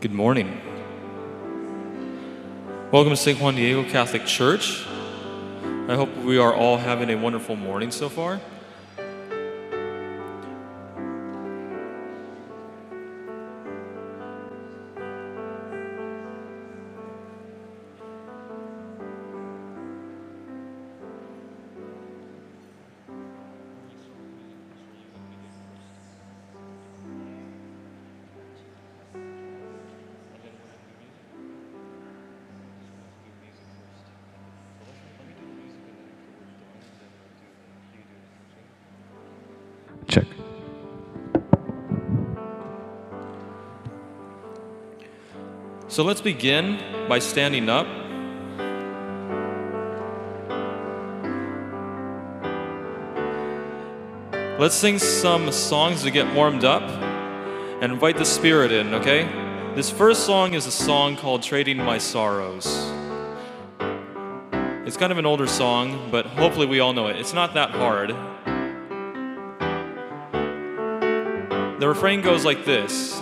Good morning. Welcome to St. Juan Diego Catholic Church. I hope we are all having a wonderful morning so far. So let's begin by standing up. Let's sing some songs to get warmed up and invite the Spirit in, okay? This first song is a song called Trading My Sorrows. It's kind of an older song, but hopefully we all know it. It's not that hard. The refrain goes like this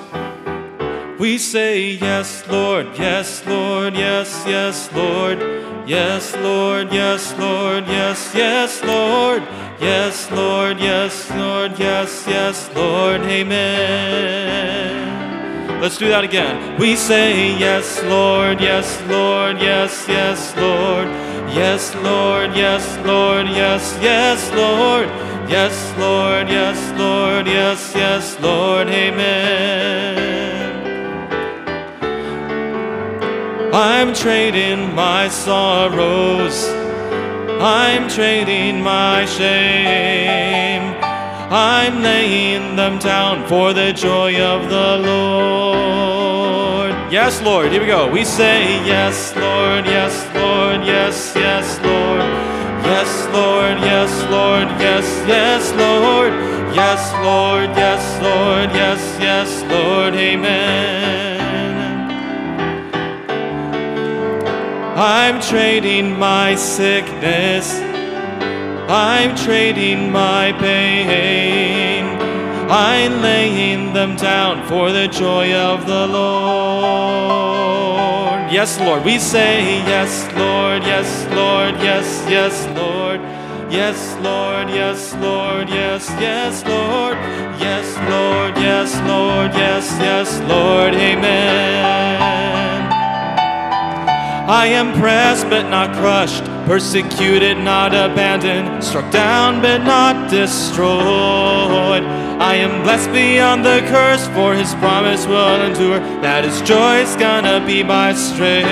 We say, Yes, Lord, yes, Lord, yes, yes, Lord, yes, Lord, yes, Lord, yes, yes, Lord, yes, Lord, yes, Lord, yes, yes, Lord, Amen. Let's do that again. We say, Yes, Lord, yes, Lord, yes, yes, Lord, yes, Lord, yes, Lord, yes, yes, Lord. Yes, Lord, yes, Lord, yes, yes, Lord, amen. I'm trading my sorrows, I'm trading my shame, I'm laying them down for the joy of the Lord. Yes, Lord, here we go. We say, Yes, Lord, yes, Lord, yes, yes, Lord. Yes, Lord, yes, Lord, yes, yes, Lord. Yes, Lord, yes, Lord, yes, yes, Lord, amen. I'm trading my sickness, I'm trading my pain. I'm laying them down for the joy of the Lord. Yes, Lord, we say, Yes, Lord, yes, Lord, yes, yes, Lord. Yes, Lord, yes, Lord, yes, yes, Lord. Yes, Lord, yes, Lord, yes, yes, Lord, amen. I am pressed but not crushed, persecuted, not abandoned, struck down but not destroyed. I am blessed beyond the curse, for his promise will endure. That his joy's gonna be my strength.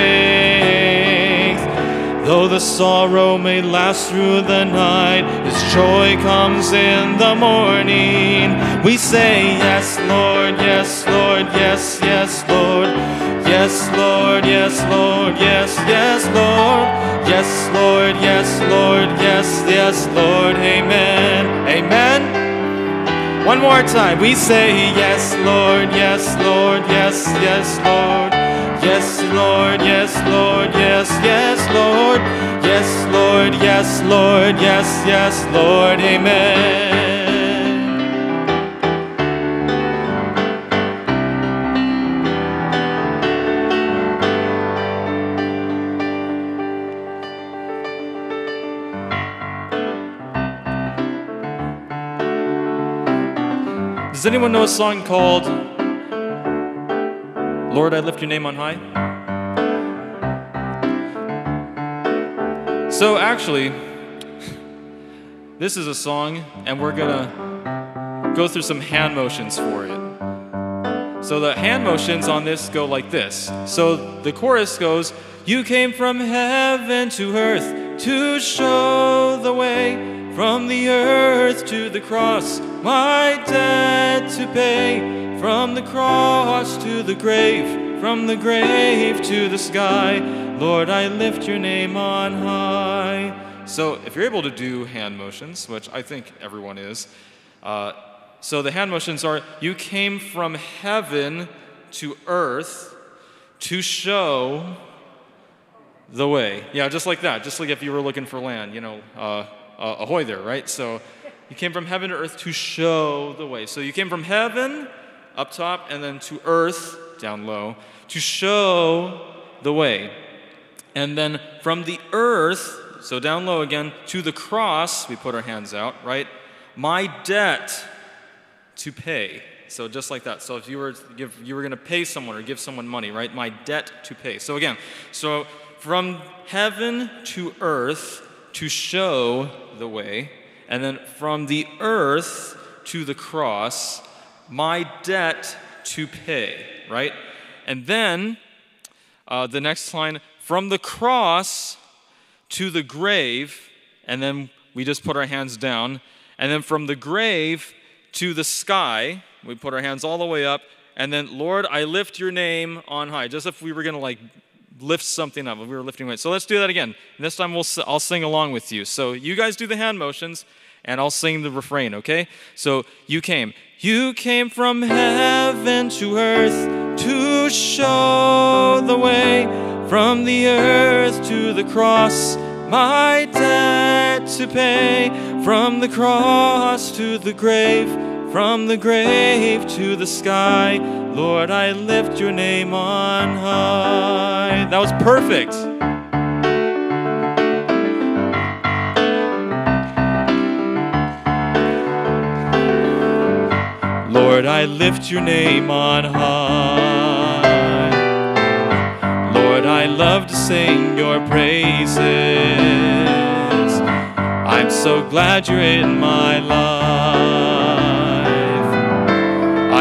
Though the sorrow may last through the night, his joy comes in the morning. We say, Yes, Lord, yes, Lord, yes, yes, Lord. Yes, Lord, yes, Lord, yes, yes, Lord. Yes, Lord, yes, Lord, yes, yes, Lord. Amen. Amen. One more time. We say, Yes, Lord, yes, Lord, yes, yes, Lord. Yes, Lord, yes, Lord, yes, yes, Lord. Yes, Lord, yes, Lord, yes, yes, Lord. Amen. Does anyone know a song called Lord, I Lift Your Name on High? So, actually, this is a song, and we're gonna go through some hand motions for it. So, the hand motions on this go like this. So, the chorus goes, You came from heaven to earth to show the way. From the earth to the cross, my debt to pay. From the cross to the grave, from the grave to the sky. Lord, I lift your name on high. So, if you're able to do hand motions, which I think everyone is, uh, so the hand motions are you came from heaven to earth to show the way. Yeah, just like that. Just like if you were looking for land, you know, uh, uh, ahoy there, right? So you came from heaven to earth to show the way. So you came from heaven up top and then to earth down low, to show the way. And then from the earth, so down low again, to the cross, we put our hands out, right? My debt to pay. So just like that. So if you were give, you were going to pay someone or give someone money, right? My debt to pay. So again, so from heaven to earth to show the way, and then from the earth to the cross, my debt to pay, right? And then uh, the next line, from the cross to the grave, and then we just put our hands down, and then from the grave to the sky, we put our hands all the way up, and then, Lord, I lift your name on high, just if we were going to like lift something up, we were lifting weights. So let's do that again. This time we'll, I'll sing along with you. So you guys do the hand motions, and I'll sing the refrain, okay? So you came. You came from heaven to earth to show the way from the earth to the cross. My debt to pay from the cross to the grave, from the grave to the sky. Lord, I lift your name on high. That was perfect. Lord, I lift your name on high. Lord, I love to sing your praises. I'm so glad you're in my life.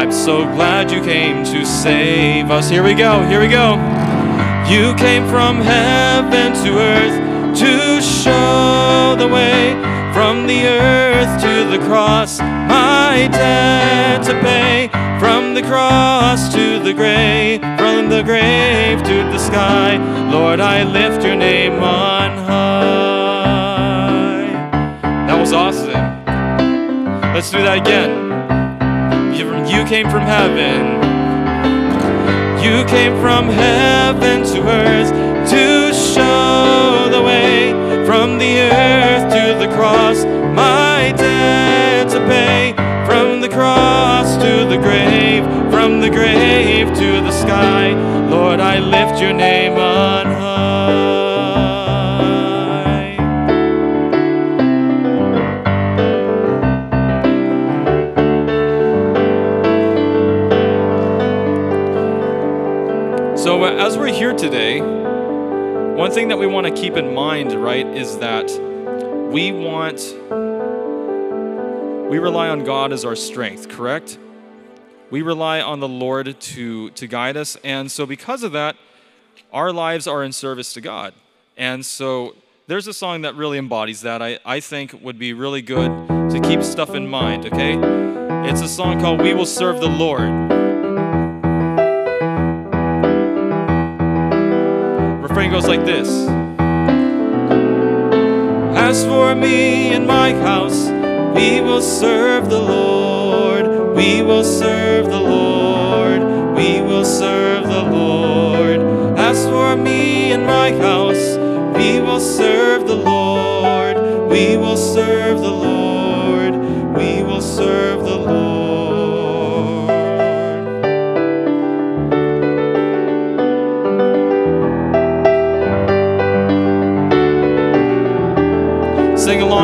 I'm so glad you came to save us. Here we go, here we go. You came from heaven to earth to show the way from the earth to the cross. My debt to pay from the cross to the grave, from the grave to the sky. Lord, I lift your name on high. That was awesome. Let's do that again. You, came from heaven. You came from heaven to earth to show the way from the earth to the cross. My debt to pay from the cross to the grave, from the grave to the sky. Lord, I lift your name on high. Today, one thing that we want to keep in mind, right, is that we want, we rely on God as our strength, correct? We rely on the Lord to, to guide us. And so, because of that, our lives are in service to God. And so, there's a song that really embodies that, I, I think would be really good to keep stuff in mind, okay? It's a song called We Will Serve the Lord. Refrain goes like this As for me and my house, we will serve the Lord. We will serve the Lord. We will serve the Lord. As for me and my house, we will serve the Lord. We will serve the Lord.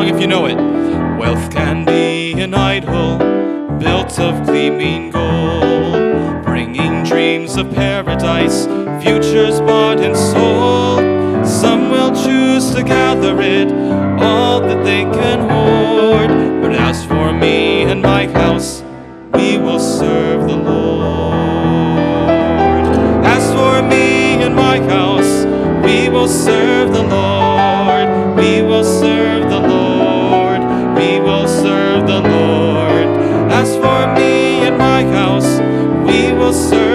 Along if you know it. Wealth can be an idol built of gleaming gold, bringing dreams of paradise, futures bought and sold. Some will choose to gather it, all that they can hoard. But as for me and my house, we will serve the Lord. As for me and my house, we will serve the Lord. We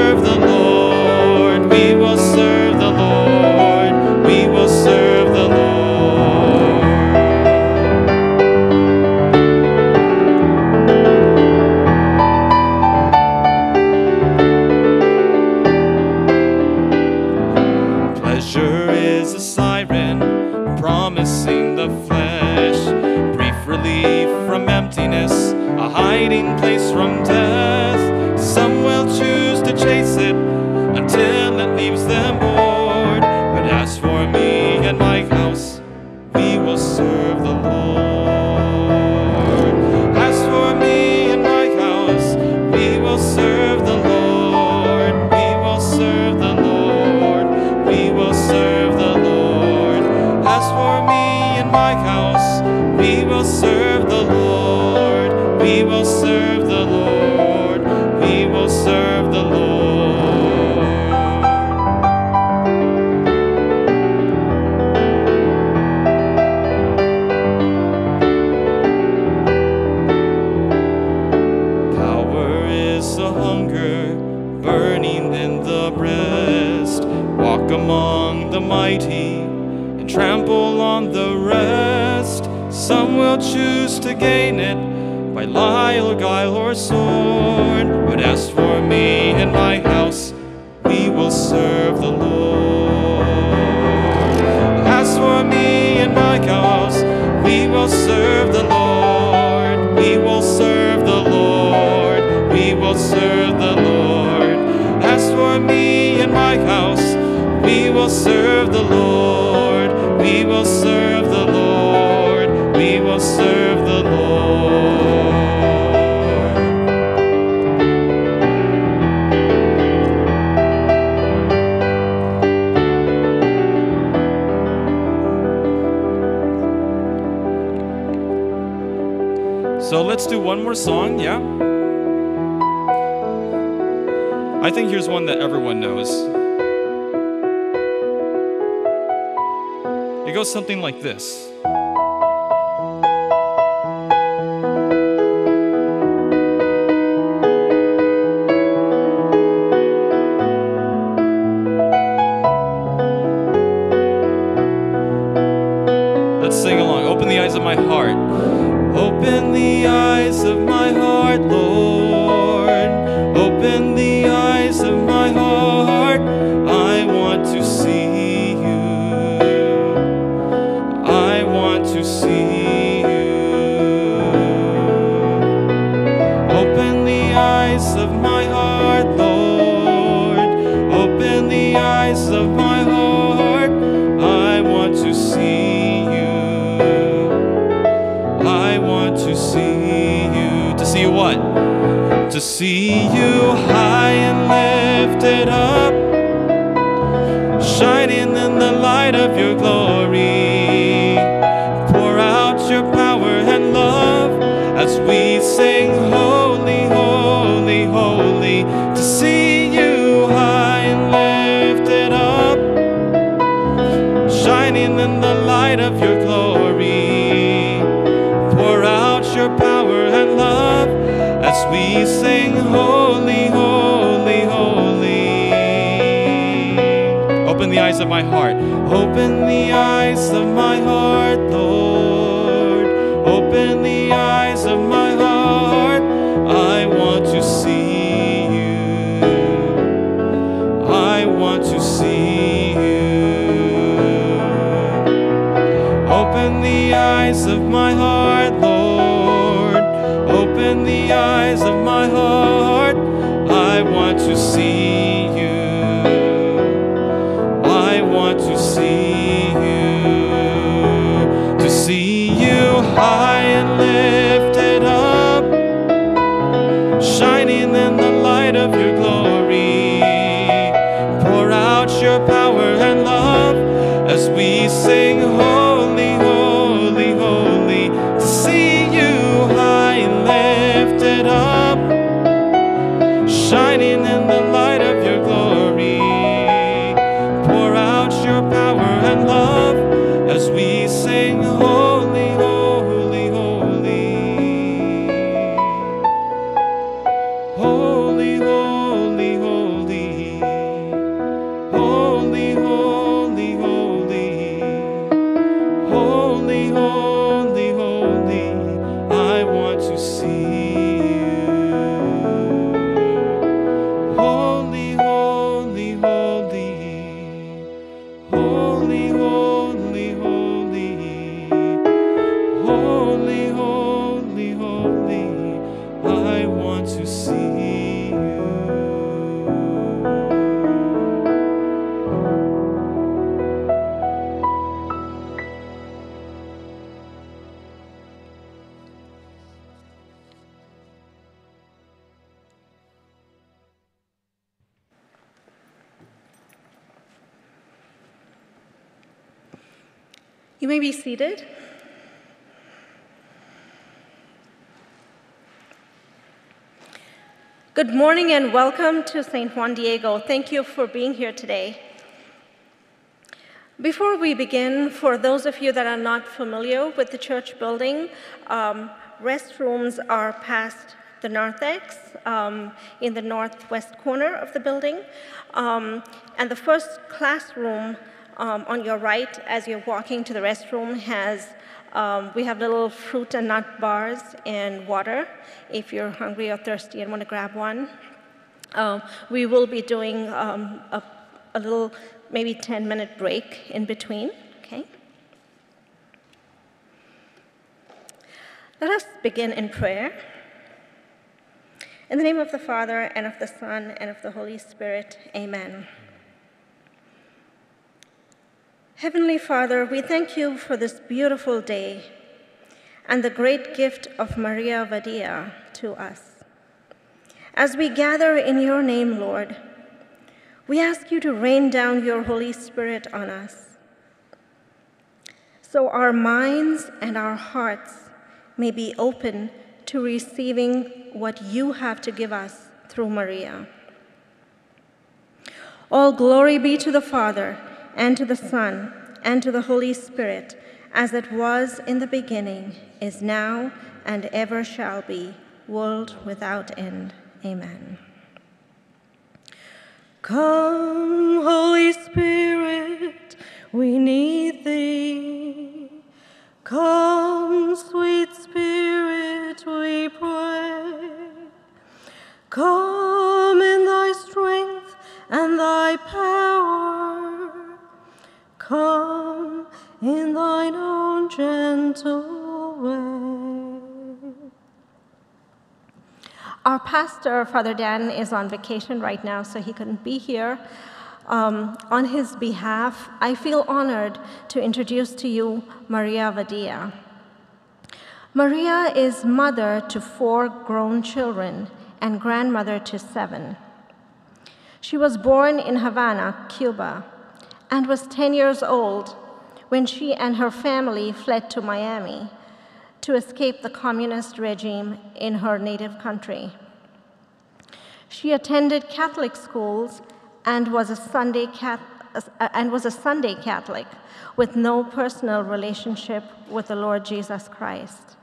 and welcome to St. Juan Diego. Thank you for being here today. Before we begin, for those of you that are not familiar with the church building, um, restrooms are past the narthex um, in the northwest corner of the building. Um, and the first classroom um, on your right as you're walking to the restroom has um, we have little fruit and nut bars and water if you're hungry or thirsty and want to grab one. Um, we will be doing um, a, a little, maybe 10 minute break in between, okay? Let us begin in prayer. In the name of the Father, and of the Son, and of the Holy Spirit, amen. Heavenly Father, we thank you for this beautiful day and the great gift of Maria Vadia to us. As we gather in your name, Lord, we ask you to rain down your Holy Spirit on us so our minds and our hearts may be open to receiving what you have to give us through Maria. All glory be to the Father and to the Son, and to the Holy Spirit, as it was in the beginning, is now, and ever shall be, world without end. Amen. Come, Holy Spirit, we need thee. Come, sweet Spirit, we pray. Come in thy strength and thy power. Come in thine own gentle way. Our pastor, Father Dan, is on vacation right now, so he couldn't be here. Um, on his behalf, I feel honored to introduce to you Maria Vadia. Maria is mother to four grown children and grandmother to seven. She was born in Havana, Cuba, and was 10 years old when she and her family fled to Miami to escape the communist regime in her native country. She attended Catholic schools and was a Sunday, Cat- and was a Sunday Catholic with no personal relationship with the Lord Jesus Christ.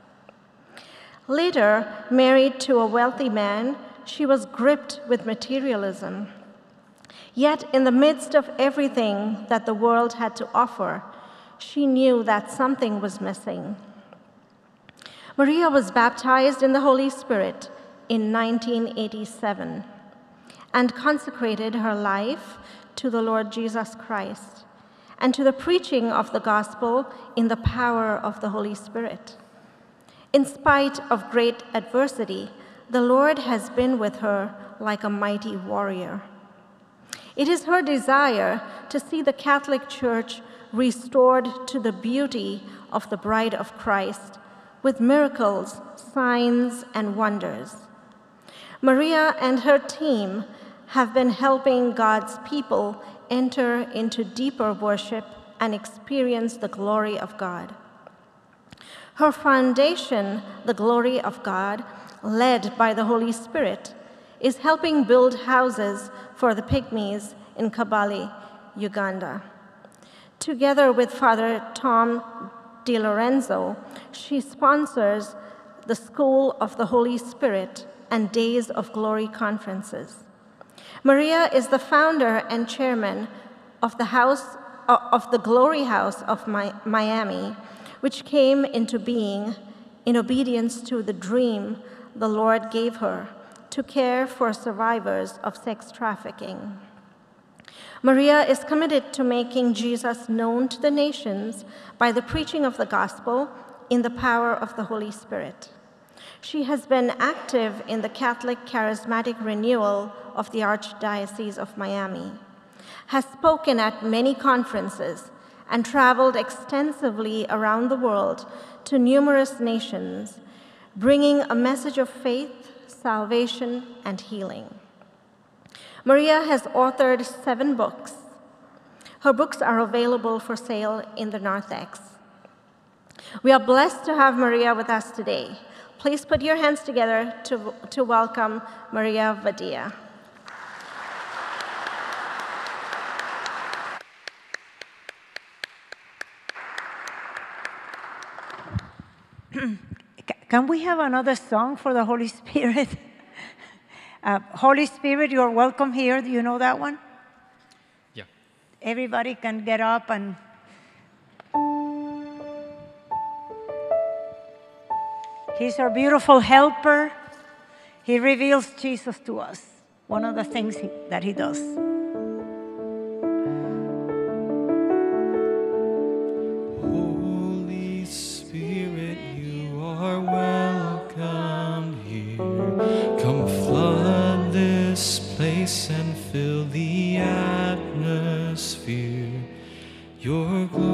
Later, married to a wealthy man, she was gripped with materialism Yet, in the midst of everything that the world had to offer, she knew that something was missing. Maria was baptized in the Holy Spirit in 1987 and consecrated her life to the Lord Jesus Christ and to the preaching of the gospel in the power of the Holy Spirit. In spite of great adversity, the Lord has been with her like a mighty warrior. It is her desire to see the Catholic Church restored to the beauty of the bride of Christ with miracles, signs, and wonders. Maria and her team have been helping God's people enter into deeper worship and experience the glory of God. Her foundation, the glory of God, led by the Holy Spirit, is helping build houses for the Pygmies in Kabale, Uganda. Together with Father Tom DiLorenzo, she sponsors the School of the Holy Spirit and Days of Glory conferences. Maria is the founder and chairman of the House uh, of the Glory House of Miami, which came into being in obedience to the dream the Lord gave her to care for survivors of sex trafficking. Maria is committed to making Jesus known to the nations by the preaching of the gospel in the power of the Holy Spirit. She has been active in the Catholic Charismatic Renewal of the Archdiocese of Miami, has spoken at many conferences, and traveled extensively around the world to numerous nations, bringing a message of faith salvation, and healing. Maria has authored seven books. Her books are available for sale in the narthex. We are blessed to have Maria with us today. Please put your hands together to, to welcome Maria Vadia. Can we have another song for the Holy Spirit? Uh, Holy Spirit, you're welcome here. Do you know that one? Yeah. Everybody can get up and. He's our beautiful helper. He reveals Jesus to us. One of the things he, that he does. Atmosphere. Your glory,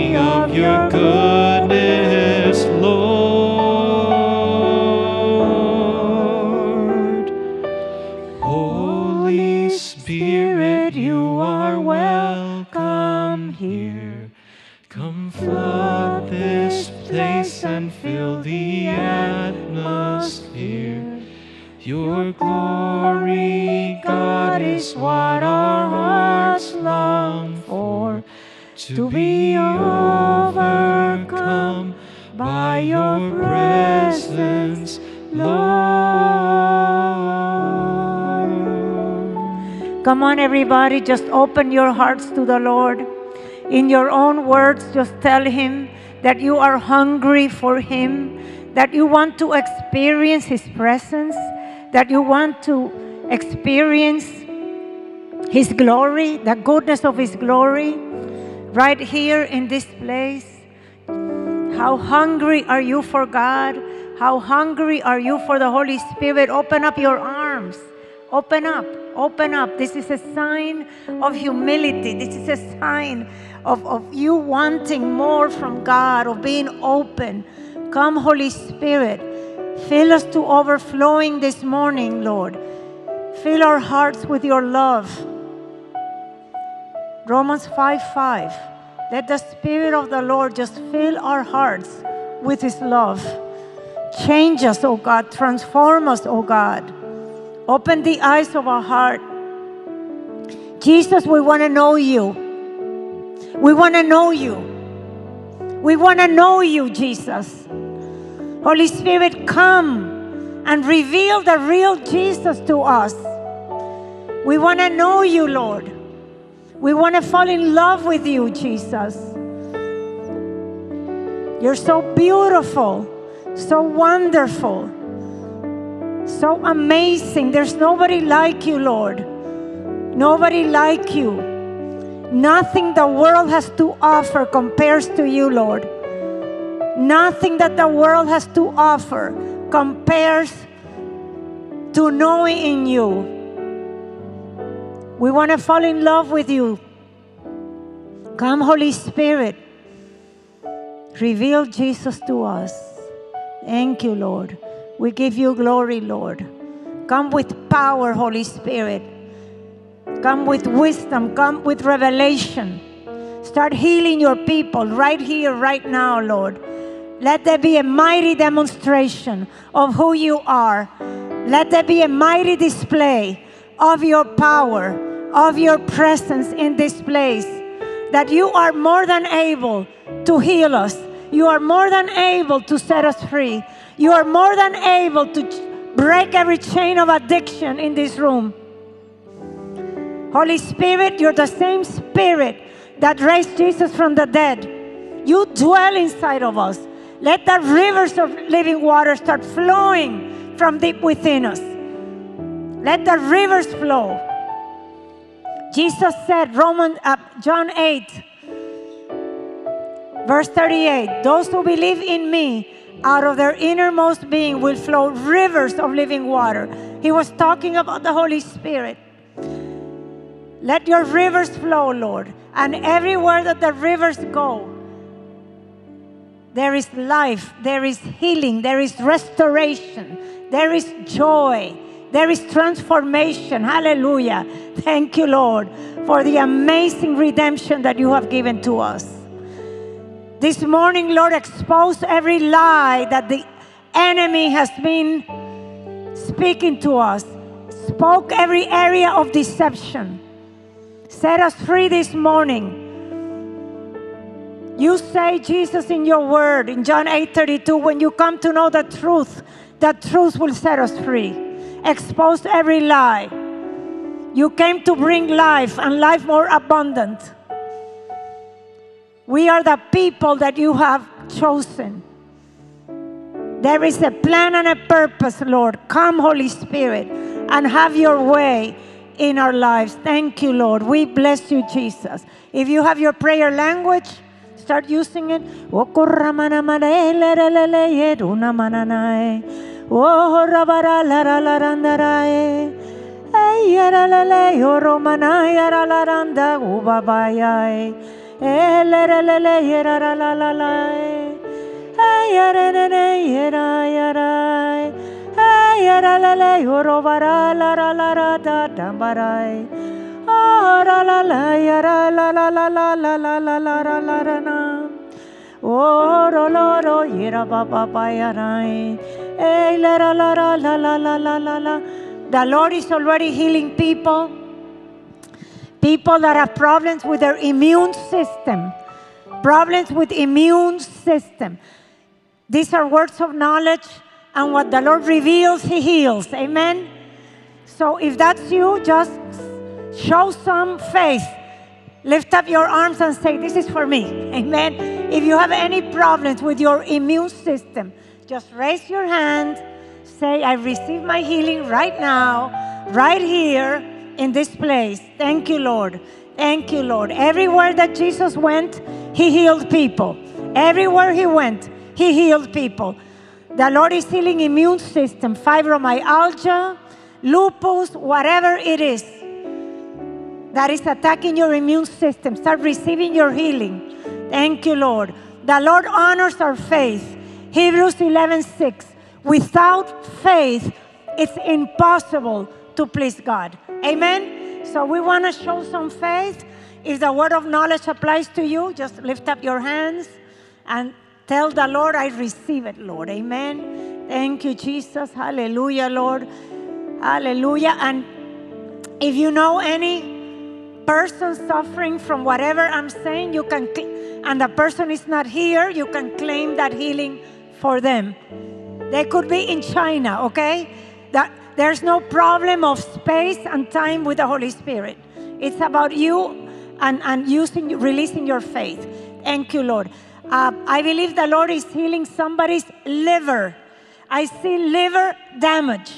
everybody, just open your hearts to the Lord. In your own words, just tell Him that you are hungry for Him, that you want to experience His presence, that you want to experience His glory, the goodness of His glory, right here in this place. How hungry are you for God? How hungry are you for the Holy Spirit? Open up your arms. Open up. Open up. This is a sign of humility. This is a sign of, of you wanting more from God, of being open. Come, Holy Spirit. Fill us to overflowing this morning, Lord. Fill our hearts with your love. Romans 5 5. Let the Spirit of the Lord just fill our hearts with His love. Change us, oh God. Transform us, oh God. Open the eyes of our heart. Jesus, we want to know you. We want to know you. We want to know you, Jesus. Holy Spirit, come and reveal the real Jesus to us. We want to know you, Lord. We want to fall in love with you, Jesus. You're so beautiful, so wonderful, so amazing. There's nobody like you, Lord. Nobody like you. Nothing the world has to offer compares to you, Lord. Nothing that the world has to offer compares to knowing in you. We want to fall in love with you. Come, Holy Spirit. Reveal Jesus to us. Thank you, Lord. We give you glory, Lord. Come with power, Holy Spirit. Come with wisdom. Come with revelation. Start healing your people right here, right now, Lord. Let there be a mighty demonstration of who you are. Let there be a mighty display of your power, of your presence in this place. That you are more than able to heal us. You are more than able to set us free. You are more than able to break every chain of addiction in this room. Holy Spirit, you're the same Spirit that raised Jesus from the dead. You dwell inside of us. Let the rivers of living water start flowing from deep within us. Let the rivers flow. Jesus said, Roman, uh, John 8, verse 38, those who believe in me, out of their innermost being will flow rivers of living water. He was talking about the Holy Spirit. Let your rivers flow, Lord. And everywhere that the rivers go, there is life, there is healing, there is restoration, there is joy, there is transformation. Hallelujah. Thank you, Lord, for the amazing redemption that you have given to us. This morning, Lord, expose every lie that the enemy has been speaking to us. Spoke every area of deception. Set us free this morning. You say, Jesus, in your word, in John 8 32, when you come to know the truth, that truth will set us free. Expose every lie. You came to bring life and life more abundant. We are the people that you have chosen. There is a plan and a purpose, Lord. Come, Holy Spirit, and have your way in our lives. Thank you, Lord. We bless you, Jesus. If you have your prayer language, start using it. Oh, Oh, ro, lo, ro, yira, ba, ba, ba, ya, rai. La, la, la, la, la, la, la, la, la, la. The Lord is already healing people. People that have problems with their immune system. Problems with immune system. These are words of knowledge, and what the Lord reveals, He heals. Amen. So if that's you, just show some faith. Lift up your arms and say, This is for me. Amen. If you have any problems with your immune system, just raise your hand. Say, I receive my healing right now, right here in this place. Thank you, Lord. Thank you, Lord. Everywhere that Jesus went, He healed people. Everywhere He went, He healed people. The Lord is healing immune system, fibromyalgia, lupus, whatever it is that is attacking your immune system. Start receiving your healing. Thank you, Lord. The Lord honors our faith. Hebrews 11:6. Without faith, it's impossible to please God. Amen. So we want to show some faith. If the word of knowledge applies to you, just lift up your hands and tell the Lord, I receive it, Lord. Amen. Thank you, Jesus. Hallelujah, Lord. Hallelujah. And if you know any person suffering from whatever I'm saying, you can, and the person is not here, you can claim that healing for them. They could be in China, okay? That there's no problem of space and time with the Holy Spirit. It's about you and, and using, releasing your faith. Thank you, Lord. Uh, I believe the Lord is healing somebody's liver. I see liver damage.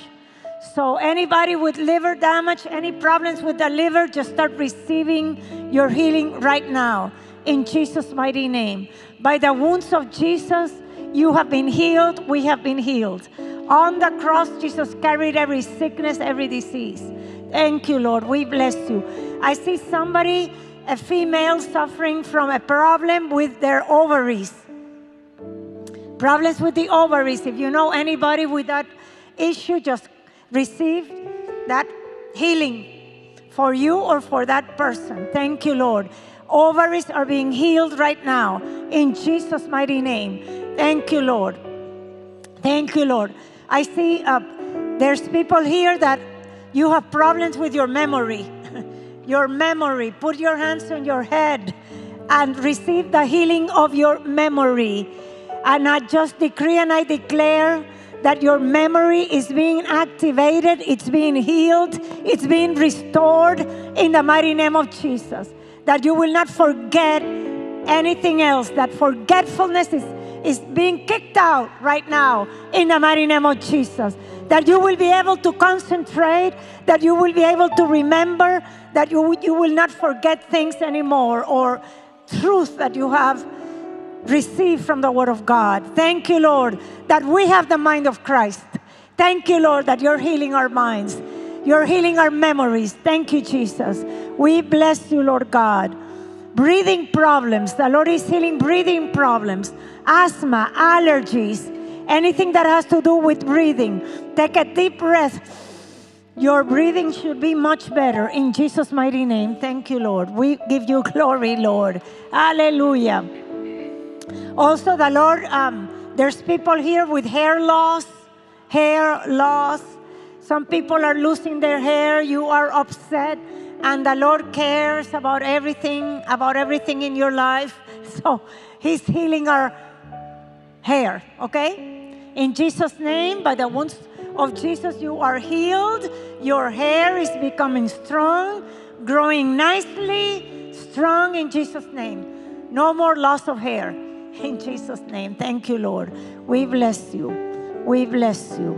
So, anybody with liver damage, any problems with the liver, just start receiving your healing right now in Jesus' mighty name. By the wounds of Jesus, you have been healed, we have been healed. On the cross, Jesus carried every sickness, every disease. Thank you, Lord. We bless you. I see somebody, a female, suffering from a problem with their ovaries. Problems with the ovaries. If you know anybody with that issue, just receive that healing for you or for that person. Thank you, Lord. Ovaries are being healed right now in Jesus' mighty name. Thank you, Lord. Thank you, Lord. I see uh, there's people here that you have problems with your memory. your memory. Put your hands on your head and receive the healing of your memory. And I just decree and I declare that your memory is being activated, it's being healed, it's being restored in the mighty name of Jesus. That you will not forget anything else, that forgetfulness is, is being kicked out right now in the mighty name of Jesus. That you will be able to concentrate, that you will be able to remember, that you, you will not forget things anymore or truth that you have received from the Word of God. Thank you, Lord, that we have the mind of Christ. Thank you, Lord, that you're healing our minds. You're healing our memories. Thank you, Jesus. We bless you, Lord God. Breathing problems. The Lord is healing breathing problems, asthma, allergies, anything that has to do with breathing. Take a deep breath. Your breathing should be much better in Jesus' mighty name. Thank you, Lord. We give you glory, Lord. Hallelujah. Also, the Lord, um, there's people here with hair loss, hair loss. Some people are losing their hair. You are upset, and the Lord cares about everything, about everything in your life. So He's healing our hair, okay? In Jesus' name, by the wounds of Jesus, you are healed. Your hair is becoming strong, growing nicely, strong in Jesus' name. No more loss of hair. In Jesus' name. Thank you, Lord. We bless you. We bless you.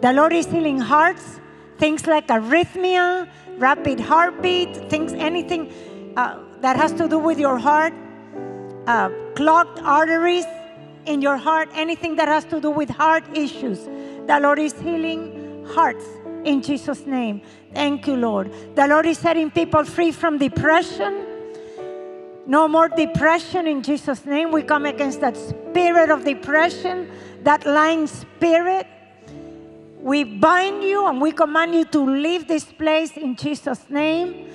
The Lord is healing hearts, things like arrhythmia, rapid heartbeat, things, anything uh, that has to do with your heart, uh, clogged arteries in your heart, anything that has to do with heart issues. The Lord is healing hearts in Jesus' name. Thank you, Lord. The Lord is setting people free from depression. No more depression in Jesus' name. We come against that spirit of depression, that lying spirit. We bind you and we command you to leave this place in Jesus' name.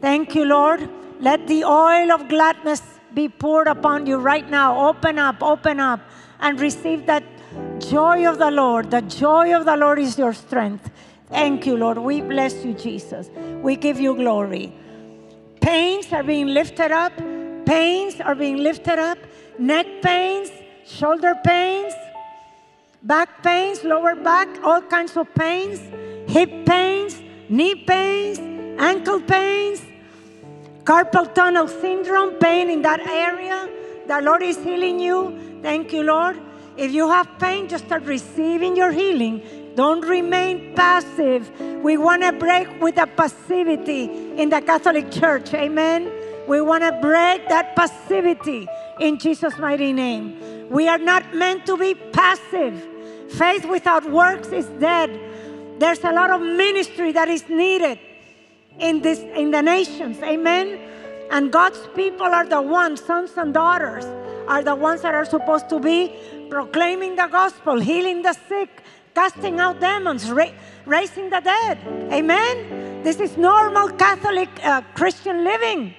Thank you, Lord. Let the oil of gladness be poured upon you right now. Open up, open up, and receive that joy of the Lord. The joy of the Lord is your strength. Thank you, Lord. We bless you, Jesus. We give you glory. Pains are being lifted up. Pains are being lifted up. Neck pains, shoulder pains, back pains, lower back, all kinds of pains, hip pains, knee pains, ankle pains, carpal tunnel syndrome, pain in that area. The Lord is healing you. Thank you, Lord. If you have pain, just start receiving your healing. Don't remain passive. We want to break with the passivity in the Catholic Church. Amen. We want to break that passivity in Jesus' mighty name. We are not meant to be passive. Faith without works is dead. There's a lot of ministry that is needed in this in the nations. Amen. And God's people are the ones, sons and daughters, are the ones that are supposed to be proclaiming the gospel, healing the sick, casting out demons, ra- raising the dead. Amen. This is normal Catholic uh, Christian living.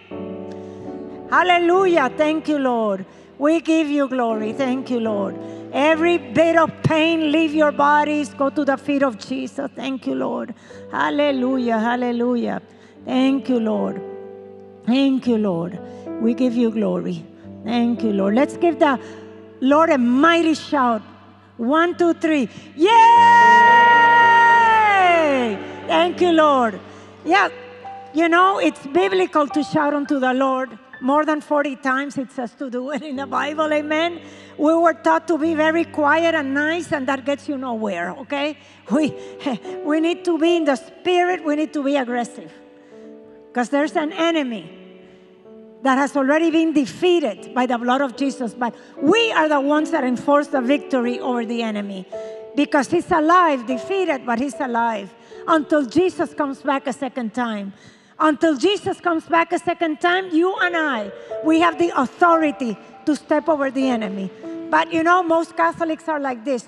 Hallelujah. Thank you, Lord. We give you glory. Thank you, Lord. Every bit of pain, leave your bodies, go to the feet of Jesus. Thank you, Lord. Hallelujah. Hallelujah. Thank you, Lord. Thank you, Lord. We give you glory. Thank you, Lord. Let's give the Lord a mighty shout. One, two, three. Yay! Thank you, Lord. Yeah, you know, it's biblical to shout unto the Lord. More than 40 times it says to do it in the Bible, amen. We were taught to be very quiet and nice, and that gets you nowhere, okay? We, we need to be in the spirit, we need to be aggressive. Because there's an enemy that has already been defeated by the blood of Jesus, but we are the ones that enforce the victory over the enemy. Because he's alive, defeated, but he's alive until Jesus comes back a second time. Until Jesus comes back a second time, you and I, we have the authority to step over the enemy. But you know, most Catholics are like this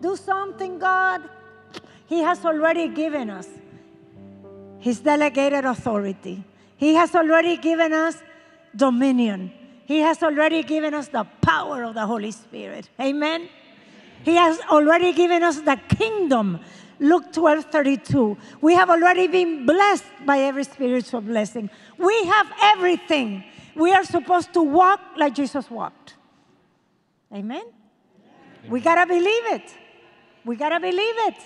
Do something, God. He has already given us His delegated authority, He has already given us dominion. He has already given us the power of the Holy Spirit. Amen. He has already given us the kingdom. Luke 12 32. We have already been blessed by every spiritual blessing. We have everything. We are supposed to walk like Jesus walked. Amen? We got to believe it. We got to believe it.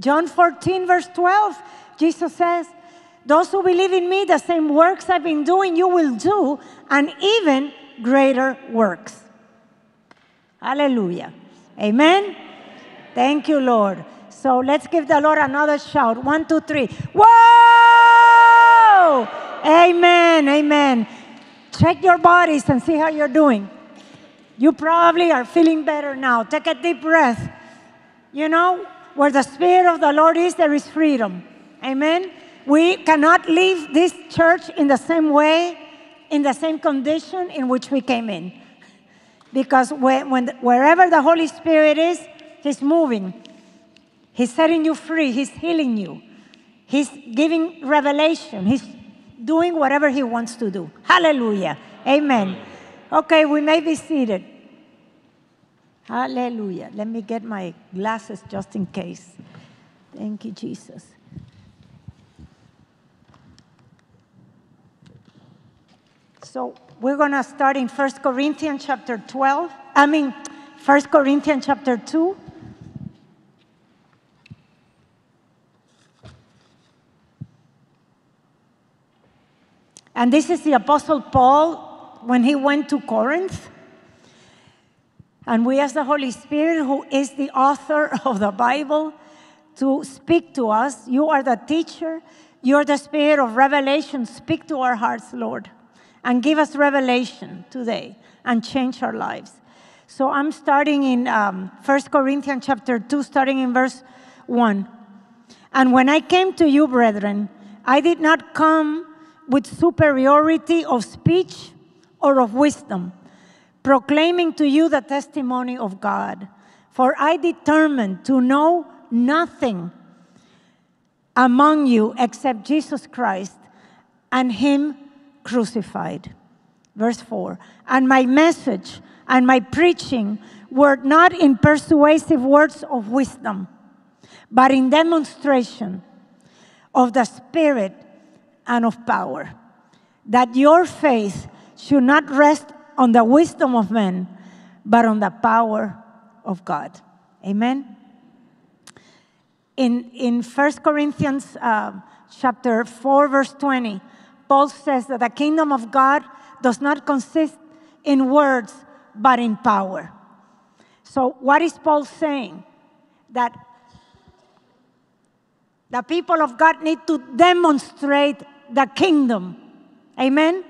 John 14, verse 12, Jesus says, Those who believe in me, the same works I've been doing, you will do, and even greater works. Hallelujah. Amen. Thank you, Lord. So let's give the Lord another shout. One, two, three. Whoa! Amen. Amen. Check your bodies and see how you're doing. You probably are feeling better now. Take a deep breath. You know, where the Spirit of the Lord is, there is freedom. Amen. We cannot leave this church in the same way, in the same condition in which we came in. Because when, when, wherever the Holy Spirit is, He's moving. He's setting you free. He's healing you. He's giving revelation. He's doing whatever He wants to do. Hallelujah. Amen. Okay, we may be seated. Hallelujah. Let me get my glasses just in case. Thank you, Jesus. So we're going to start in 1 Corinthians chapter 12. I mean, 1 Corinthians chapter 2. And this is the Apostle Paul when he went to Corinth. And we ask the Holy Spirit, who is the author of the Bible, to speak to us. You are the teacher, you're the spirit of revelation. Speak to our hearts, Lord, and give us revelation today and change our lives. So I'm starting in um, 1 Corinthians chapter 2, starting in verse 1. And when I came to you, brethren, I did not come with superiority of speech or of wisdom, proclaiming to you the testimony of God. For I determined to know nothing among you except Jesus Christ and Him crucified. Verse 4 And my message and my preaching were not in persuasive words of wisdom, but in demonstration of the Spirit and of power, that your faith should not rest on the wisdom of men, but on the power of God. Amen. In, in 1 Corinthians uh, chapter 4, verse 20, Paul says that the kingdom of God does not consist in words, but in power. So, what is Paul saying? That the people of God need to demonstrate the kingdom. Amen?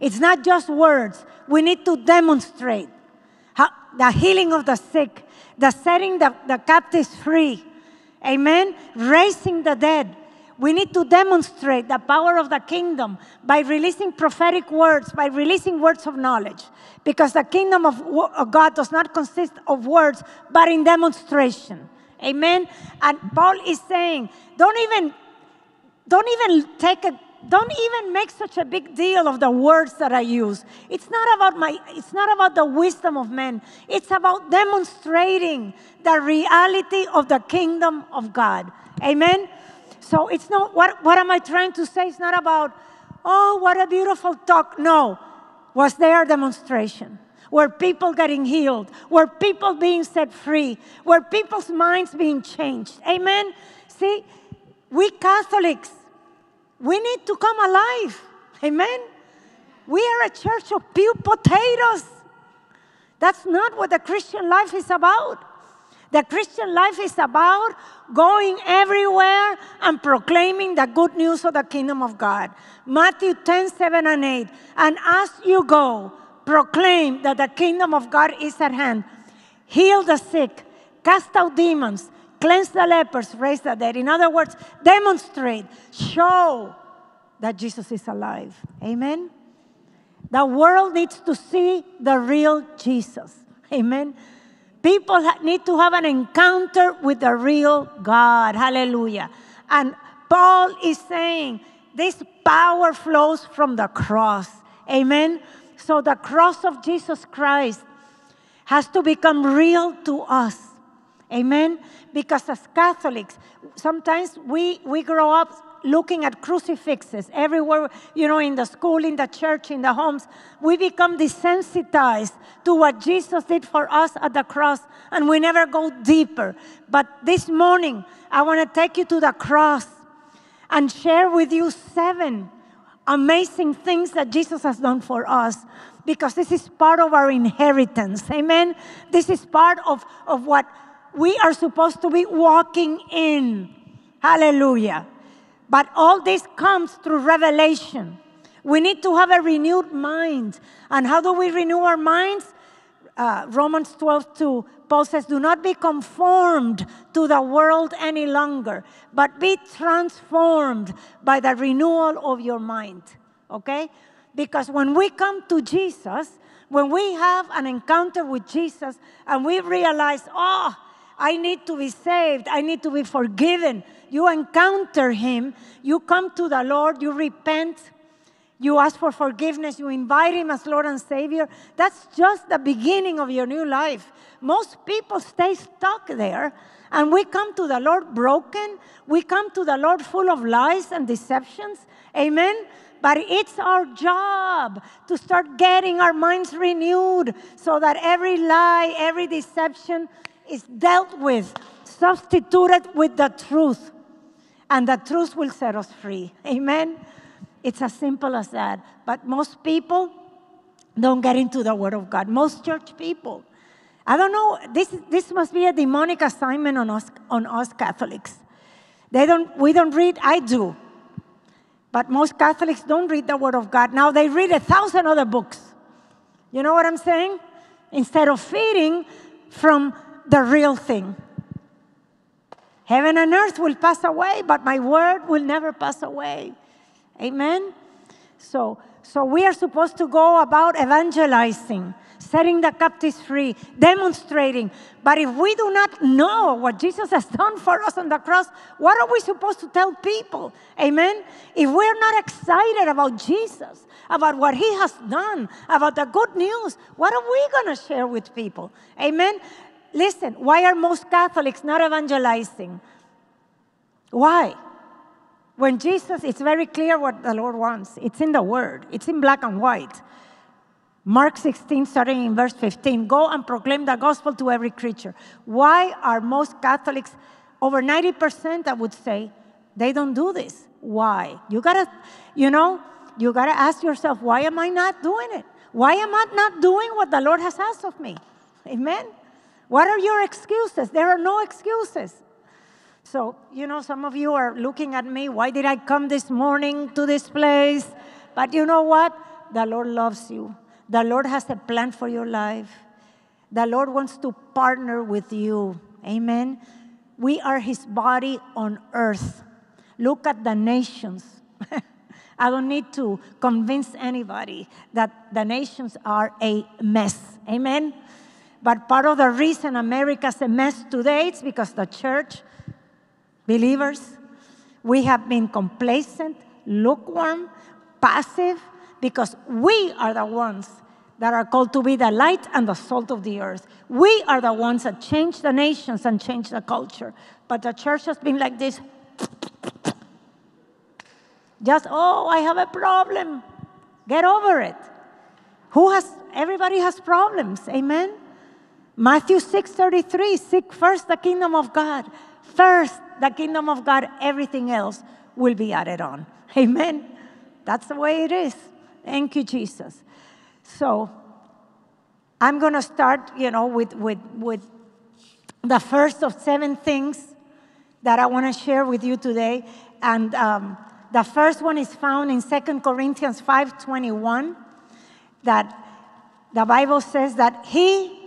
It's not just words, we need to demonstrate how, the healing of the sick, the setting the, the captives free. Amen? Raising the dead. We need to demonstrate the power of the kingdom by releasing prophetic words, by releasing words of knowledge. Because the kingdom of, of God does not consist of words, but in demonstration. Amen? And Paul is saying, don't even, don't even take a don't even make such a big deal of the words that I use. It's not about my it's not about the wisdom of men. It's about demonstrating the reality of the kingdom of God. Amen. So it's not what what am I trying to say? It's not about oh what a beautiful talk. No. Was there a demonstration? Were people getting healed? Were people being set free? Were people's minds being changed? Amen. See, we Catholics we need to come alive. Amen. We are a church of pew potatoes. That's not what the Christian life is about. The Christian life is about going everywhere and proclaiming the good news of the kingdom of God. Matthew 10, 7 and 8. And as you go, proclaim that the kingdom of God is at hand. Heal the sick, cast out demons, cleanse the lepers, raise the dead. In other words, demonstrate, show that Jesus is alive. Amen? The world needs to see the real Jesus. Amen? People need to have an encounter with the real God. Hallelujah. And Paul is saying this power flows from the cross. Amen? So the cross of Jesus Christ has to become real to us. Amen? Because as Catholics, sometimes we, we grow up looking at crucifixes everywhere, you know, in the school, in the church, in the homes. We become desensitized to what Jesus did for us at the cross, and we never go deeper. But this morning, I want to take you to the cross and share with you seven amazing things that Jesus has done for us because this is part of our inheritance. Amen? This is part of, of what we are supposed to be walking in. Hallelujah. But all this comes through revelation. We need to have a renewed mind. And how do we renew our minds? Uh, Romans 12, 2, Paul says, Do not be conformed to the world any longer, but be transformed by the renewal of your mind. Okay? Because when we come to Jesus, when we have an encounter with Jesus and we realize, oh, I need to be saved, I need to be forgiven, you encounter Him, you come to the Lord, you repent, you ask for forgiveness, you invite Him as Lord and Savior. That's just the beginning of your new life. Most people stay stuck there, and we come to the Lord broken. We come to the Lord full of lies and deceptions. Amen. But it's our job to start getting our minds renewed so that every lie, every deception is dealt with, substituted with the truth and the truth will set us free. Amen? It's as simple as that. But most people don't get into the Word of God. Most church people. I don't know, this, this must be a demonic assignment on us, on us Catholics. They don't, we don't read, I do. But most Catholics don't read the Word of God. Now they read a thousand other books. You know what I'm saying? Instead of feeding from the real thing. Heaven and earth will pass away, but my word will never pass away. Amen? So, so we are supposed to go about evangelizing, setting the captives free, demonstrating. But if we do not know what Jesus has done for us on the cross, what are we supposed to tell people? Amen? If we're not excited about Jesus, about what he has done, about the good news, what are we going to share with people? Amen? Listen, why are most Catholics not evangelizing? Why? When Jesus, it's very clear what the Lord wants. It's in the Word, it's in black and white. Mark 16, starting in verse 15 Go and proclaim the gospel to every creature. Why are most Catholics, over 90%, I would say, they don't do this? Why? You gotta, you know, you gotta ask yourself, why am I not doing it? Why am I not doing what the Lord has asked of me? Amen? What are your excuses? There are no excuses. So, you know, some of you are looking at me, why did I come this morning to this place? But you know what? The Lord loves you. The Lord has a plan for your life. The Lord wants to partner with you. Amen. We are his body on earth. Look at the nations. I don't need to convince anybody that the nations are a mess. Amen. But part of the reason America's a mess today is because the church, believers, we have been complacent, lukewarm, passive, because we are the ones that are called to be the light and the salt of the earth. We are the ones that change the nations and change the culture. But the church has been like this. Just, oh, I have a problem. Get over it. Who has, everybody has problems. Amen? Matthew 6:33, seek first the kingdom of God. First the kingdom of God, everything else will be added on. Amen. That's the way it is. Thank you, Jesus. So I'm going to start, you know, with, with, with the first of seven things that I want to share with you today. And um, the first one is found in 2 Corinthians 5.21 that the Bible says that he,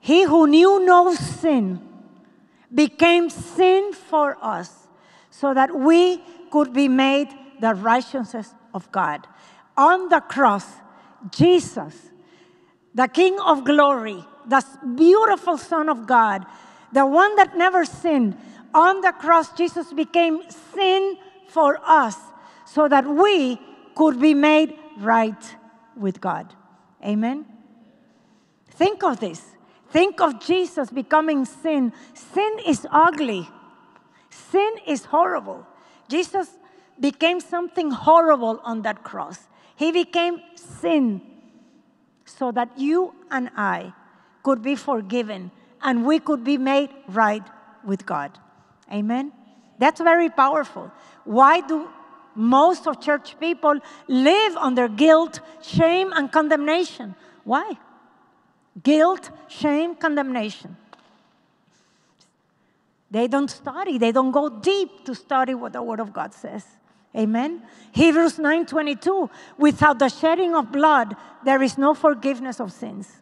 he who knew no sin became sin for us so that we could be made the righteousness of God. On the cross, Jesus, the King of glory, the beautiful Son of God, the one that never sinned, on the cross, Jesus became sin for us so that we could be made right with God. Amen? Think of this. Think of Jesus becoming sin. Sin is ugly, sin is horrible. Jesus became something horrible on that cross. He became sin so that you and I could be forgiven and we could be made right with God. Amen? That's very powerful. Why do most of church people live under guilt, shame, and condemnation? Why? Guilt, shame, condemnation. They don't study, they don't go deep to study what the Word of God says. Amen. Hebrews 9:22 without the shedding of blood there is no forgiveness of sins.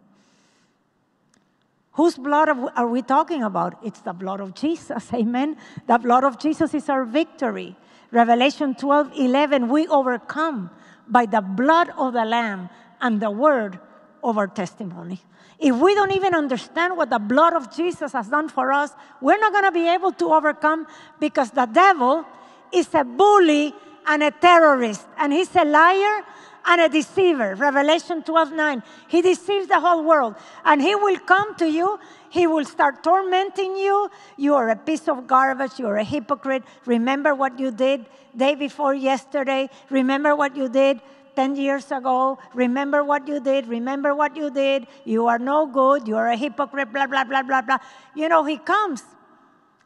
Whose blood are we talking about? It's the blood of Jesus. Amen. The blood of Jesus is our victory. Revelation 12:11 we overcome by the blood of the lamb and the word of our testimony. If we don't even understand what the blood of Jesus has done for us, we're not going to be able to overcome because the devil is a bully and a terrorist, and he's a liar and a deceiver. Revelation 12 9. He deceives the whole world, and he will come to you. He will start tormenting you. You are a piece of garbage. You are a hypocrite. Remember what you did day before yesterday. Remember what you did 10 years ago. Remember what you did. Remember what you did. You are no good. You are a hypocrite. Blah, blah, blah, blah, blah. You know, he comes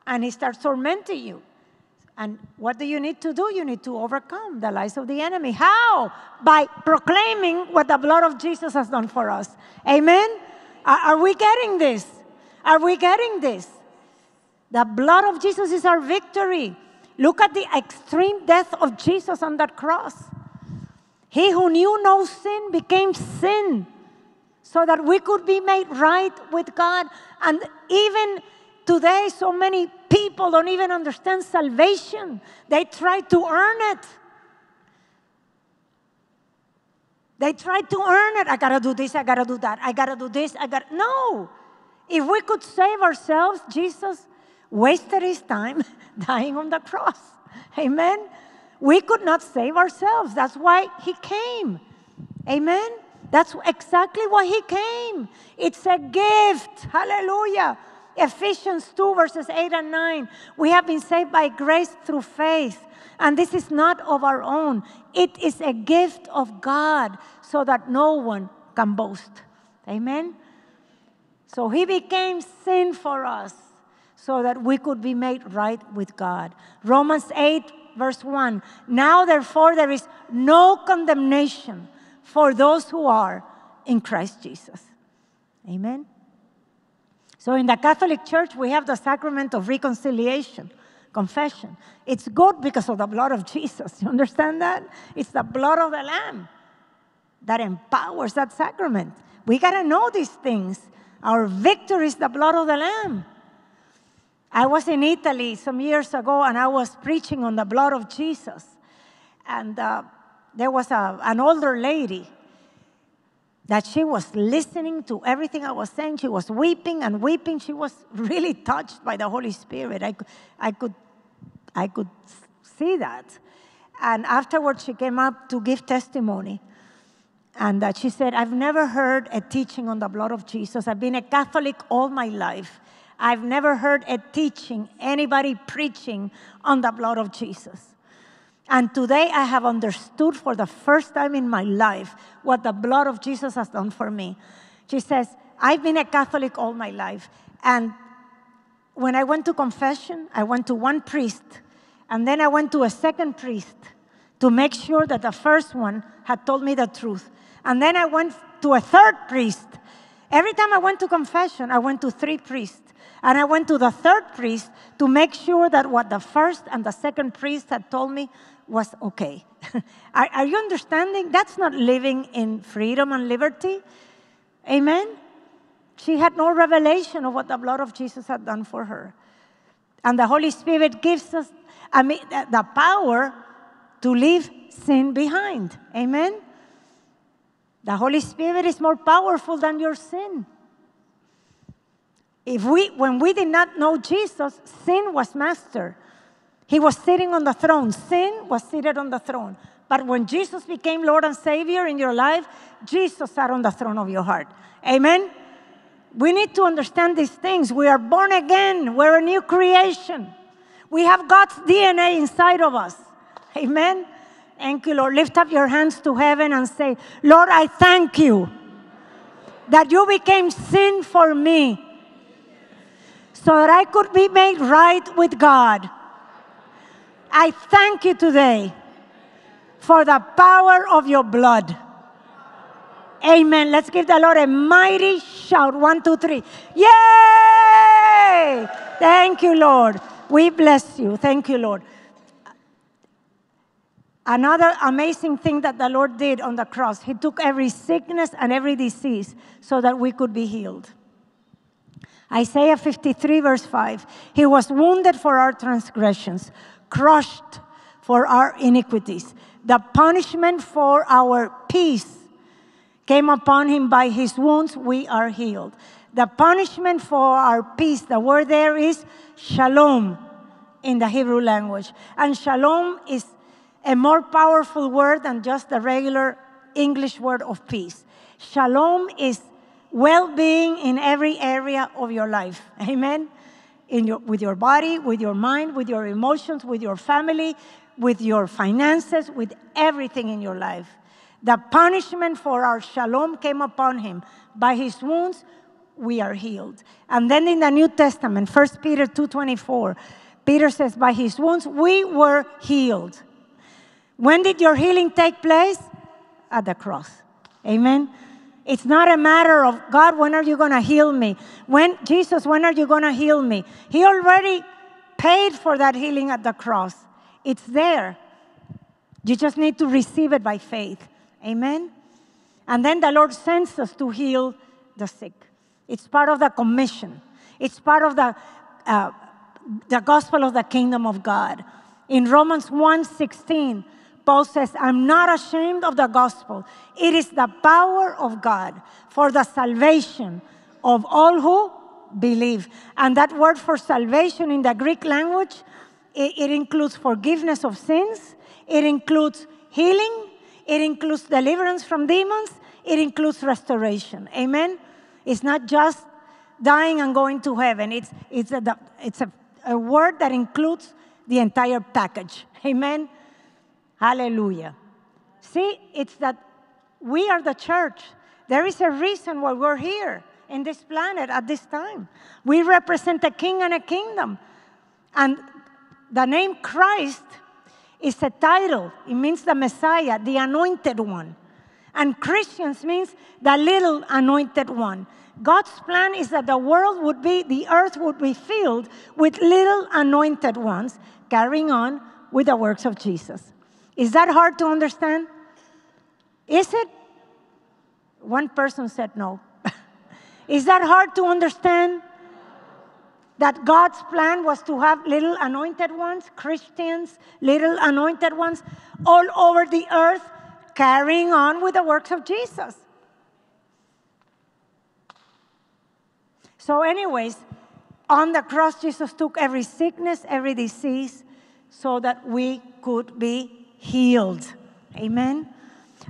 and he starts tormenting you. And what do you need to do? You need to overcome the lies of the enemy. How? By proclaiming what the blood of Jesus has done for us. Amen? Are, we getting this? Are we getting this? The blood of Jesus is our victory. Look at the extreme death of Jesus on that cross. He who knew no sin became sin so that we could be made right with God. And even Today, so many people don't even understand salvation. They try to earn it. They try to earn it. I gotta do this, I gotta do that, I gotta do this, I got to. no. If we could save ourselves, Jesus wasted his time dying on the cross. Amen. We could not save ourselves. That's why he came. Amen. That's exactly why he came. It's a gift. Hallelujah. Ephesians 2, verses 8 and 9. We have been saved by grace through faith. And this is not of our own, it is a gift of God so that no one can boast. Amen. So he became sin for us so that we could be made right with God. Romans 8, verse 1. Now, therefore, there is no condemnation for those who are in Christ Jesus. Amen. So, in the Catholic Church, we have the sacrament of reconciliation, confession. It's good because of the blood of Jesus. You understand that? It's the blood of the Lamb that empowers that sacrament. We got to know these things. Our victory is the blood of the Lamb. I was in Italy some years ago and I was preaching on the blood of Jesus. And uh, there was a, an older lady that she was listening to everything I was saying. She was weeping and weeping. She was really touched by the Holy Spirit. I, I, could, I could see that. And afterwards, she came up to give testimony. And uh, she said, I've never heard a teaching on the blood of Jesus. I've been a Catholic all my life. I've never heard a teaching, anybody preaching on the blood of Jesus. And today I have understood for the first time in my life what the blood of Jesus has done for me. She says, I've been a Catholic all my life. And when I went to confession, I went to one priest, and then I went to a second priest to make sure that the first one had told me the truth. And then I went to a third priest. Every time I went to confession, I went to three priests. And I went to the third priest to make sure that what the first and the second priest had told me was okay. are, are you understanding? That's not living in freedom and liberty. Amen? She had no revelation of what the blood of Jesus had done for her. And the Holy Spirit gives us I mean, the power to leave sin behind. Amen? The Holy Spirit is more powerful than your sin. If we, when we did not know Jesus, sin was master. He was sitting on the throne. Sin was seated on the throne. But when Jesus became Lord and Savior in your life, Jesus sat on the throne of your heart. Amen? We need to understand these things. We are born again, we're a new creation. We have God's DNA inside of us. Amen? Thank you, Lord. Lift up your hands to heaven and say, Lord, I thank you that you became sin for me so that I could be made right with God. I thank you today for the power of your blood. Amen. Let's give the Lord a mighty shout. One, two, three. Yay! Thank you, Lord. We bless you. Thank you, Lord. Another amazing thing that the Lord did on the cross, He took every sickness and every disease so that we could be healed. Isaiah 53, verse 5 He was wounded for our transgressions, crushed for our iniquities. The punishment for our peace came upon him by his wounds, we are healed. The punishment for our peace, the word there is shalom in the Hebrew language. And shalom is a more powerful word than just the regular English word of peace. Shalom is well being in every area of your life. Amen? In your, with your body, with your mind, with your emotions, with your family, with your finances, with everything in your life. The punishment for our shalom came upon him. By his wounds, we are healed. And then in the New Testament, 1 Peter 2.24, Peter says, by his wounds, we were healed. When did your healing take place? At the cross. Amen. It's not a matter of God, when are you going to heal me? When Jesus, when are you going to heal me? He already paid for that healing at the cross. It's there. You just need to receive it by faith. Amen. And then the Lord sends us to heal the sick. It's part of the commission. It's part of the uh, the gospel of the kingdom of God. In Romans 1:16, Paul says, I'm not ashamed of the gospel. It is the power of God for the salvation of all who believe. And that word for salvation in the Greek language, it, it includes forgiveness of sins, it includes healing, it includes deliverance from demons, it includes restoration. Amen? It's not just dying and going to heaven, it's, it's, a, it's a, a word that includes the entire package. Amen? Hallelujah. See, it's that we are the church. There is a reason why we're here in this planet at this time. We represent a king and a kingdom. And the name Christ is a title, it means the Messiah, the anointed one. And Christians means the little anointed one. God's plan is that the world would be, the earth would be filled with little anointed ones carrying on with the works of Jesus. Is that hard to understand? Is it? One person said no. Is that hard to understand? That God's plan was to have little anointed ones, Christians, little anointed ones, all over the earth, carrying on with the works of Jesus. So, anyways, on the cross, Jesus took every sickness, every disease, so that we could be healed. Amen?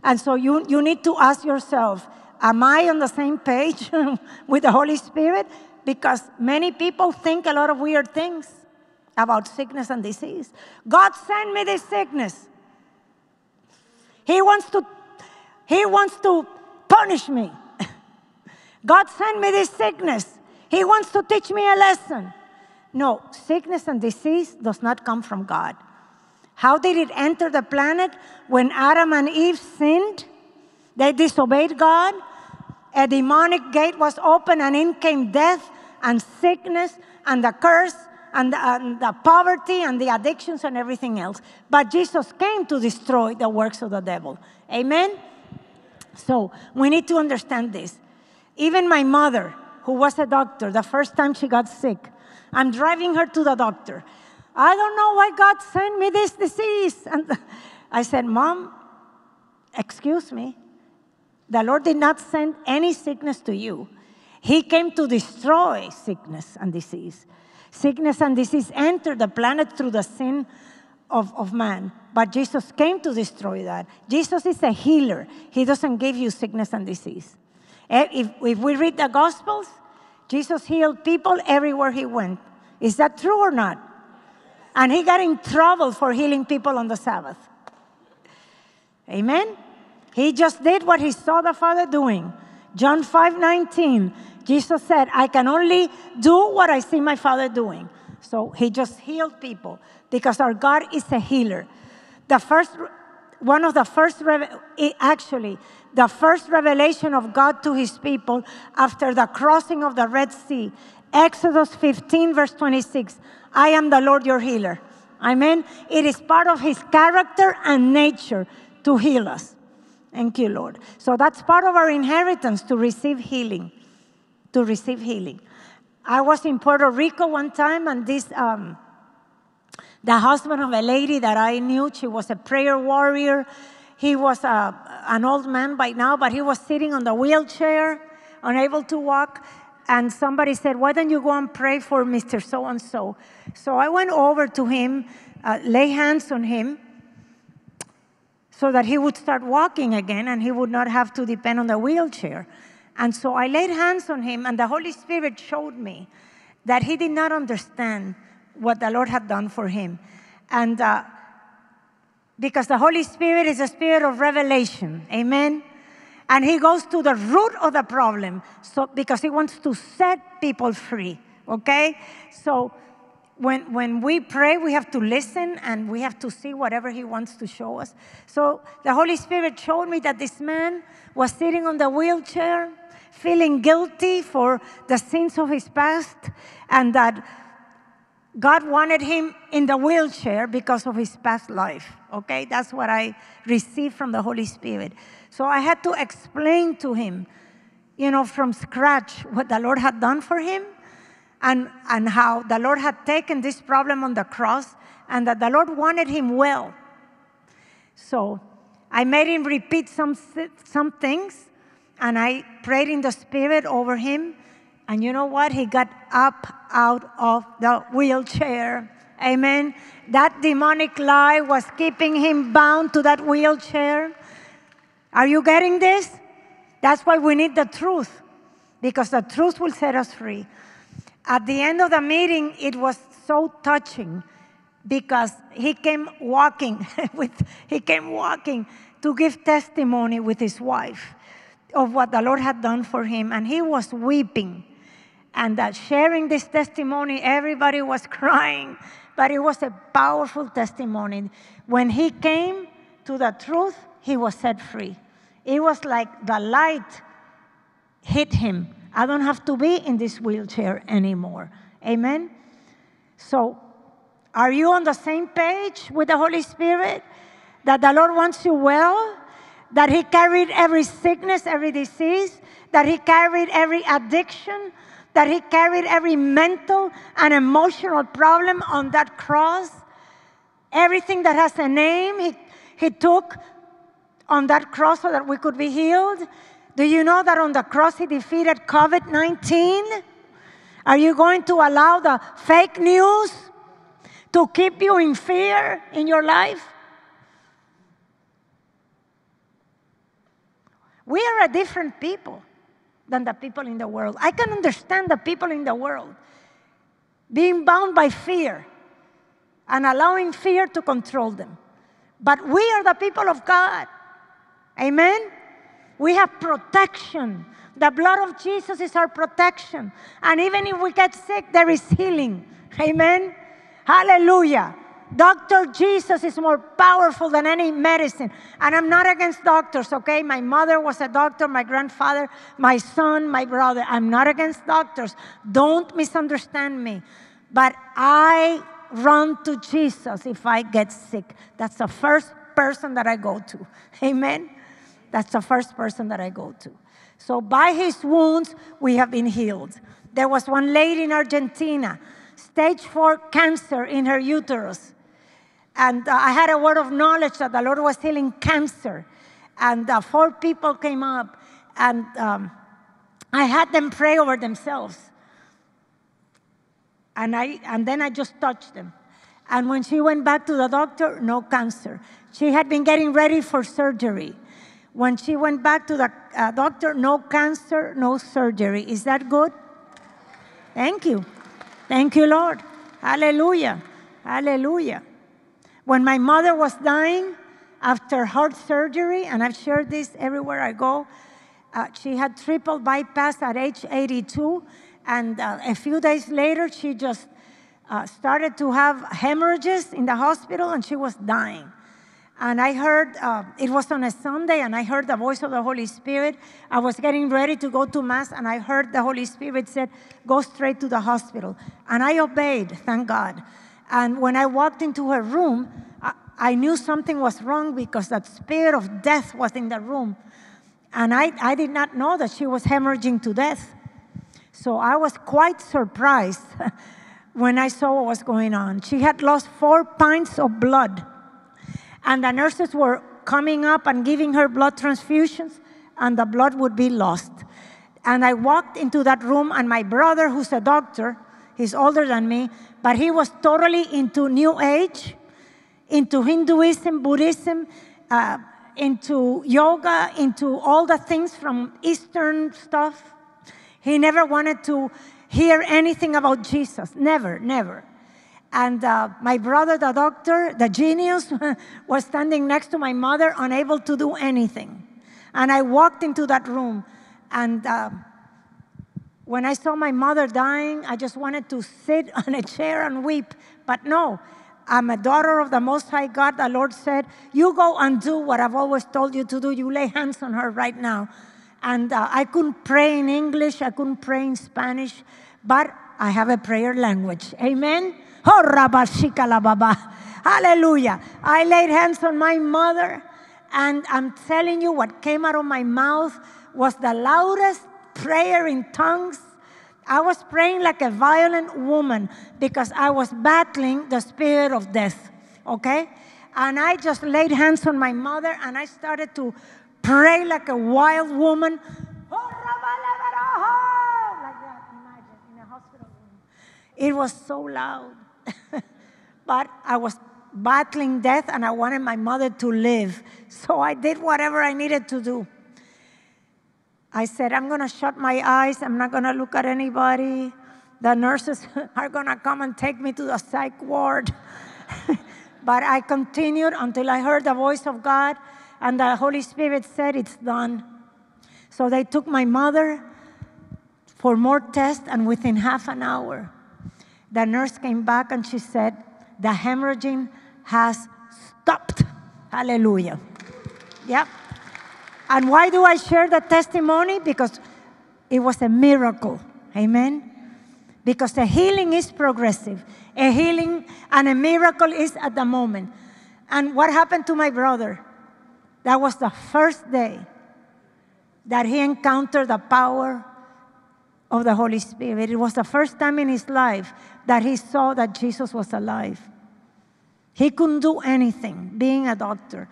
And so you, you need to ask yourself, am I on the same page with the Holy Spirit? Because many people think a lot of weird things about sickness and disease. God sent me this sickness. He wants to, he wants to punish me. God sent me this sickness. He wants to teach me a lesson. No, sickness and disease does not come from God. How did it enter the planet? When Adam and Eve sinned, they disobeyed God. A demonic gate was open, and in came death and sickness and the curse and the, and the, poverty and the addictions and everything else. But Jesus came to destroy the works of the devil. Amen? So we need to understand this. Even my mother, who was a doctor, the first time she got sick, I'm driving her to the doctor. I don't know why God sent me this disease. And I said, Mom, excuse me. The Lord did not send any sickness to you. He came to destroy sickness and disease. Sickness and disease entered the planet through the sin of, of man. But Jesus came to destroy that. Jesus is a healer. He doesn't give you sickness and disease. Eh, if, if we read the Gospels, Jesus healed people everywhere he went. Is that true or not? And he got in trouble for healing people on the Sabbath. Amen? He just did what he saw the Father doing. John 5 19, Jesus said, I can only do what I see my Father doing. So he just healed people because our God is a healer. The first, one of the first, eh, actually, the first revelation of God to his people after the crossing of the Red Sea, Exodus 15, verse 26. I am the Lord your healer. Amen. It is part of his character and nature to heal us. Thank you, Lord. So that's part of our inheritance to receive healing. To receive healing. I was in Puerto Rico one time, and this, um, the husband of a lady that I knew, she was a prayer warrior. He was a, uh, an old man by now, but he was sitting on the wheelchair, unable to walk and somebody said, Why don't you go and pray for Mr. So and so? So I went over to him, uh, lay hands on him, so that he would start walking again and he would not have to depend on the wheelchair. And so I laid hands on him, and the Holy Spirit showed me that he did not understand what the Lord had done for him. And uh, because the Holy Spirit is a spirit of revelation, amen? And he goes to the root of the problem so because he wants to set people free okay so when, when we pray we have to listen and we have to see whatever he wants to show us so the holy spirit showed me that this man was sitting on the wheelchair feeling guilty for the sins of his past and that God wanted him in the wheelchair because of his past life. Okay, that's what I received from the Holy Spirit. So I had to explain to him, you know, from scratch what the Lord had done for him and, and how the Lord had taken this problem on the cross and that the Lord wanted him well. So I made him repeat some, some things, and I prayed in the spirit over him. And you know what? He got up out of the wheelchair. Amen. That demonic lie was keeping him bound to that wheelchair. Are you getting this? That's why we need the truth, because the truth will set us free. At the end of the meeting, it was so touching because he came walking with he came walking to give testimony with his wife of what the Lord had done for him, and he was weeping. And that sharing this testimony, everybody was crying, but it was a powerful testimony. When he came to the truth, he was set free. It was like the light hit him. I don't have to be in this wheelchair anymore. Amen? So, are you on the same page with the Holy Spirit? That the Lord wants you well? That He carried every sickness, every disease? That He carried every addiction? That He carried every mental and emotional problem on that cross? Everything that has a name, He, he took on that cross so that we could be healed? Do you know that on the cross he defeated COVID 19? Are you going to allow the fake news to keep you in fear in your life? We are a different people than the people in the world. I can understand the people in the world being bound by fear and allowing fear to control them. But we are the people of God. Amen? We have protection. The blood of Jesus is our protection. And even if we get sick, there is healing. Amen? Hallelujah. Dr. Jesus is more powerful than any medicine. And I'm not against doctors, okay? My mother was a doctor, my grandfather, my son, my brother. I'm not against doctors. Don't misunderstand me. But I run to Jesus if I get sick. That's the first person that I go to. Amen? That's the first person that I go to. So by his wounds, we have been healed. There was one lady in Argentina, stage four cancer in her uterus. And uh, I had a word of knowledge that the Lord was healing cancer. And uh, four people came up, and um, I had them pray over themselves. And, I, and then I just touched them. And when she went back to the doctor, no cancer. She had been getting ready for surgery. When she went back to the uh, doctor, no cancer, no surgery. Is that good? Thank you. Thank you, Lord. Hallelujah. Hallelujah. When my mother was dying after heart surgery, and I've shared this everywhere I go, uh, she had triple bypass at age 82, and uh, a few days later, she just uh, started to have hemorrhages in the hospital, and she was dying. And I heard, uh, it was on a Sunday, and I heard the voice of the Holy Spirit. I was getting ready to go to Mass, and I heard the Holy Spirit said, Go straight to the hospital. And I obeyed, thank God. And when I walked into her room, I, I knew something was wrong because that spirit of death was in the room. And I, I did not know that she was hemorrhaging to death. So I was quite surprised when I saw what was going on. She had lost four pints of blood and the nurses were coming up and giving her blood transfusions, and the blood would be lost. And I walked into that room, and my brother, who's a doctor, he's older than me, but he was totally into New Age, into Hinduism, Buddhism, uh, into yoga, into all the things from Eastern stuff. He never wanted to hear anything about Jesus. Never, never. And uh, my brother, the doctor, the genius, was standing next to my mother, unable to do anything. And I walked into that room, and uh, when I saw my mother dying, I just wanted to sit on a chair and weep. But no, I'm a daughter of the Most High God. The Lord said, You go and do what I've always told you to do. You lay hands on her right now. And uh, I couldn't pray in English, I couldn't pray in Spanish, but I have a prayer language. Amen? Oh, Hallelujah. I laid hands on my mother, and I'm telling you, what came out of my mouth was the loudest prayer in tongues. I was praying like a violent woman because I was battling the spirit of death. Okay? And I just laid hands on my mother and I started to pray like a wild woman. Oh, like that, imagine, in a hospital room. It was so loud. but I was battling death and I wanted my mother to live. So I did whatever I needed to do. I said, I'm going to shut my eyes. I'm not going to look at anybody. The nurses are going to come and take me to the psych ward. but I continued until I heard the voice of God, and the Holy Spirit said, It's done. So they took my mother for more tests, and within half an hour, the nurse came back and she said, The hemorrhaging has stopped. Hallelujah. Yep. And why do I share the testimony? Because it was a miracle. Amen. Because the healing is progressive. A healing and a miracle is at the moment. And what happened to my brother? That was the first day that he encountered the power of the Holy Spirit. It was the first time in his life that he saw that Jesus was alive. He couldn't do anything being a doctor.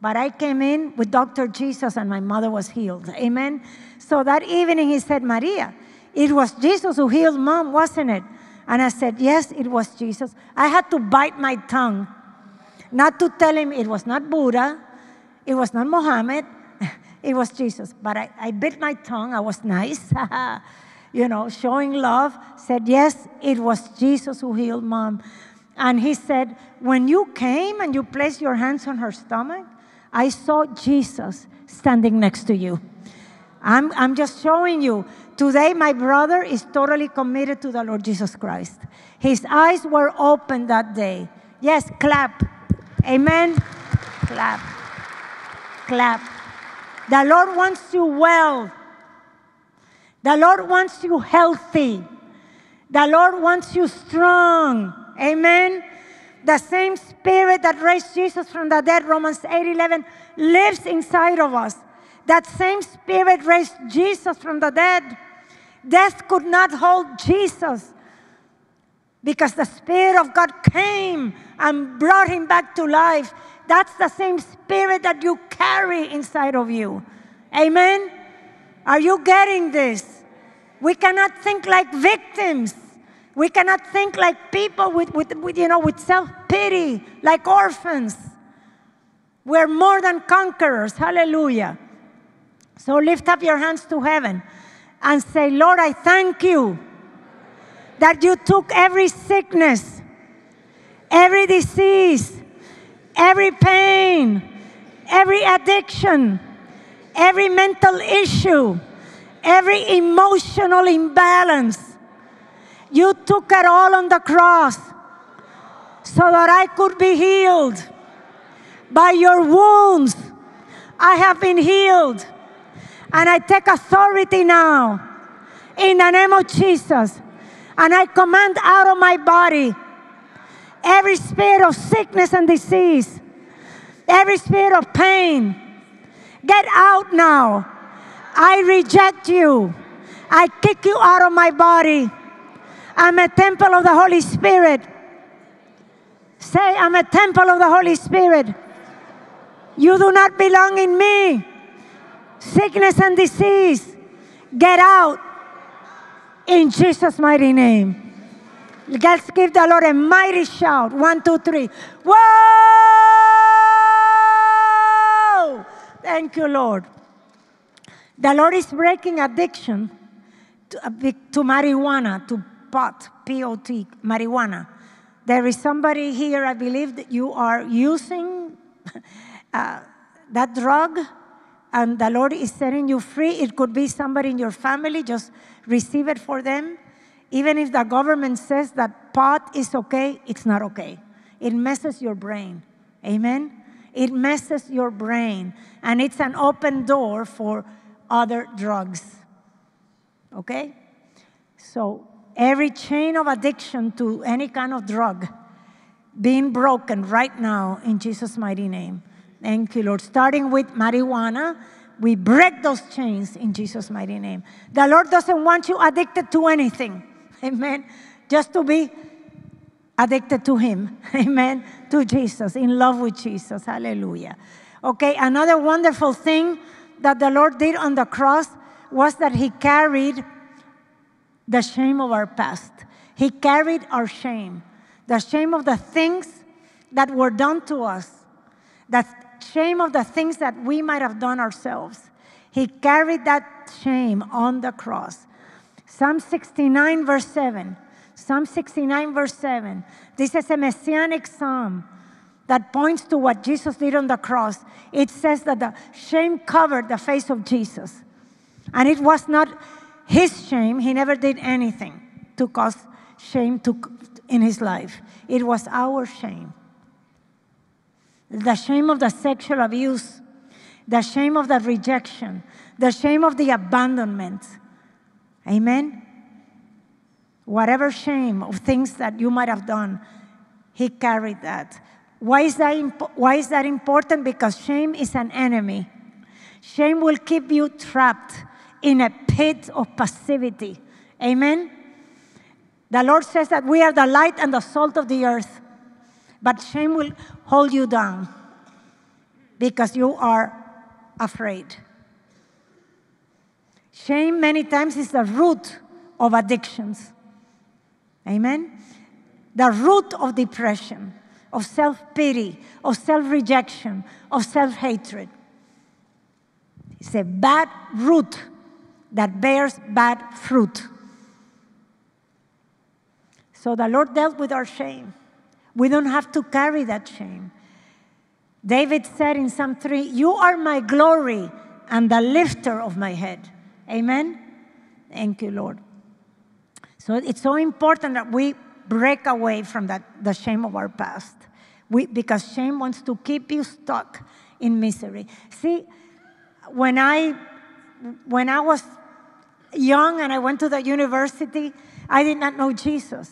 But I came in with Dr. Jesus and my mother was healed. Amen. So that evening he said, Maria, it was Jesus who healed mom, wasn't it? And I said, Yes, it was Jesus. I had to bite my tongue not to tell him it was not Buddha, it was not Mohammed, it was Jesus. But I, I bit my tongue. I was nice, you know, showing love. Said, Yes, it was Jesus who healed mom. And he said, When you came and you placed your hands on her stomach, I saw Jesus standing next to you. I'm, I'm just showing you. Today, my brother is totally committed to the Lord Jesus Christ. His eyes were open that day. Yes, clap. Amen. clap. Clap. The Lord wants you well. The Lord wants you healthy. The Lord wants you strong. Amen. The same spirit that raised Jesus from the dead, Romans 8 11, lives inside of us. That same spirit raised Jesus from the dead. Death could not hold Jesus because the Spirit of God came and brought him back to life. That's the same spirit that you carry inside of you. Amen? Are you getting this? We cannot think like victims. We cannot think like people with, with, with you know, with self pity, like orphans. We're more than conquerors. Hallelujah. So lift up your hands to heaven and say, Lord, I thank you that you took every sickness, every disease, every pain, every addiction, every mental issue, every emotional imbalance. You took it all on the cross so that I could be healed. By your wounds, I have been healed. And I take authority now in the name of Jesus. And I command out of my body every spirit of sickness and disease, every spirit of pain. Get out now. I reject you. I kick you out of my body. I'm a temple of the Holy Spirit. Say, I'm a temple of the Holy Spirit. You do not belong in me. Sickness and disease, get out in Jesus' mighty name. Let's give the Lord a mighty shout. One, two, three. Whoa! Thank you, Lord. The Lord is breaking addiction to, to marijuana, to pot, P O T, marijuana. There is somebody here, I believe, that you are using uh, that drug, and the Lord is setting you free. It could be somebody in your family, just receive it for them. Even if the government says that pot is okay, it's not okay. It messes your brain. Amen? It messes your brain, and it's an open door for other drugs. Okay? So, every chain of addiction to any kind of drug being broken right now in Jesus' mighty name. Thank you, Lord. Starting with marijuana, we break those chains in Jesus' mighty name. The Lord doesn't want you addicted to anything. Amen. Just to be addicted to Him. Amen. To Jesus, in love with Jesus. Hallelujah. Okay, another wonderful thing that the Lord did on the cross was that He carried the shame of our past. He carried our shame, the shame of the things that were done to us, the shame of the things that we might have done ourselves. He carried that shame on the cross. Psalm 69, verse 7. Psalm 69, verse 7. This is a messianic psalm that points to what Jesus did on the cross. It says that the shame covered the face of Jesus. And it was not his shame, he never did anything to cause shame to, in his life. It was our shame. The shame of the sexual abuse, the shame of the rejection, the shame of the abandonment. Amen? Whatever shame of things that you might have done, he carried that. Why is that, imp- why is that important? Because shame is an enemy. Shame will keep you trapped in a pit of passivity. Amen? The Lord says that we are the light and the salt of the earth, but shame will hold you down because you are afraid. Shame, many times, is the root of addictions. Amen? The root of depression, of self pity, of self rejection, of self hatred. It's a bad root that bears bad fruit. So the Lord dealt with our shame. We don't have to carry that shame. David said in Psalm 3, You are my glory and the lifter of my head. Amen? Thank you, Lord. So it's so important that we break away from that, the shame of our past. We, because shame wants to keep you stuck in misery. See, when I, when I was young and I went to the university, I did not know Jesus.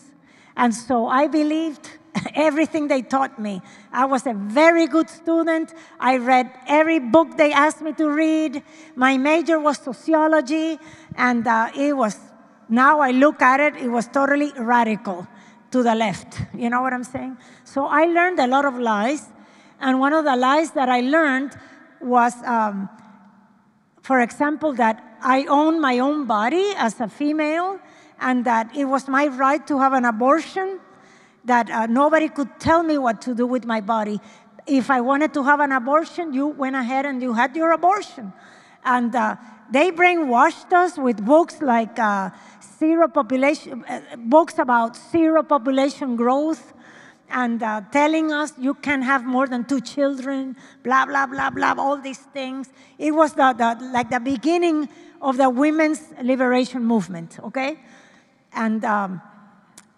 And so I believed everything they taught me. I was a very good student. I read every book they asked me to read. My major was sociology, and uh, it was, now I look at it, it was totally radical to the left. You know what I'm saying? So I learned a lot of lies. And one of the lies that I learned was, um, for example, that I own my own body as a female and that it was my right to have an abortion, that uh, nobody could tell me what to do with my body. If I wanted to have an abortion, you went ahead and you had your abortion. And uh, they brainwashed us with books like uh, zero population, uh, books about zero population growth, and uh, telling us you can have more than two children, blah blah blah blah, all these things. It was the, the like the beginning of the women's liberation movement. Okay, and. Um,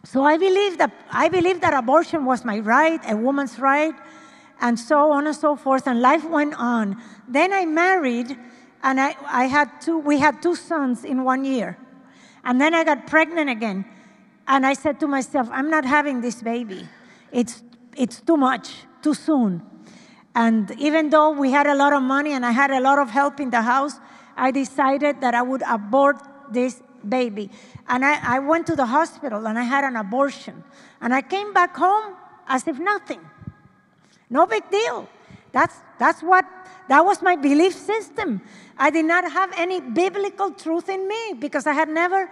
so I believe that I believe that abortion was my right, a woman's right, and so on and so forth. And life went on. Then I married, and I, I had two. We had two sons in one year, and then I got pregnant again. And I said to myself, I'm not having this baby. It's it's too much, too soon. And even though we had a lot of money and I had a lot of help in the house, I decided that I would abort this baby. And I, I went to the hospital and I had an abortion. And I came back home as if nothing. No big deal. That's, that's what, that was my belief system. I did not have any biblical truth in me because I had never,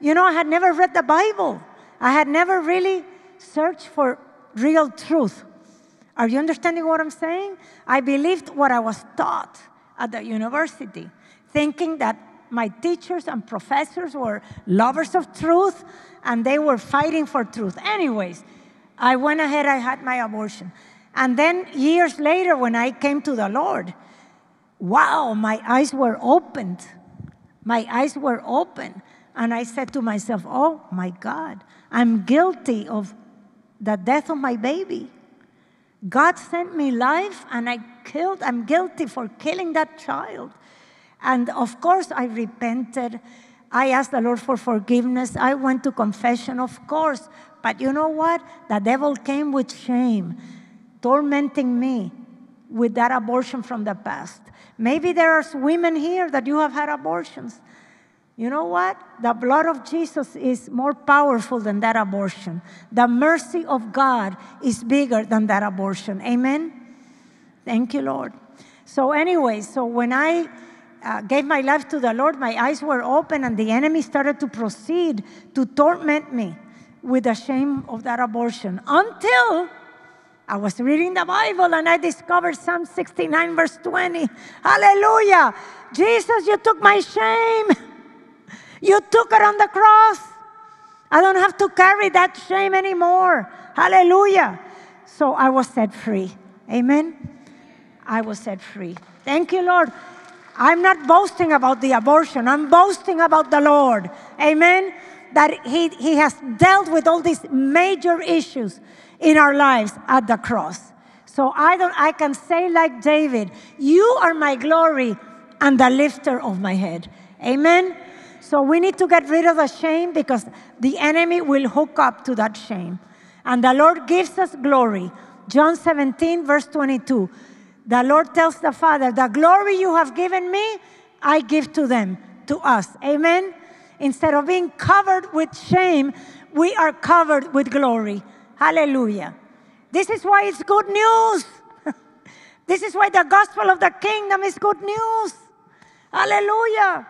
you know, I had never read the Bible. I had never really searched for real truth. Are you understanding what I'm saying? I believed what I was taught at the university, thinking that my teachers and professors were lovers of truth and they were fighting for truth. Anyways, I went ahead, I had my abortion. And then years later, when I came to the Lord, wow, my eyes were opened. My eyes were open. And I said to myself, oh my God, I'm guilty of the death of my baby. God sent me life and I killed, I'm guilty for killing that child. And of course, I repented. I asked the Lord for forgiveness. I went to confession, of course. But you know what? The devil came with shame, tormenting me with that abortion from the past. Maybe there are women here that you have had abortions. You know what? The blood of Jesus is more powerful than that abortion. The mercy of God is bigger than that abortion. Amen? Thank you, Lord. So, anyway, so when I uh, gave my life to the Lord, my eyes were open and the enemy started to proceed to torment me with the shame of that abortion until I was reading the Bible and I discovered Psalm 69, verse 20. Hallelujah. Jesus, you took my shame. You took it on the cross. I don't have to carry that shame anymore. Hallelujah. So I was set free. Amen. I was set free. Thank you, Lord. I'm not boasting about the abortion, I'm boasting about the Lord. Amen. That He, he has dealt with all these major issues in our lives at the cross. So I don't I can say like David, you are my glory and the lifter of my head. Amen. So we need to get rid of the shame because the enemy will hook up to that shame. And the Lord gives us glory. John 17, verse 22. The Lord tells the Father, The glory you have given me, I give to them, to us. Amen? Instead of being covered with shame, we are covered with glory. Hallelujah. This is why it's good news. this is why the gospel of the kingdom is good news. Hallelujah.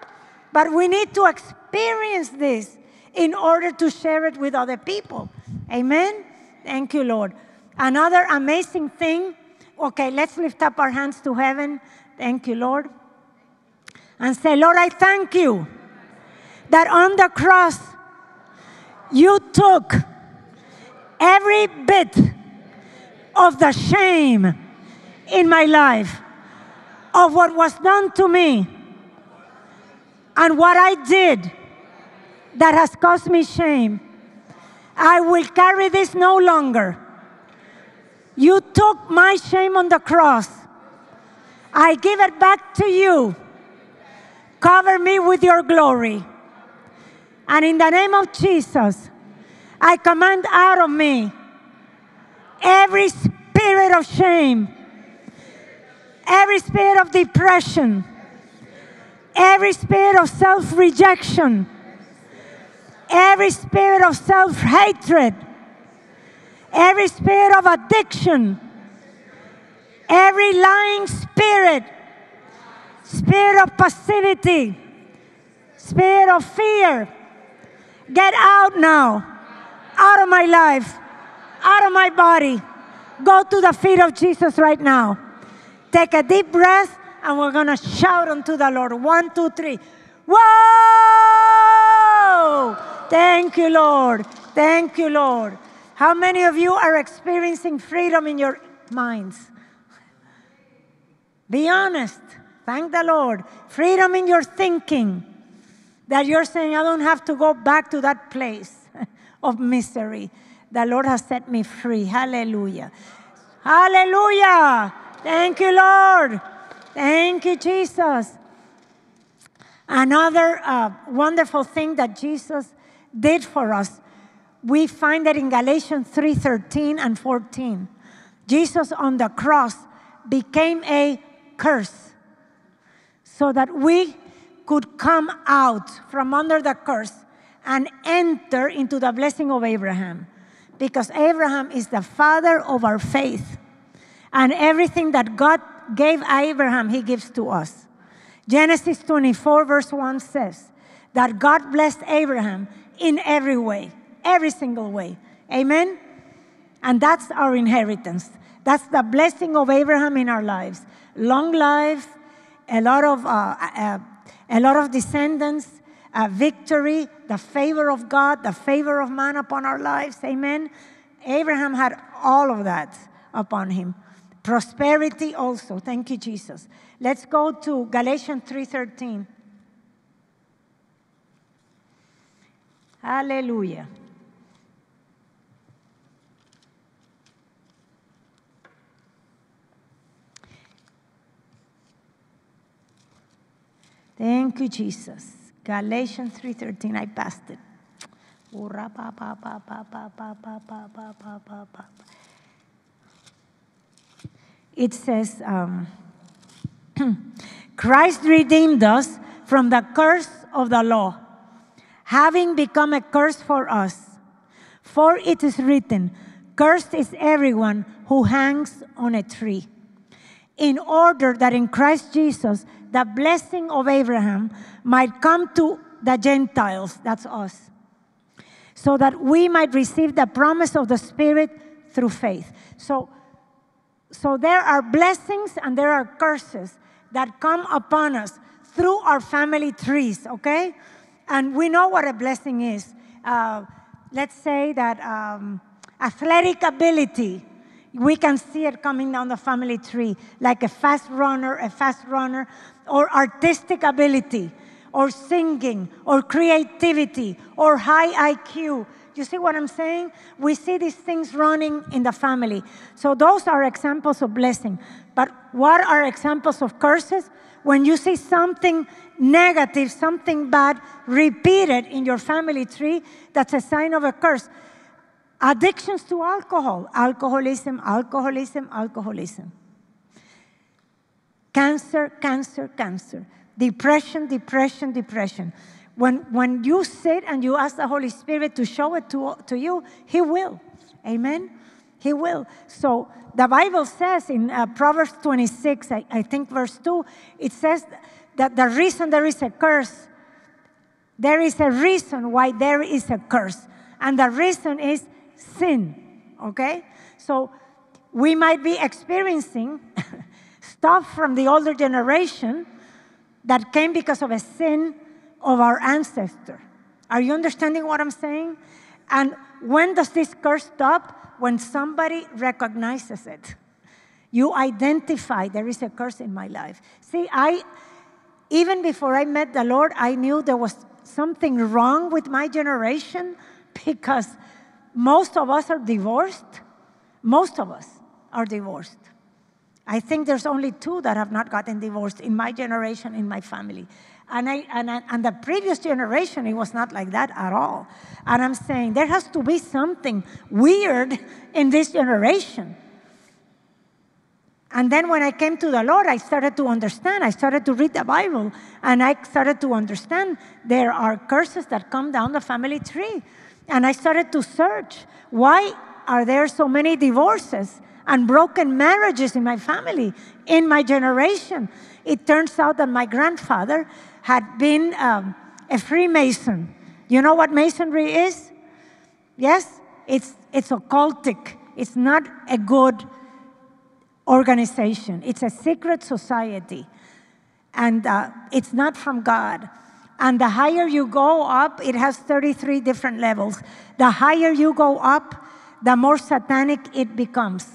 But we need to experience this in order to share it with other people. Amen? Thank you, Lord. Another amazing thing. Okay, let's lift up our hands to heaven. Thank you, Lord. And say, Lord, I thank you that on the cross you took every bit of the shame in my life of what was done to me and what I did that has caused me shame. I will carry this no longer. You took my shame on the cross. I give it back to you. Cover me with your glory. And in the name of Jesus, I command out of me every spirit of shame, every spirit of depression, every spirit of self rejection, every spirit of self hatred, every spirit of addiction, every lying spirit, spirit of passivity, spirit of fear. Get out now, out of my life, out of my body. Go to the feet of Jesus right now. Take a deep breath and we're going to shout unto the Lord. One, two, three. Whoa! Thank you, Lord. Thank you, Lord. How many of you are experiencing freedom in your minds? Be honest. Thank the Lord. Freedom in your thinking. That you're saying, I don't have to go back to that place of misery. The Lord has set me free. Hallelujah. Hallelujah. Thank you, Lord. Thank you, Jesus. Another uh, wonderful thing that Jesus did for us, we find that in Galatians 3:13 and 14. Jesus on the cross became a curse so that we could come out from under the curse and enter into the blessing of Abraham. Because Abraham is the father of our faith. And everything that God gave Abraham, he gives to us. Genesis 24, verse 1 says that God blessed Abraham in every way, every single way. Amen? And that's our inheritance. That's the blessing of Abraham in our lives. Long life, a lot of, uh, uh, a lot of descendants, uh, victory, the favor of God, the favor of man upon our lives. Amen? Abraham had all of that upon him. Prosperity also. Thank you, Jesus. Let's go to Galatians 3:13. Hallelujah. Thank you, Jesus. Galatians 3:13. I passed it. It says, um, Christ redeemed us from the curse of the law, having become a curse for us. For it is written, Cursed is everyone who hangs on a tree, in order that in Christ Jesus the blessing of Abraham might come to the Gentiles, that's us, so that we might receive the promise of the Spirit through faith. So, so there are blessings and there are curses that come upon us through our family trees, okay? And we know what a blessing is. Uh, let's say that um, athletic ability, we can see it coming down the family tree, like a fast runner, a fast runner, or artistic ability, or singing, or creativity, or high IQ. You see what I'm saying? We see these things running in the family. So those are examples of blessing. But what are examples of curses? When you see something negative, something bad repeated in your family tree, that's a sign of a curse. Addictions to alcohol, alcoholism, alcoholism, alcoholism. Cancer, cancer, cancer. Depression, depression, depression. When, when you sit and you ask the Holy Spirit to show it to, to you, He will. Amen? He will. So the Bible says in uh, Proverbs 26, I, I think verse 2, it says that the reason there is a curse, there is a reason why there is a curse. And the reason is sin. Okay? So we might be experiencing stuff from the older generation that came because of a sin of our ancestor. Are you understanding what I'm saying? And when does this curse stop? When somebody recognizes it. You identify there is a curse in my life. See, I even before I met the Lord, I knew there was something wrong with my generation because most of us are divorced. Most of us are divorced. I think there's only two that have not gotten divorced in my generation, in my family. And, I, and, I, and the previous generation, it was not like that at all. And I'm saying there has to be something weird in this generation. And then when I came to the Lord, I started to understand. I started to read the Bible and I started to understand there are curses that come down the family tree. And I started to search why are there so many divorces and broken marriages in my family, in my generation? It turns out that my grandfather had been um, a Freemason. You know what Masonry is? Yes? It's, it's occultic, it's not a good organization. It's a secret society, and uh, it's not from God. And the higher you go up, it has 33 different levels. The higher you go up, the more satanic it becomes.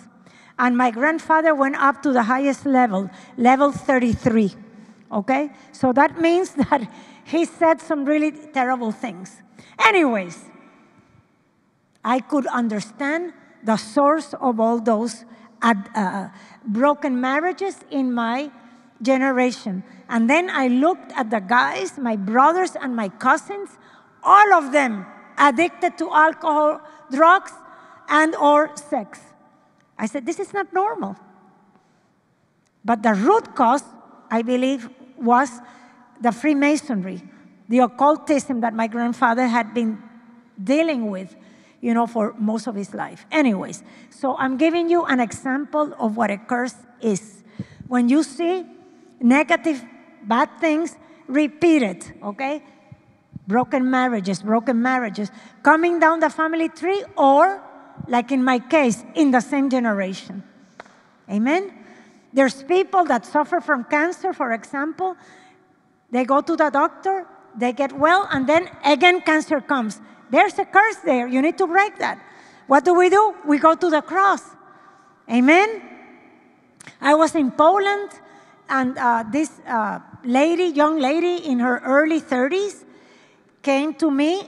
And my grandfather went up to the highest level, level 33. Okay? So that means that he said some really terrible things. Anyways, I could understand the source of all those uh, broken marriages in my generation. And then I looked at the guys, my brothers and my cousins, all of them addicted to alcohol, drugs, and or sex. I said, this is not normal. But the root cause, I believe, was the Freemasonry, the occultism that my grandfather had been dealing with you know, for most of his life. Anyways, so I'm giving you an example of what a curse is. When you see negative, bad things, repeated, okay? Broken marriages, broken marriages, coming down the family tree, or, like in my case, in the same generation. Amen? There's people that suffer from cancer, for example. They go to the doctor, they get well, and then again cancer comes. There's a curse there. You need to break that. What do we do? We go to the cross. Amen? I was in Poland, and uh, this uh, lady, young lady in her early 30s, came to me,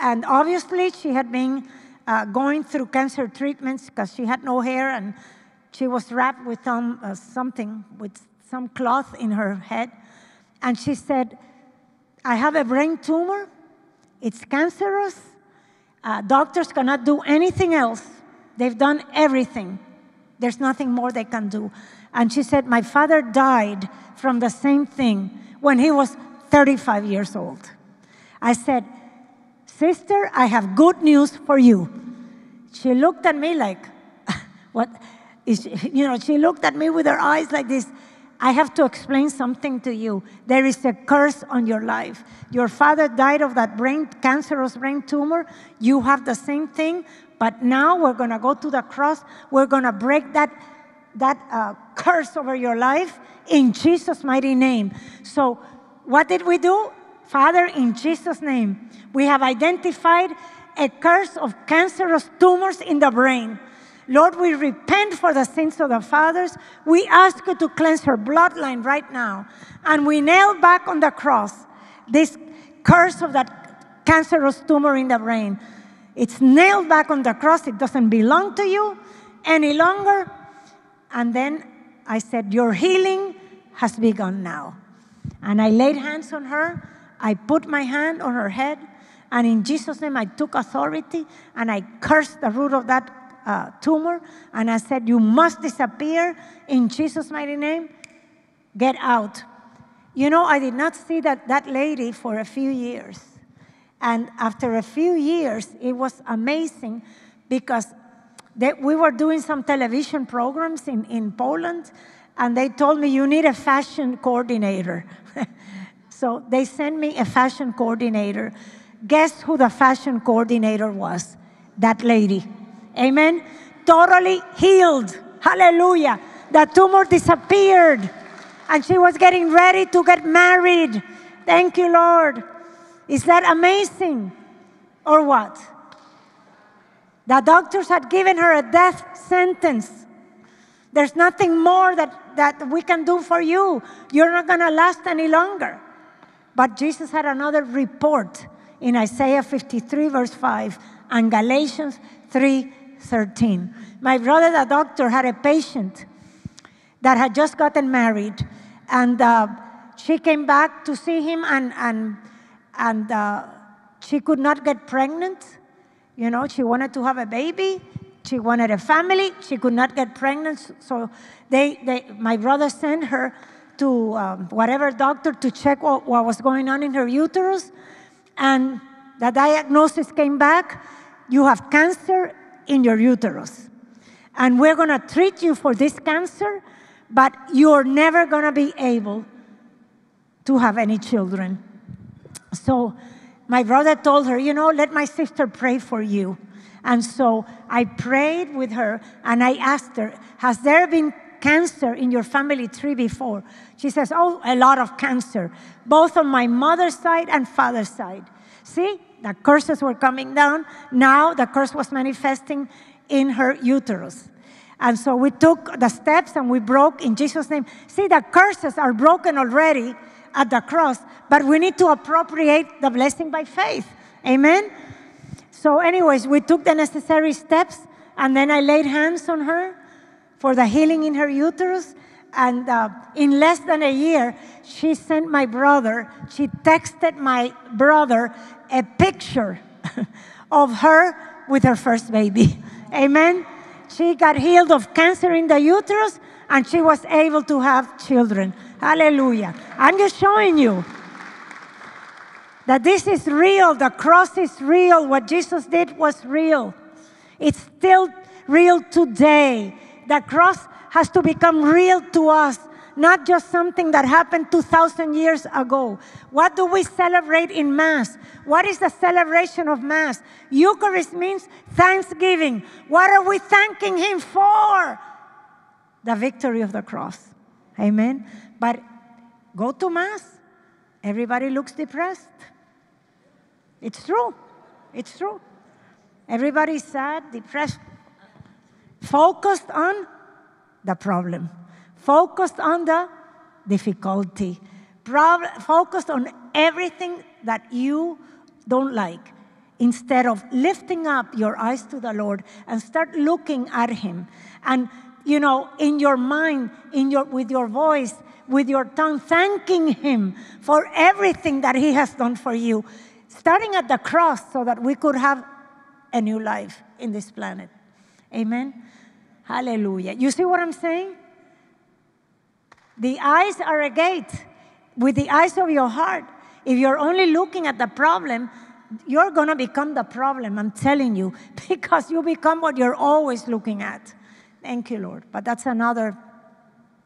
and obviously she had been uh, going through cancer treatments because she had no hair and she was wrapped with some, uh, something, with some cloth in her head. And she said, I have a brain tumor it's cancerous. Uh, doctors cannot do anything else. They've done everything. There's nothing more they can do. And she said, My father died from the same thing when he was 35 years old. I said, Sister, I have good news for you. She looked at me like, What? Is, you know, she looked at me with her eyes like this. I have to explain something to you. There is a curse on your life. Your father died of that brain, cancerous brain tumor. You have the same thing, but now we're going to go to the cross. We're going to break that, that uh, curse over your life in Jesus' mighty name. So, what did we do? Father, in Jesus' name, we have identified a curse of cancerous tumors in the brain. Lord, we repent for the sins of the fathers. We ask you to cleanse her bloodline right now. And we nail back on the cross this curse of that cancerous tumor in the brain. It's nailed back on the cross. It doesn't belong to you any longer. And then I said, Your healing has begun now. And I laid hands on her. I put my hand on her head. And in Jesus' name, I took authority and I cursed the root of that uh, tumor. And I said, You must disappear in Jesus' mighty name. Get out. You know, I did not see that, that lady for a few years. And after a few years, it was amazing because they, we were doing some television programs in, in Poland, and they told me, You need a fashion coordinator. so they sent me a fashion coordinator. Guess who the fashion coordinator was? That lady. Amen. Totally healed. Hallelujah. The tumor disappeared. And she was getting ready to get married. Thank you, Lord. Is that amazing? Or what? The doctors had given her a death sentence. There's nothing more that, that we can do for you. You're not going to last any longer. But Jesus had another report in Isaiah 53, verse 5, and Galatians 3, 13. My brother, the doctor, had a patient that had just gotten married, and uh, she came back to see him, and, and, and uh, she could not get pregnant. You know, she wanted to have a baby. She wanted a family. She could not get pregnant. So they, they my brother sent her to um, whatever doctor to check what, what was going on in her uterus. And the diagnosis came back you have cancer in your uterus. And we're going to treat you for this cancer, but you're never going to be able to have any children. So my brother told her, You know, let my sister pray for you. And so I prayed with her and I asked her, Has there been cancer in your family tree before? She says, Oh, a lot of cancer, both on my mother's side and father's side. See, the curses were coming down. Now the curse was manifesting in her uterus. And so we took the steps and we broke in Jesus' name. See, the curses are broken already at the cross, but we need to appropriate the blessing by faith. Amen? So, anyways, we took the necessary steps, and then I laid hands on her for the healing in her uterus. And uh, in less than a year, she sent my brother, she texted my brother a picture of her with her first baby. Amen. She got healed of cancer in the uterus and she was able to have children. Hallelujah. I'm just showing you that this is real. The cross is real. What Jesus did was real. It's still real today. The cross has to become real to us, not just something that happened 2,000 years ago. What do we celebrate in Mass? What is the celebration of Mass? Eucharist means thanksgiving. What are we thanking Him for? The victory of the cross. Amen. But go to Mass. Everybody looks depressed. It's true. It's true. Everybody's sad, depressed, focused on the problem, focused on the difficulty, Prob- focused on everything that you don't like, instead of lifting up your eyes to the Lord and start looking at Him. And, you know, in your mind, in your, with your voice, with your tongue, thanking Him for everything that He has done for you, starting at the cross so that we could have a new life in this planet. Amen. Hallelujah. You see what I'm saying? The eyes are a gate. With the eyes of your heart, If you're only looking at the problem, you're going to become the problem, I'm telling you, because you become what you're always looking at. Thank you, Lord. But that's another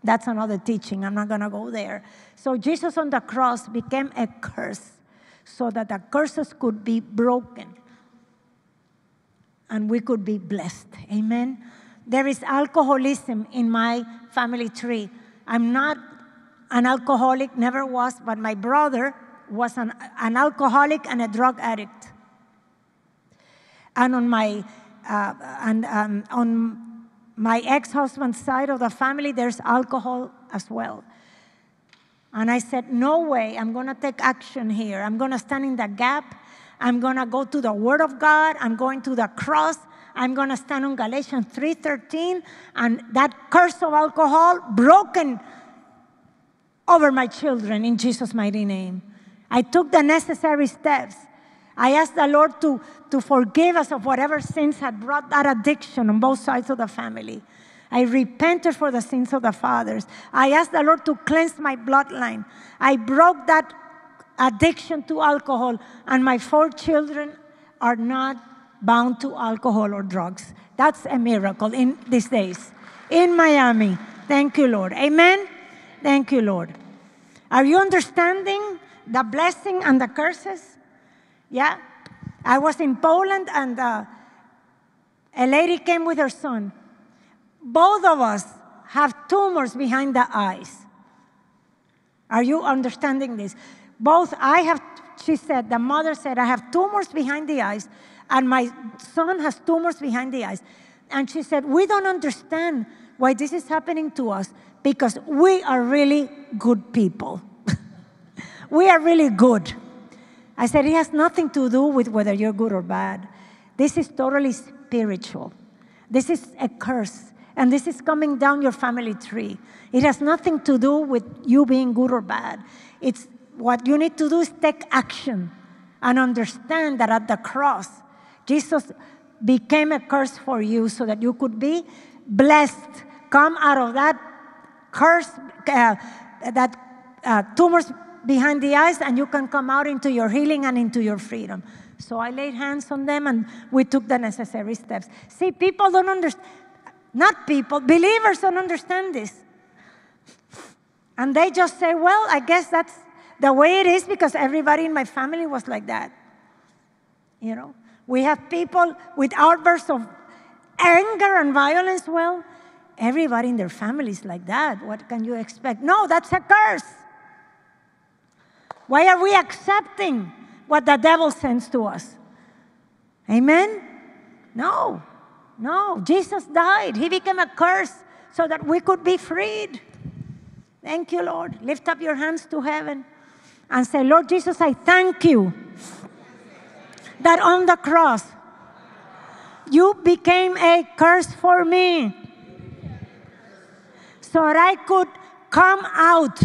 that's another teaching. I'm not going to go there. So Jesus on the cross became a curse so that the curses could be broken and we could be blessed. Amen. There is alcoholism in my family tree. I'm not an alcoholic, never was, but my brother was an, an alcoholic and a drug addict. And on my uh, and um, on my ex-husband's side of the family, there's alcohol as well. And I said, no way, I'm going to take action here. I'm going to stand in the gap. I'm going to go to the Word of God. I'm going to the cross. I'm going to stand on Galatians 3:13 and that curse of alcohol broken over my children in Jesus mighty name. I took the necessary steps. I asked the Lord to, to forgive us of whatever sins had brought that addiction on both sides of the family. I repented for the sins of the fathers. I asked the Lord to cleanse my bloodline. I broke that addiction to alcohol, and my four children are not bound to alcohol or drugs. That's a miracle in these days in Miami. Thank you, Lord. Amen. Thank you, Lord. Are you understanding the blessing and the curses? Yeah. I was in Poland and uh, a lady came with her son. Both of us have tumors behind the eyes. Are you understanding this? Both, I have, she said, the mother said, I have tumors behind the eyes, and my son has tumors behind the eyes. And she said, We don't understand why this is happening to us because we are really good people. we are really good. I said, It has nothing to do with whether you're good or bad. This is totally spiritual. This is a curse. And this is coming down your family tree. It has nothing to do with you being good or bad. It's what you need to do is take action and understand that at the cross, Jesus became a curse for you so that you could be blessed. Come out of that curse, uh, that uh, tumors behind the eyes, and you can come out into your healing and into your freedom. So I laid hands on them and we took the necessary steps. See, people don't understand, not people, believers don't understand this. And they just say, well, I guess that's the way it is because everybody in my family was like that. You know, we have people with outbursts of anger and violence. Well, everybody in their family is like that. What can you expect? No, that's a curse. Why are we accepting what the devil sends to us? Amen? No, no. Jesus died, He became a curse so that we could be freed. Thank you, Lord. Lift up your hands to heaven and say, Lord Jesus, I thank you that on the cross you became a curse for me so that I could come out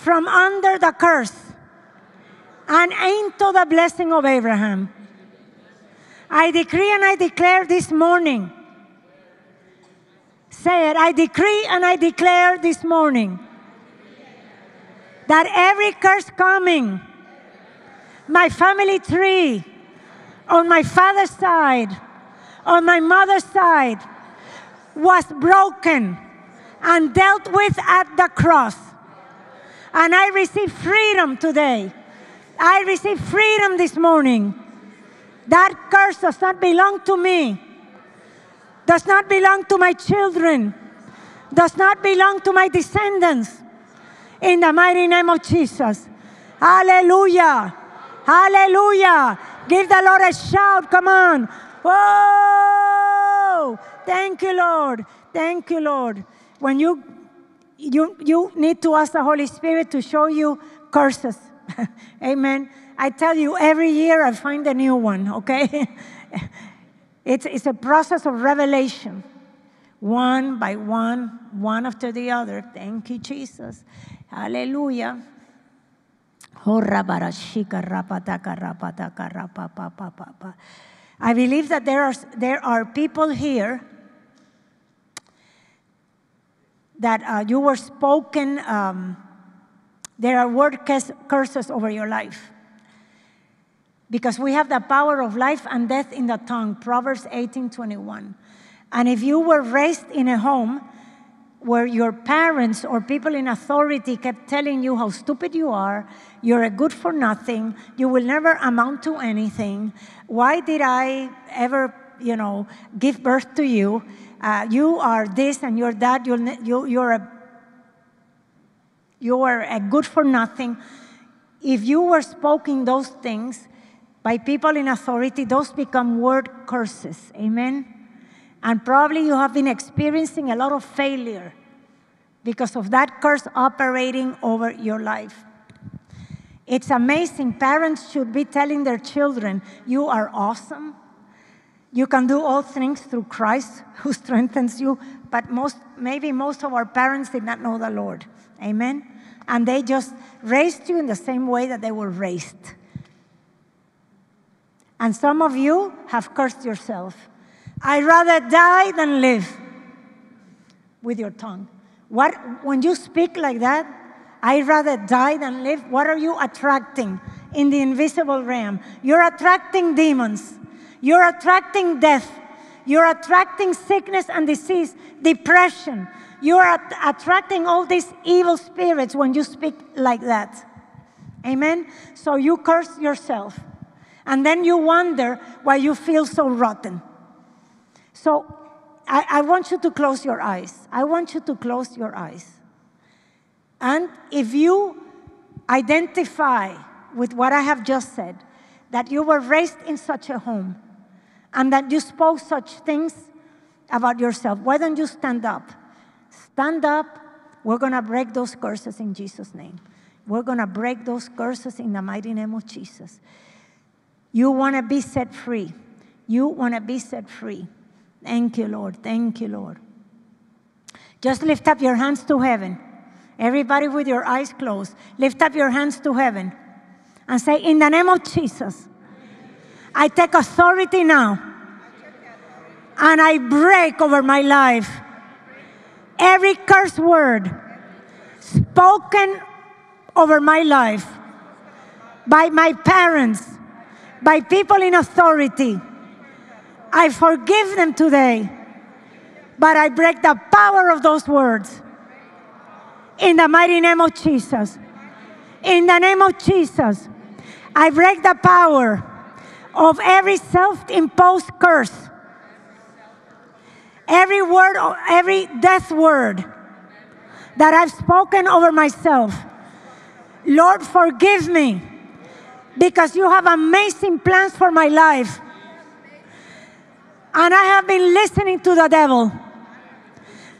from under the curse and into the blessing of Abraham. I decree and I declare this morning. Say it. I decree and I declare this morning that every curse coming, my family tree, on my father's side, on my mother's side, was broken and dealt with at the cross. And I receive freedom today. I receive freedom this morning. That curse does not belong to me, does not belong to my children, does not belong to my descendants. In the mighty name of Jesus. Hallelujah. Hallelujah. Give the Lord a shout. Come on. Whoa. Thank you, Lord. Thank you, Lord. When you you you need to ask the Holy Spirit to show you curses. Amen. I tell you, every year I find a new one, okay? it's, it's a process of revelation, one by one, one after the other. Thank you, Jesus. Hallelujah. Oh, I believe that there are, there are people here that uh, you were spoken, um, There are word curse- curses over your life. Because we have the power of life and death in the tongue, Proverbs 18 21. And if you were raised in a home where your parents or people in authority kept telling you how stupid you are, you're a good for nothing, you will never amount to anything, why did I ever, you know, give birth to you? Uh, you are this and you're that, you're, you, you're a you are a good for nothing. If you were spoken those things by people in authority, those become word curses. Amen? And probably you have been experiencing a lot of failure because of that curse operating over your life. It's amazing. Parents should be telling their children, You are awesome. You can do all things through Christ who strengthens you. But most, maybe most of our parents did not know the Lord. Amen? And they just raised you in the same way that they were raised. And some of you have cursed yourself. I'd rather die than live with your tongue. What, when you speak like that, I'd rather die than live, what are you attracting in the invisible realm? You're attracting demons. You're attracting death. You're attracting sickness and disease, depression. You're at- attracting all these evil spirits when you speak like that. Amen? So you curse yourself. And then you wonder why you feel so rotten. So I, I want you to close your eyes. I want you to close your eyes. And if you identify with what I have just said, that you were raised in such a home, and that you spoke such things about yourself, why don't you stand up? Stand up. We're going to break those curses in Jesus' name. We're going to break those curses in the mighty name of Jesus. You want to be set free. You want to be set free. Thank you, Lord. Thank you, Lord. Just lift up your hands to heaven. Everybody with your eyes closed, lift up your hands to heaven and say, In the name of Jesus, I take authority now and I break over my life every curse word spoken over my life by my parents, by people in authority. I forgive them today, but I break the power of those words. In the mighty name of Jesus. In the name of Jesus, I break the power of every self imposed curse, every word, every death word that I've spoken over myself. Lord, forgive me because you have amazing plans for my life. And I have been listening to the devil.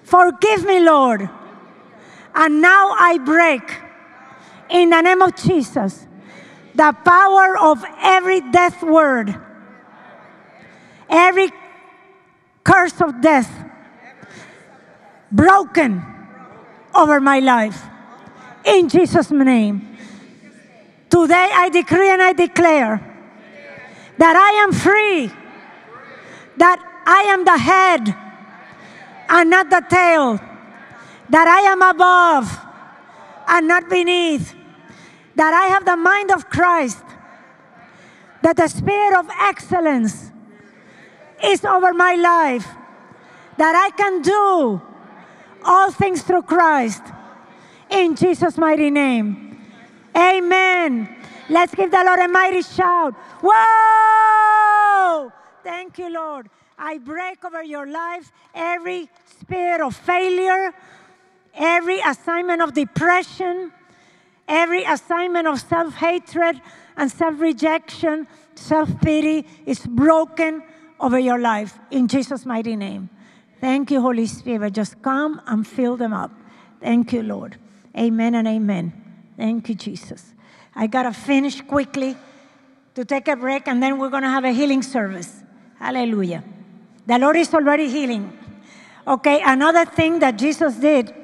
Forgive me, Lord. And now I break, in the name of Jesus, the power of every death word, every curse of death broken over my life. In Jesus' name. Today I decree and I declare that I am free, that I am the head and not the tail, that I am above and not beneath, that I have the mind of Christ, that the spirit of excellence is over my life, that I can do all things through Christ in Jesus' mighty name. Amen. Let's give the Lord a mighty shout. Whoa! Thank you, Lord. I break over your life every spirit of failure, every assignment of depression, every assignment of self hatred and self rejection, self pity is broken over your life in Jesus' mighty name. Thank you, Holy Spirit. Just come and fill them up. Thank you, Lord. Amen and amen. Thank you, Jesus. I got to finish quickly to take a break, and then we're going to have a healing service. Hallelujah. The Lord is already healing. Okay, another thing that Jesus did,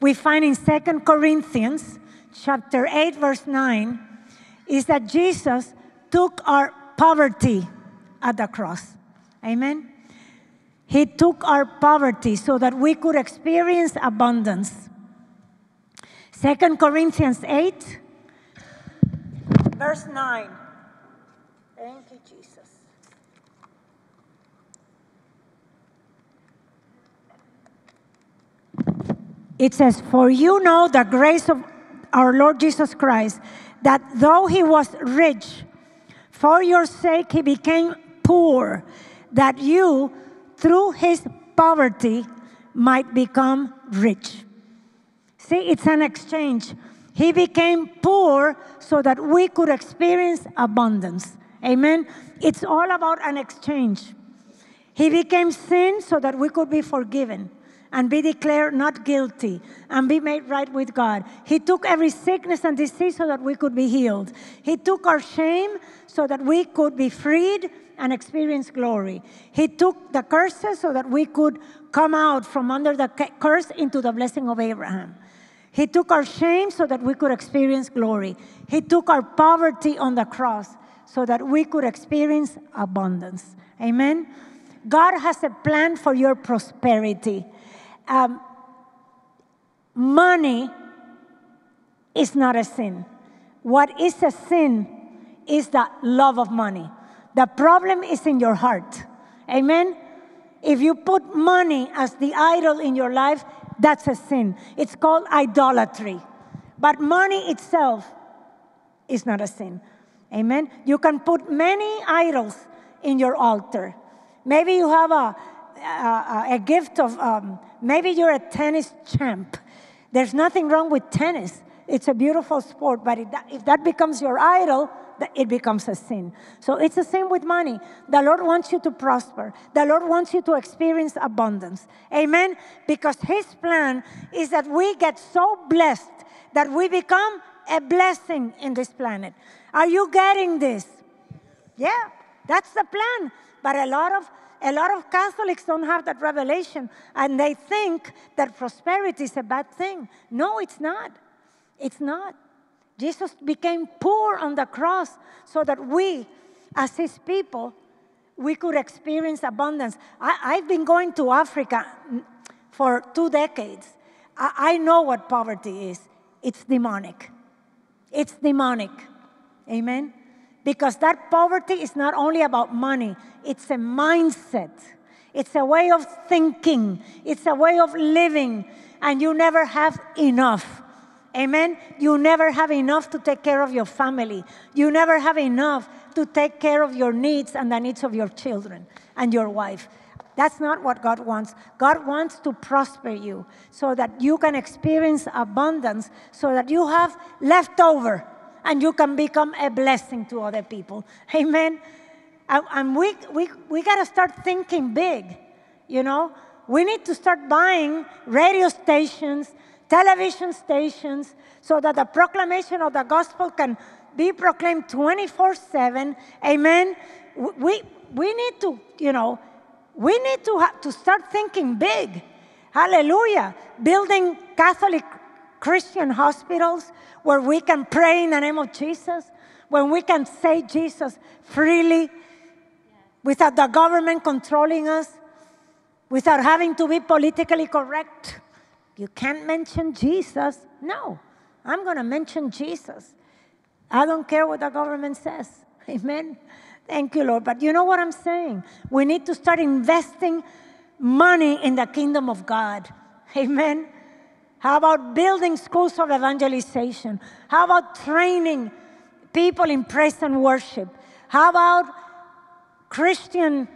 we find in Second Corinthians chapter 8, verse 9, is that Jesus took our poverty at the cross. Amen. He took our poverty so that we could experience abundance. Second Corinthians 8, verse 9. Thank you, Jesus. It says, For you know the grace of our Lord Jesus Christ, that though he was rich, for your sake he became poor, that you, through his poverty, might become rich. See, it's an exchange. He became poor so that we could experience abundance. Amen. It's all about an exchange. He became sin so that we could be forgiven and be declared not guilty and be made right with God. He took every sickness and disease so that we could be healed. He took our shame so that we could be freed and experience glory. He took the curses so that we could come out from under the curse into the blessing of Abraham. He took our shame so that we could experience glory. He took our poverty on the cross so that we could experience abundance. Amen. God has a plan for your prosperity. Um, money is not a sin. What is a sin is the love of money. The problem is in your heart. Amen. If you put money as the idol in your life, that's a sin. It's called idolatry. But money itself is not a sin. Amen. You can put many idols in your altar. Maybe you have a, a, a gift of, um, maybe you're a tennis champ. There's nothing wrong with tennis. It's a beautiful sport, but if that becomes your idol, it becomes a sin. So it's the same with money. The Lord wants you to prosper. The Lord wants you to experience abundance. Amen? Because His plan is that we get so blessed that we become a blessing in this planet. Are you getting this? Yeah, that's the plan. But a lot of a lot of Catholics don't have that revelation and they think that prosperity is a bad thing. No, it's not. It's not. Jesus became poor on the cross so that we, as his people, we could experience abundance. I, have been going to Africa for two decades. I, I know what poverty is. It's demonic. It's demonic. Amen? Because that poverty is not only about money, it's a mindset, it's a way of thinking, it's a way of living, and you never have enough. Amen. You never have enough to take care of your family. You never have enough to take care of your needs and the needs of your children and your wife. That's not what God wants. God wants to prosper you so that you can experience abundance, so that you have leftover and you can become a blessing to other people. Amen. And we, we, we got to start thinking big, you know. We need to start buying radio stations, television stations, so that the proclamation of the gospel can be proclaimed 24 7. Amen. We, we need to, you know, we need to, have to start thinking big. Hallelujah. Building Catholic Christian hospitals where we can pray in the name of Jesus, when we can say Jesus freely without the government controlling us, without having to be politically correct. You can't mention Jesus. No, I'm going to mention Jesus. I don't care what the government says. Amen. Thank you, Lord. But you know what I'm saying? We need to start investing money in the kingdom of God. Amen. How about building schools of evangelization? How about training people in praise and worship? How about Christian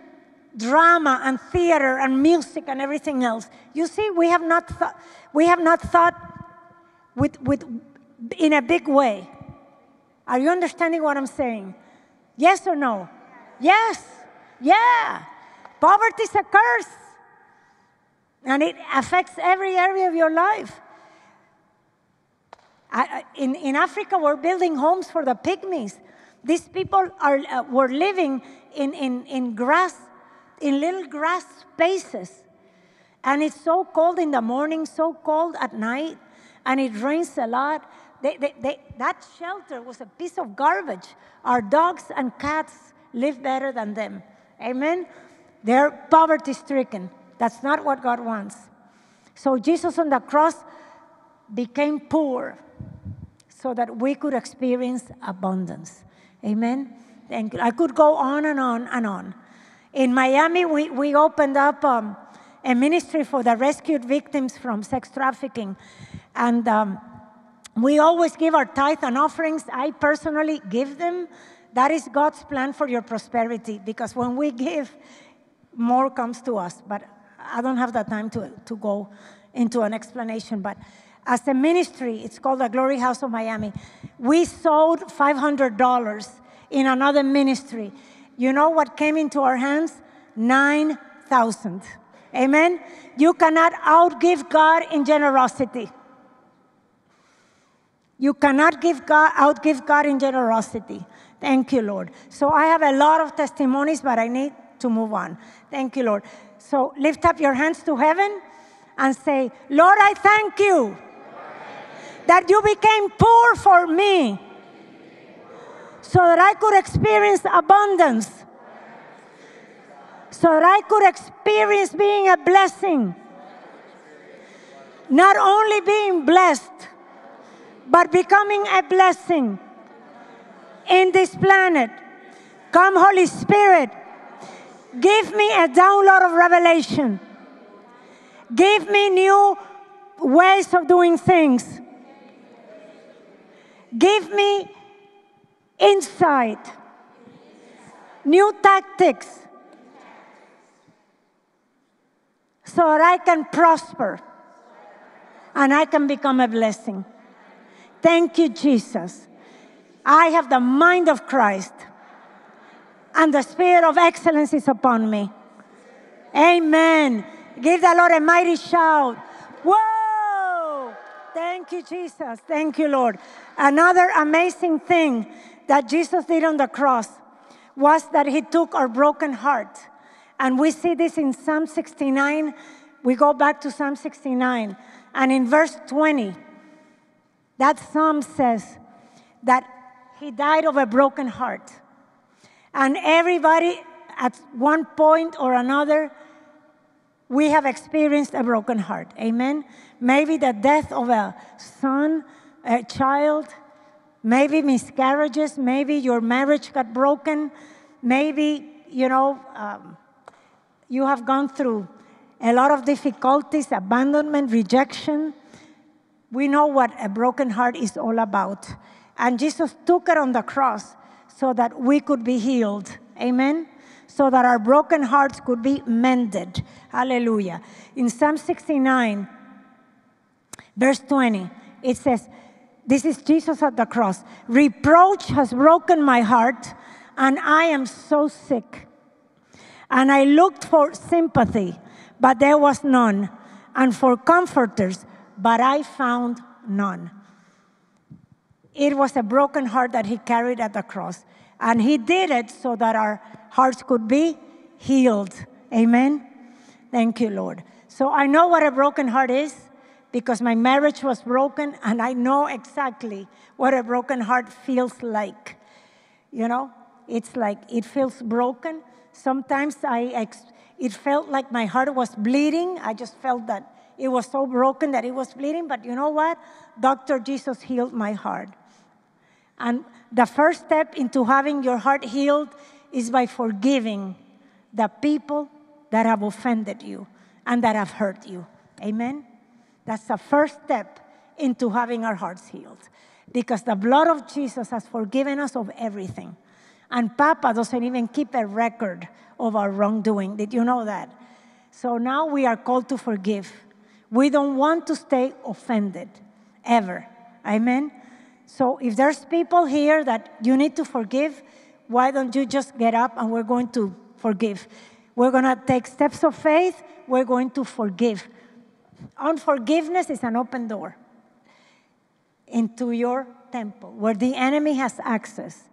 drama and theater and music and everything else? You see, we have not thought, we have not thought with, with, in a big way. Are you understanding what I'm saying? Yes or no? Yes. Yeah. Poverty is a curse. And it affects every area of your life. I, in, in Africa, we're building homes for the pygmies. These people are, uh, were living in, in, in grass, in little grass spaces. And it's so cold in the morning, so cold at night, and it rains a lot. They, they, they, that shelter was a piece of garbage. Our dogs and cats live better than them. Amen? They're poverty stricken. That's not what God wants. So Jesus on the cross became poor so that we could experience abundance. Amen. You. I could go on and on and on. In Miami, we, we opened up um, a ministry for the rescued victims from sex trafficking. And um, we always give our tithe and offerings. I personally give them. That is God's plan for your prosperity because when we give, more comes to us. But I don't have the time to, to go into an explanation. But as a ministry, it's called the Glory House of Miami. We sold $500 in another ministry. You know what came into our hands? 9,000. Amen? You cannot outgive God in generosity. You cannot give God, outgive God in generosity. Thank you, Lord. So I have a lot of testimonies, but I need to move on. Thank you, Lord. So lift up your hands to heaven and say, Lord, I thank you that you became poor for me so that I could experience abundance, so that I could experience being a blessing. Not only being blessed, but becoming a blessing in this planet. Come, Holy Spirit, give me a download of revelation. Give me new ways of doing things. Give me insight, new tactics, so that I can prosper and I can become a blessing. Thank you, Jesus. I have the mind of Christ, and the spirit of excellence is upon me. Amen. Give the Lord a mighty shout. Whoa! Thank you, Jesus. Thank you, Lord. Another amazing thing that Jesus did on the cross was that he took our broken heart. And we see this in Psalm 69. We go back to Psalm 69. And in verse 20, that psalm says that he died of a broken heart. And everybody, at one point or another, we have experienced a broken heart. Amen? Maybe the death of a son, a child, maybe miscarriages, maybe your marriage got broken, maybe, you know, um, you have gone through a lot of difficulties, abandonment, rejection. We know what a broken heart is all about. And Jesus took it on the cross so that we could be healed. Amen? So that our broken hearts could be mended. Hallelujah. In Psalm 69, verse 20, it says, This is Jesus at the cross. Reproach has broken my heart, and I am so sick. And I looked for sympathy, but there was none, and for comforters, but I found none. It was a broken heart that he carried at the cross. And he did it so that our hearts could be healed. Amen. Thank you, Lord. So I know what a broken heart is because my marriage was broken, and I know exactly what a broken heart feels like. You know, it's like it feels broken. Sometimes I, it felt like my heart was bleeding. I just felt that it was so broken that it was bleeding. But you know what? Dr. Jesus healed my heart. And the first step into having your heart healed is by forgiving the people that have offended you and that have hurt you. Amen? That's the first step into having our hearts healed. Because the blood of Jesus has forgiven us of everything. And Papa doesn't even keep a record of our wrongdoing. Did you know that? So now we are called to forgive. We don't want to stay offended ever. Amen? So if there's people here that you need to forgive, why don't you just get up and we're going to forgive? We're going to take steps of faith. We're going to forgive. Unforgiveness is an open door into your temple where the enemy has access.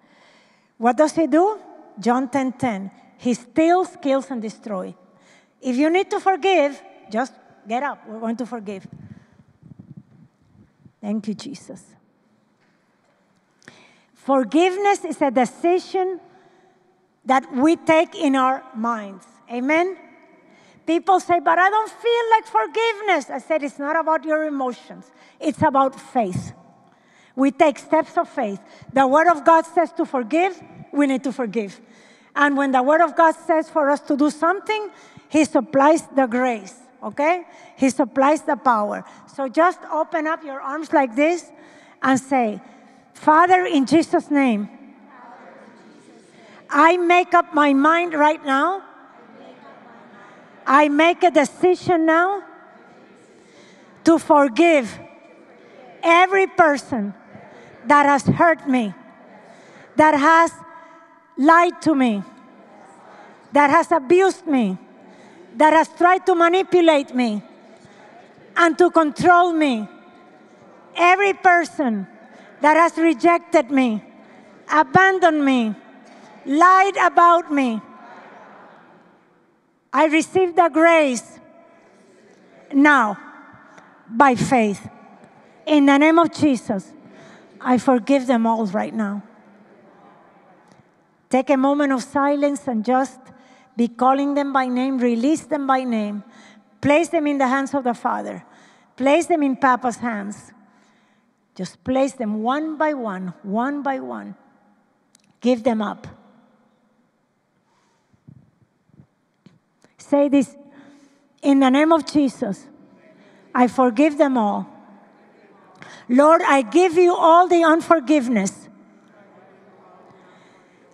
What does he do? John 10:10. 10, 10. He steals, kills, and destroys. If you need to forgive, just get up. We're going to forgive. Thank you, Jesus. Forgiveness is a decision that we take in our minds. Amen? People say, but I don't feel like forgiveness. I said, it's not about your emotions, it's about faith. We take steps of faith. The Word of God says to forgive, we need to forgive. And when the Word of God says for us to do something, He supplies the grace, okay? He supplies the power. So just open up your arms like this and say, Father, in Jesus' name, I make up my mind right now. I make a decision now to forgive every person that has hurt me, that has lied to me, that has abused me, that has tried to manipulate me and to control me. Every person that has rejected me, abandoned me, lied about me. I receive the grace now by faith. In the name of Jesus, I forgive them all right now. Take a moment of silence and just be calling them by name, release them by name, place them in the hands of the Father, place them in Papa's hands. Just place them one by one, one by one. Give them up. Say this in the name of Jesus. I forgive them all. Lord, I give you all the unforgiveness,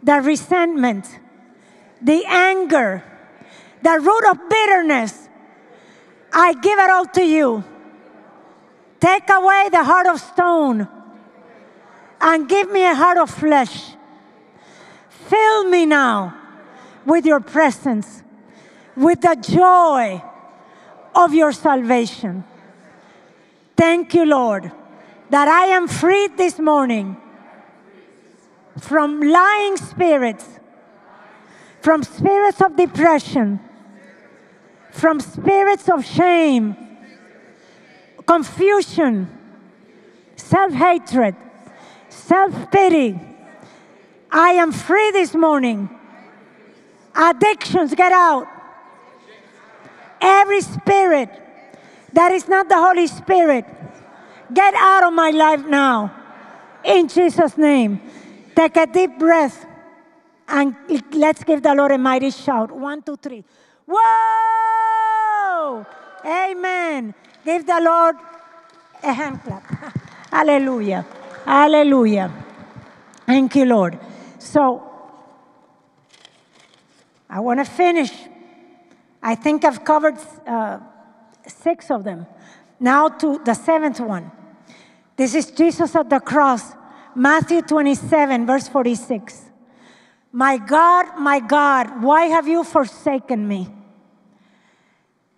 the resentment, the anger, the root of bitterness. I give it all to you. Take away the heart of stone and give me a heart of flesh. Fill me now with your presence, with the joy of your salvation. Thank you, Lord, that I am freed this morning from lying spirits, from spirits of depression, from spirits of shame, confusion, self hatred, self pity. I am free this morning. Addictions, get out. Every spirit that is not the Holy Spirit, get out of my life now. In Jesus' name. Take a deep breath and let's give the Lord a mighty shout. One, two, three. Whoa! Amen. Give the Lord a hand clap. Hallelujah. Hallelujah. Thank you, Lord. So, I want to finish. I think I've covered uh, six of them. Now to the seventh one. This is Jesus at the cross, Matthew 27, verse 46. My God, my God, why have you forsaken me?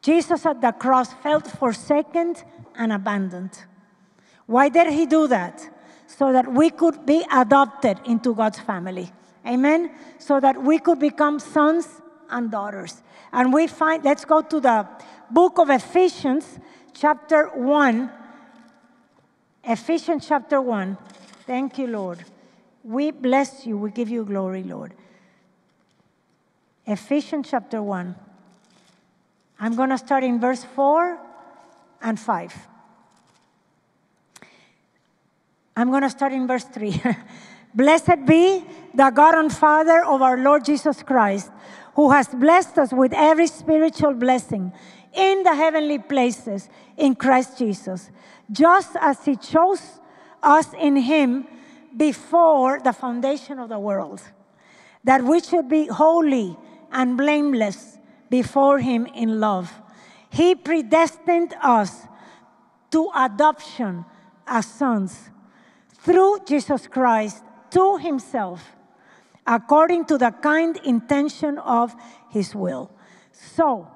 Jesus at the cross felt forsaken and abandoned. Why did he do that? So that we could be adopted into God's family. Amen? So that we could become sons and daughters. And we find, let's go to the book of Ephesians, chapter 1. Ephesians chapter 1. Thank you, Lord. We bless you. We give you glory, Lord. Ephesians chapter 1. I'm going to start in verse 4 and 5. I'm going to start in verse 3. Blessed be the God and Father of our Lord Jesus Christ, who has blessed us with every spiritual blessing in the heavenly places in Christ Jesus, just as He chose us in Him before the foundation of the world, that we should be holy and blameless before Him in love. He predestined us to adoption as sons through Jesus Christ to Himself, according to the kind intention of His will. So,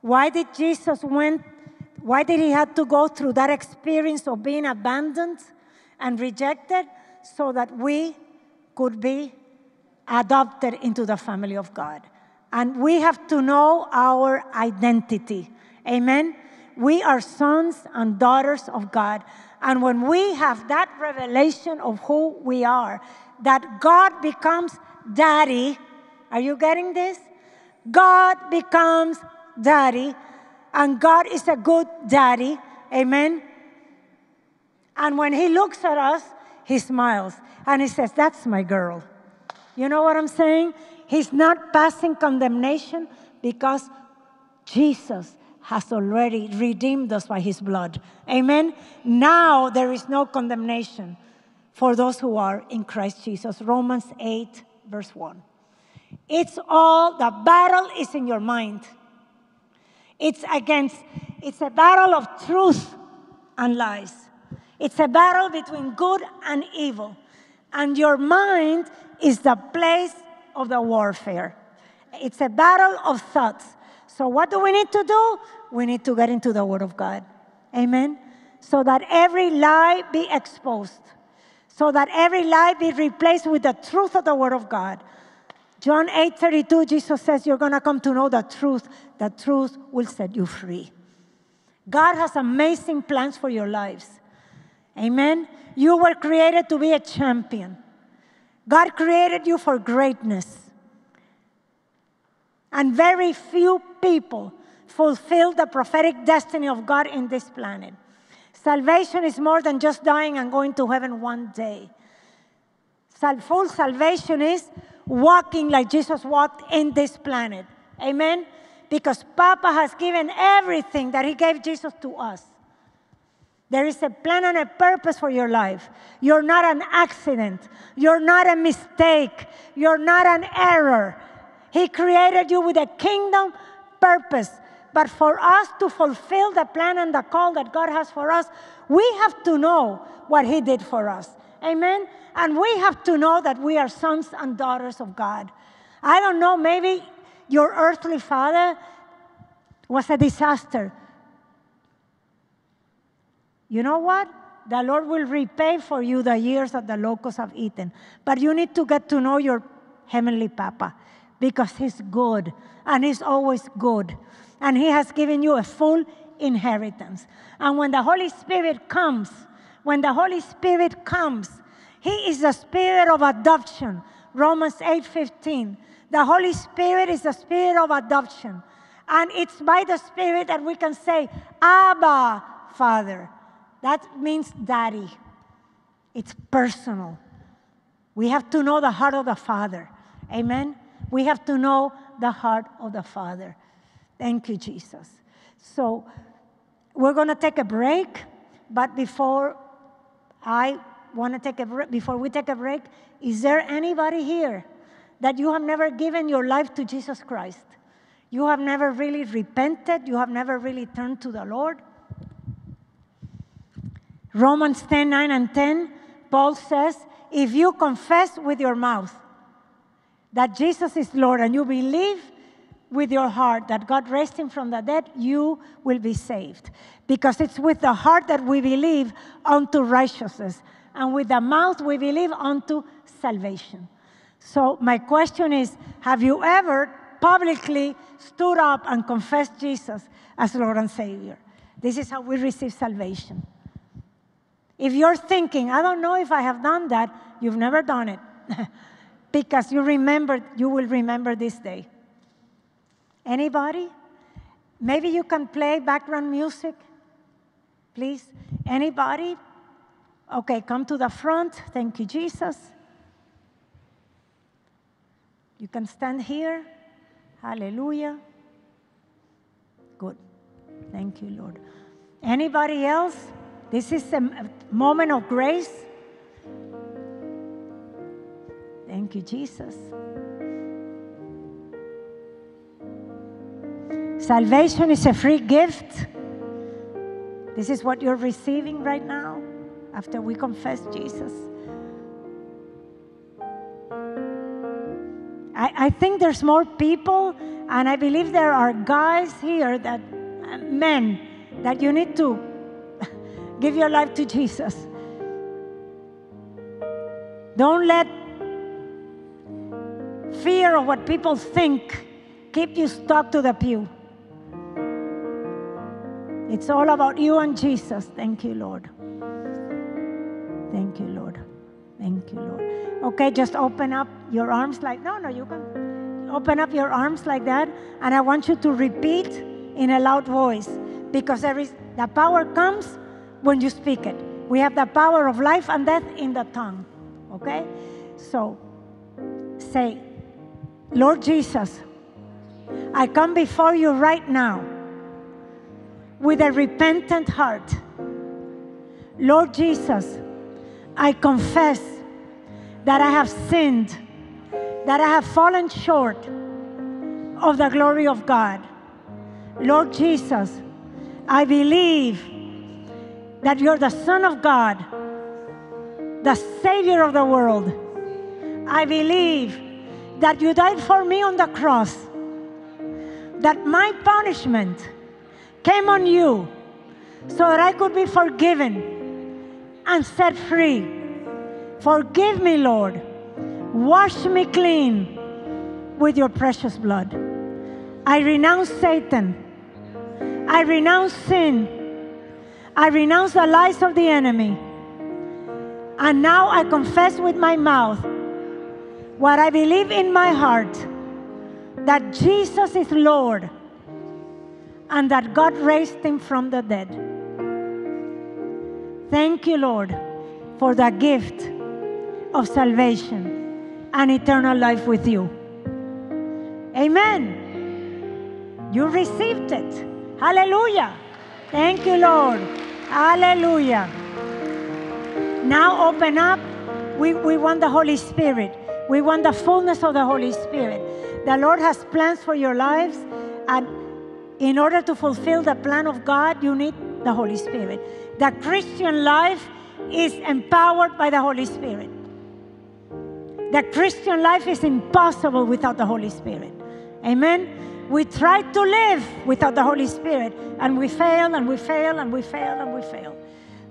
why did Jesus went? Why did He have to go through that experience of being abandoned and rejected, so that we could be adopted into the family of God? And we have to know our identity. Amen? We are sons and daughters of God. And when we have that revelation of who we are, that God becomes daddy, are you getting this? God becomes daddy, and God is a good daddy. Amen. And when He looks at us, He smiles and He says, That's my girl. You know what I'm saying? He's not passing condemnation because Jesus has already redeemed us by His blood. Amen. Now there is no condemnation for those who are in Christ Jesus. Romans 8, verse 1. It's all, the battle is in your mind. It's against, it's a battle of truth and lies. It's a battle between good and evil. And your mind is the place of the warfare. It's a battle of thoughts. So, what do we need to do? We need to get into the Word of God. Amen. So that every lie be exposed, so that every lie be replaced with the truth of the Word of God. John 8 32, Jesus says, You're going to come to know the truth. The truth will set you free. God has amazing plans for your lives. Amen. You were created to be a champion. God created you for greatness. And very few people fulfill the prophetic destiny of God in this planet. Salvation is more than just dying and going to heaven one day. Full salvation is walking like Jesus walked in this planet. Amen? Because Papa has given everything that He gave Jesus to us. There is a plan and a purpose for your life. You're not an accident. You're not a mistake. You're not an error. He created you with a kingdom purpose. But for us to fulfill the plan and the call that God has for us, we have to know what He did for us. Amen? And we have to know that we are sons and daughters of God. I don't know, maybe your earthly father was a disaster. You know what? The Lord will repay for you the years that the locusts have eaten. But you need to get to know your heavenly Papa because He's good and He's always good. And He has given you a full inheritance. And when the Holy Spirit comes, when the Holy Spirit comes, He is the spirit of adoption. Romans 8:15. The Holy Spirit is the spirit of adoption. And it's by the Spirit that we can say, Abba, Father. That means daddy. It's personal. We have to know the heart of the Father. Amen? We have to know the heart of the Father. Thank you, Jesus. So, we're going to take a break, but before I want to take a break, before we take a break, is there anybody here that you have never given your life to Jesus Christ? You have never really repented, you have never really turned to the Lord? Romans 10 9 and 10, Paul says, If you confess with your mouth that Jesus is Lord and you believe with your heart that God raised him from the dead, you will be saved. Because it's with the heart that we believe unto righteousness, and with the mouth we believe unto salvation. So, my question is Have you ever publicly stood up and confessed Jesus as Lord and Savior? This is how we receive salvation. If you're thinking, I don't know if I have done that, you've never done it. because you remember, you will remember this day. Anybody? Maybe you can play background music, please. Anybody? Okay, come to the front. Thank you, Jesus. You can stand here. Hallelujah. Good. Thank you, Lord. Anybody else? This is a moment of grace. Thank you, Jesus. Salvation is a free gift. This is what you're receiving right now after we confess Jesus. I, I think there's more people, and I believe there are guys here that, uh, men, that you need to give your life to Jesus. Don't let fear of what people think keep you stuck to the pew. It's all about you and Jesus. Thank you, Lord. Thank you, Lord. Thank you, Lord. Okay, just open up your arms like, no, no, you can open up your arms like that, and I want you to repeat in a loud voice because there is the power comes when you speak it. We have the power of life and death in the tongue. Okay? So say, Lord Jesus, I come before you right now with a repentant heart. Lord Jesus, I confess that I have sinned, that I have fallen short of the glory of God. Lord Jesus, I believe that you're the Son of God, the Savior of the world. I believe that you died for me on the cross, that my punishment came on you so that I could be forgiven and set free. Forgive me, Lord. Wash me clean with your precious blood. I renounce Satan. I renounce sin. I renounce the lies of the enemy. And now I confess with my mouth what I believe in my heart that Jesus is Lord and that God raised him from the dead. Thank you, Lord, for the gift of salvation and eternal life with you. Amen. You received it. Hallelujah. Thank you, Lord. Hallelujah. Now open up. We, we want the Holy Spirit. We want the fullness of the Holy Spirit. The Lord has plans for your lives, and in order to fulfill the plan of God, you need the Holy Spirit. The Christian life is empowered by the Holy Spirit. The Christian life is impossible without the Holy Spirit. Amen. We try to live without the Holy Spirit and we fail and we fail and we fail and we fail.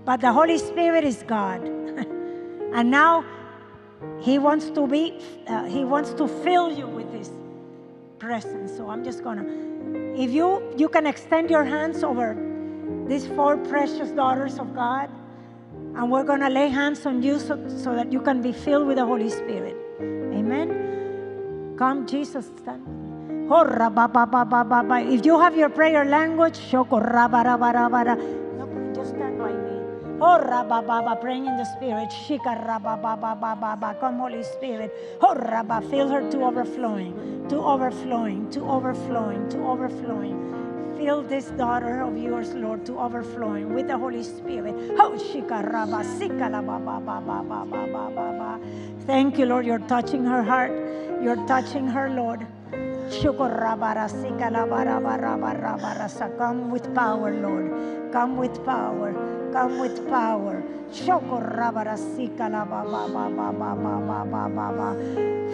But the Holy Spirit is God. and now he wants to be uh, he wants to fill you with his presence. So I'm just to if you you can extend your hands over these four precious daughters of God and we're to lay hands on you so, so that you can be filled with the Holy Spirit. Amen. Come, Jesus, stand. If you have your prayer language, just stand by me. Praying in the Spirit. Come, Holy Spirit. Oh, Fill her to overflowing, to overflowing, to overflowing, to overflowing fill this daughter of yours, Lord, to overflowing with the Holy Spirit. Thank you, Lord. You're touching her heart. You're touching her, Lord. Come with power, Lord. Come with power. Come with power.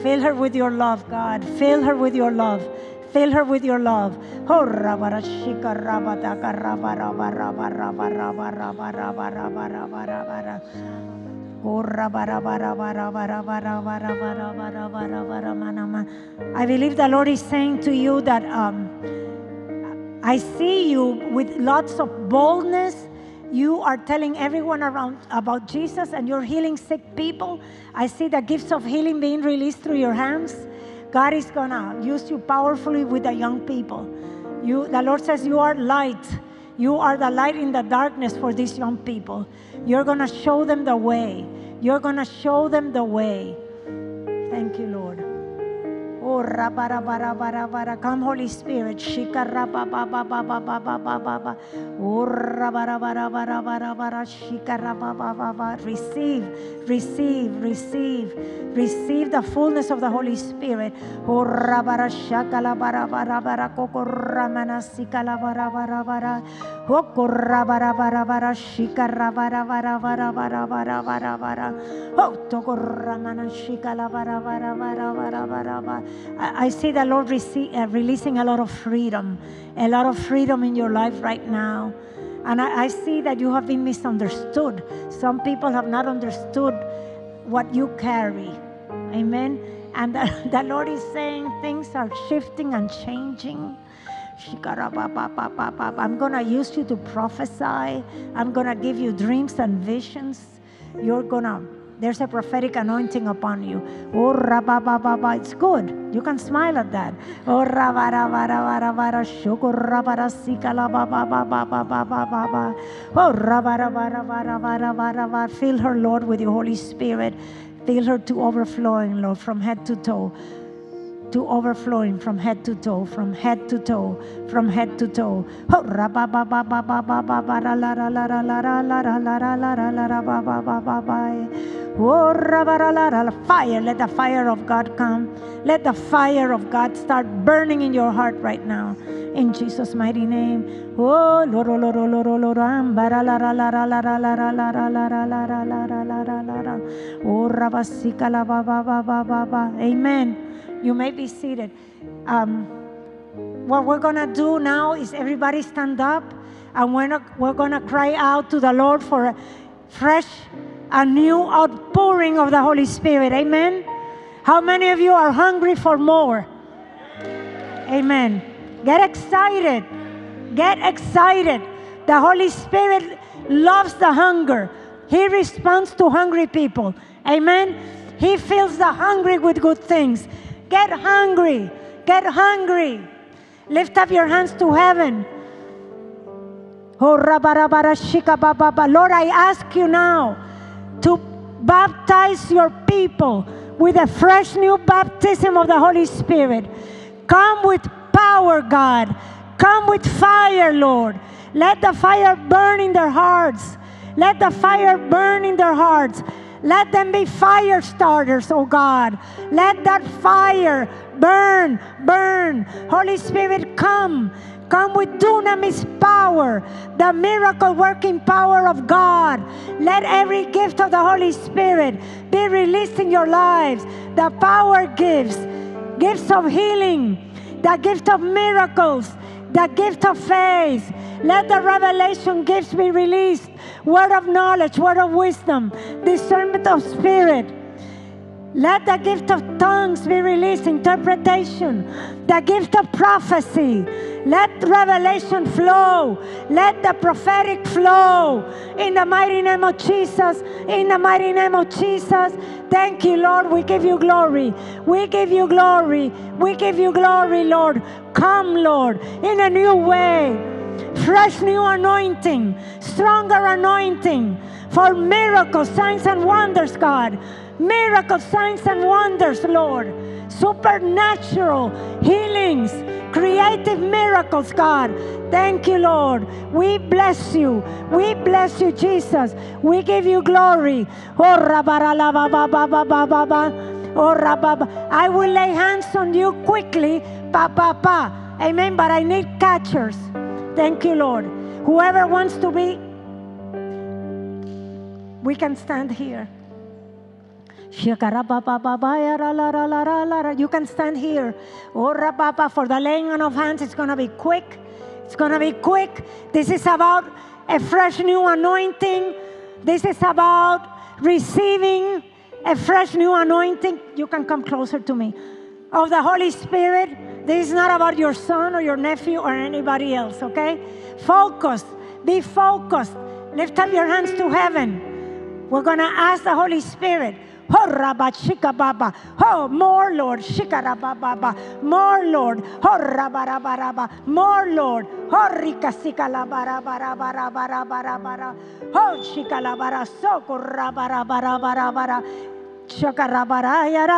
Fill her with your love, God. Fill her with your love. Fill her with your love. Oh, I believe the Lord is saying to you that um, I see you with lots of boldness. You are telling everyone around about Jesus and you're healing sick people. I see the gifts of healing being released through your hands. God is going to use you powerfully with the young people. You, the Lord says you are light. You are the light in the darkness for these young people. You're gonna show them the way. You're gonna show them the way. Thank you, Lord. Oh, rabara bara bara bara. Come, Holy Spirit. Shika raba ba ba ba ba ba ba ba ba ba. Oh, rabara bara bara bara bara. Shika raba ba ba ba. Receive, receive, receive, receive the fullness of the Holy Spirit. Oh, rabara shaka la bara bara bara. Koko ramana sika la bara bara bara. Koko rabara bara bara. Shika rabara bara bara bara bara bara bara. Oh, toko ramana shika la bara bara bara bara bara bara. I, see the Lord rece- uh, releasing a lot of freedom, a lot of freedom in your life right now. And I, I see that you have been misunderstood. Some people have not understood what you carry. Amen. And the, the Lord is saying things are shifting and changing. I'm going to use you to prophesy. I'm going to give you dreams and visions. You're going to there's a prophetic anointing upon you. Oh. It's good. You can smile at that. Oh, Fill her, Lord, with your Holy Spirit. Fill her to overflowing, Lord, from head to toe to overflowing from head to toe, from head to toe, from head to toe. Fire, let the fire of God come. Let the fire of God start burning in your heart right now. In Jesus' mighty name. Oh, Amen. You may be seated. Um, what we're going to do now is everybody stand up and we're, we're going to cry out to the Lord for a fresh, a new outpouring of the Holy Spirit. Amen. How many of you are hungry for more? Amen. Get excited. Get excited. The Holy Spirit loves the hunger. He responds to hungry people. Amen. He fills the hungry with good things. Get hungry. Get hungry. Lift up your hands to heaven. Lord, I ask you now to baptize your people with a fresh new baptism of the Holy Spirit. Come with power, God. Come with fire, Lord. Let the fire burn in their hearts. Let the fire burn in their hearts. Let them be fire starters, oh God. Let that fire burn, burn. Holy Spirit, come. Come with dunamis power, the miracle working power of God. Let every gift of the Holy Spirit be released in your lives. The power gifts, gifts of healing, the gift of miracles, the gift of faith. Let the revelation gifts be released word of knowledge, word of wisdom, discernment of spirit. Let the gift of tongues be released, interpretation, the gift of prophecy. Let revelation flow. Let the prophetic flow. In the mighty name of Jesus. In the mighty name of Jesus. Thank you, Lord. We give you glory. We give you glory. We give you glory, Lord. Come, Lord, in a new way fresh new anointing, stronger anointing for miracles, signs, and wonders, God. Miracles, signs, and wonders, Lord. Supernatural healings, creative miracles, God. Thank you, Lord. We bless you. We bless you, Jesus. We give you glory. I will lay hands on you quickly, pa pa pa. Amen. But I need catchers. Thank you, Lord. Whoever wants to be, we can stand here. You can stand here. Oh, for the laying on of hands, it's going to be quick. It's going to be quick. This is about a fresh new anointing. This is about receiving a fresh new anointing. You can come closer to me. Of the Holy Spirit this is not about your son or your nephew or anybody else, okay? Focus. Be focused. Lift up your hands to heaven. We're going to ask the Holy Spirit. Ho rabba shika baba. More Lord. Shika rabba. More Lord. Ho rabba. More Lord. Ho rika sika la bara bara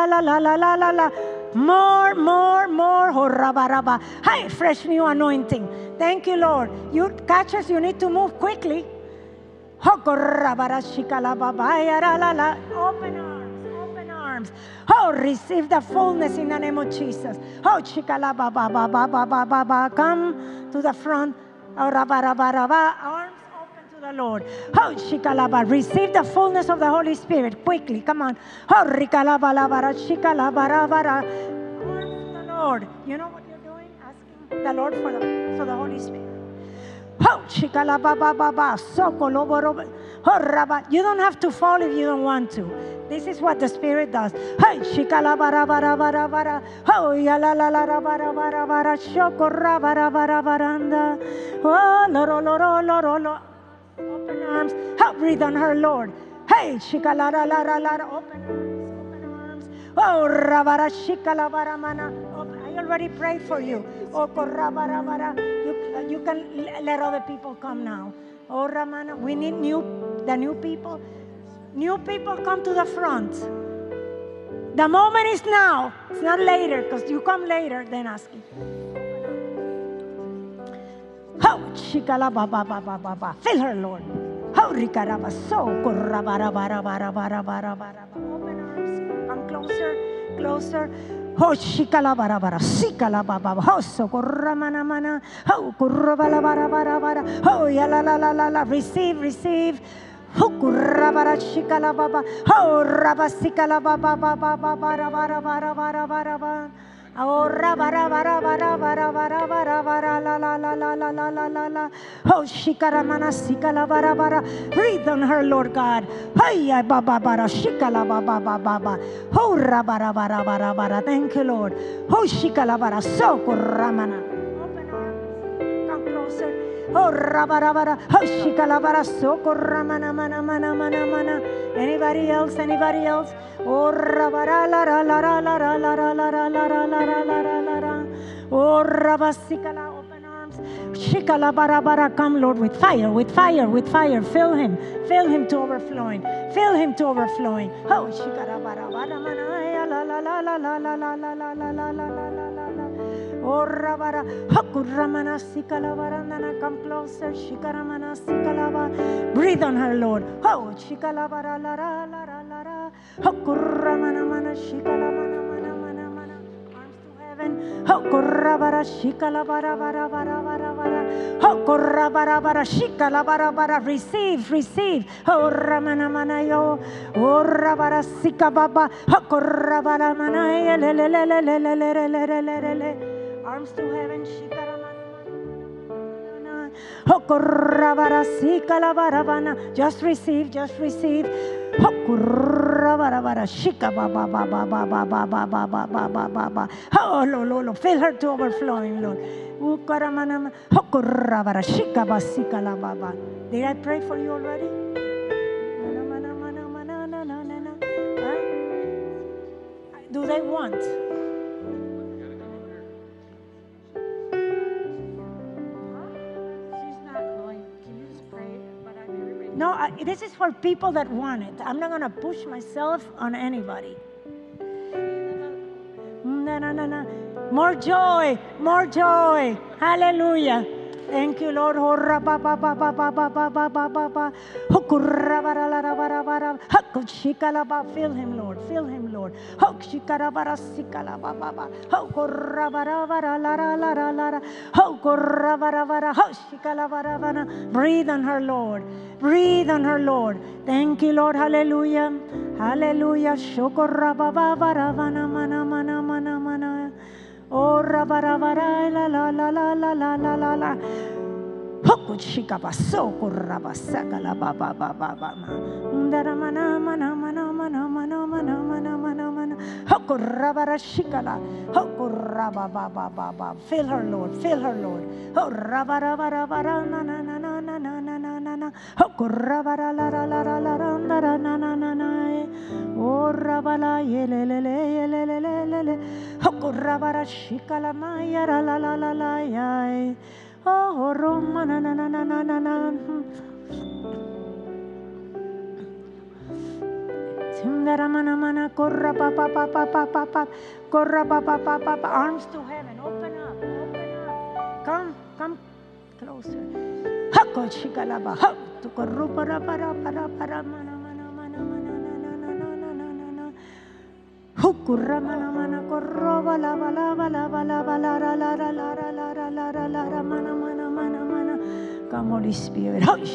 la la la la la la. More, more, more. Oh, Horabaraba. Hi, fresh new anointing. Thank you, Lord. You catchers, you need to move quickly. Open arms, open arms. Oh, receive the fullness in the name of Jesus. Oh, come to the front. Oh, arms the Lord. Oh, shikalaba. Receive the fullness of the Holy Spirit quickly. Come on. Oh, rikalaba shikalaba the Lord. You know what you're doing? Asking the Lord for the, for the Holy Spirit. Oh, shikalaba ba ba ba. Sokolobo Oh, rabba. You don't have to fall if you don't want to. This is what the Spirit does. Hey, shikalabarabarabara. Oh, yalalalabarabara. Shokorabarabaranda. Oh, loro loro loro loro. Open arms. Help breathe on her, Lord. Hey, shikala la la la la. Open arms, open arms. Oh, rabara shikala bara mana. I already prayed for you. Oh, korabara bara. You, you can let other people come now. Oh, ramana. We need new, the new people. New people come to the front. The moment is now. It's not later, because you come later, then asking. Fill her, Lord. Open arms. Come closer, closer. Ho shikala bara bara sikala ba ba ba. Ho so korramana mana. Ho korrabala bara bara bara. Ho ya la la la la la. Receive, receive. Ho kurrabara shikala ba ba. Ho raba sikala ba ba ba ba ba bara bara bara bara bara bara. Ahora bara bara bara bara bara bara la la la la la la la la la. Oh shikara mana sikala bara bara. Breathe on her, Lord God. Hey ba ba bara shikala ba ba ba ba ba. Oh ra bara bara bara. Thank you, Lord. Oh shikala bara so Oh rabara bara. Oh shikala bara so kuramana mana mana mana mana. Anybody else? Anybody else? Oh rabara la la la la la la la la la la la la la la la la la. Oh rabasikala open arms. Shikala bara bara come Lord with fire, with fire, with fire. Fill him, fill him to overflowing, fill him to overflowing. Oh shikara bara bara mana la la la la la la la la la la la la la la la Orabara Hakuramana Sikalavarandana. Come closer. Shikaramana Sikalava. Breathe on her, Lord. Oh, shikalabara la la la la la Hakuramana Mana Shikalamana Mana Mana Mana. Arms to heaven. Hakurabara Shikalabara Vara Vara Vara Vara. Hakurabara Shikalabara Vara. Receive, receive. Oh, Ramana Manayo. Oh, Rabara Sikababa. le le arms to heaven. Just receive, just receive. Oh, Lord, Lord, Lord, fill her to overflowing, Lord. Did I pray for you already? Do they want? No, I, this is for people that want it. I'm not going to push myself on anybody. Na, na, na, na. More joy, more joy. Hallelujah. Thank you, Lord. Hoorah, ba ba ba ba ba ba ba ba ba ba. Hukurra, ba ra ra ra ra ra ra. Hukshikala ba. Fill him, Lord. Fill him, Lord. Hukshikala ba ra. Hukshikala ba ba ba. Hukurra, ba ra ra ra ra ra ra ra ra. Hukurra, ba ra ra. Hukshikala ba ra ba na. Breathe on her, Lord. Breathe on her, Lord. Thank you, Lord. Hallelujah. Hallelujah. Shukurra ba ba ba ra ba na ma na ma na ma na ma na. Oh, rabara bara la la la la la la la la la. Hoku shika ba soko raba saka la ba ba ba ba ba. Ndara mana mana mana mana mana mana mana mana Fill her, Lord. Fill her, Lord. Oh, Oh, Roma, na na na na na na na. Korra pa pa pa pa pa pa pa. Korra pa pa pa pa pa. Arms to heaven. Open up open up. Come come closer. Hako shikalaba ha to korru para para para para mana mana mana mana mana mana korro bala bala bala bala bala la la la la la la la la la la mana mana mana mana. Come Holy Spirit. Bara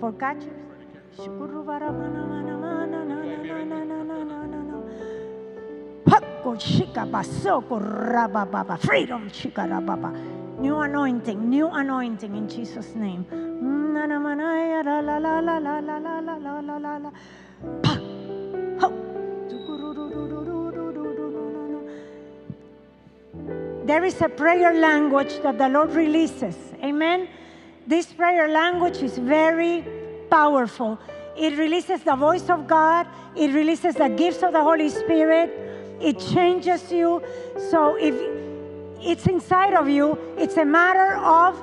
for catchers. Freedom, new anointing, new anointing in Jesus' name. Ho. There is a prayer language that the Lord releases. Amen. This prayer language is very powerful. It releases the voice of God, it releases the gifts of the Holy Spirit, it changes you. So if it's inside of you, it's a matter of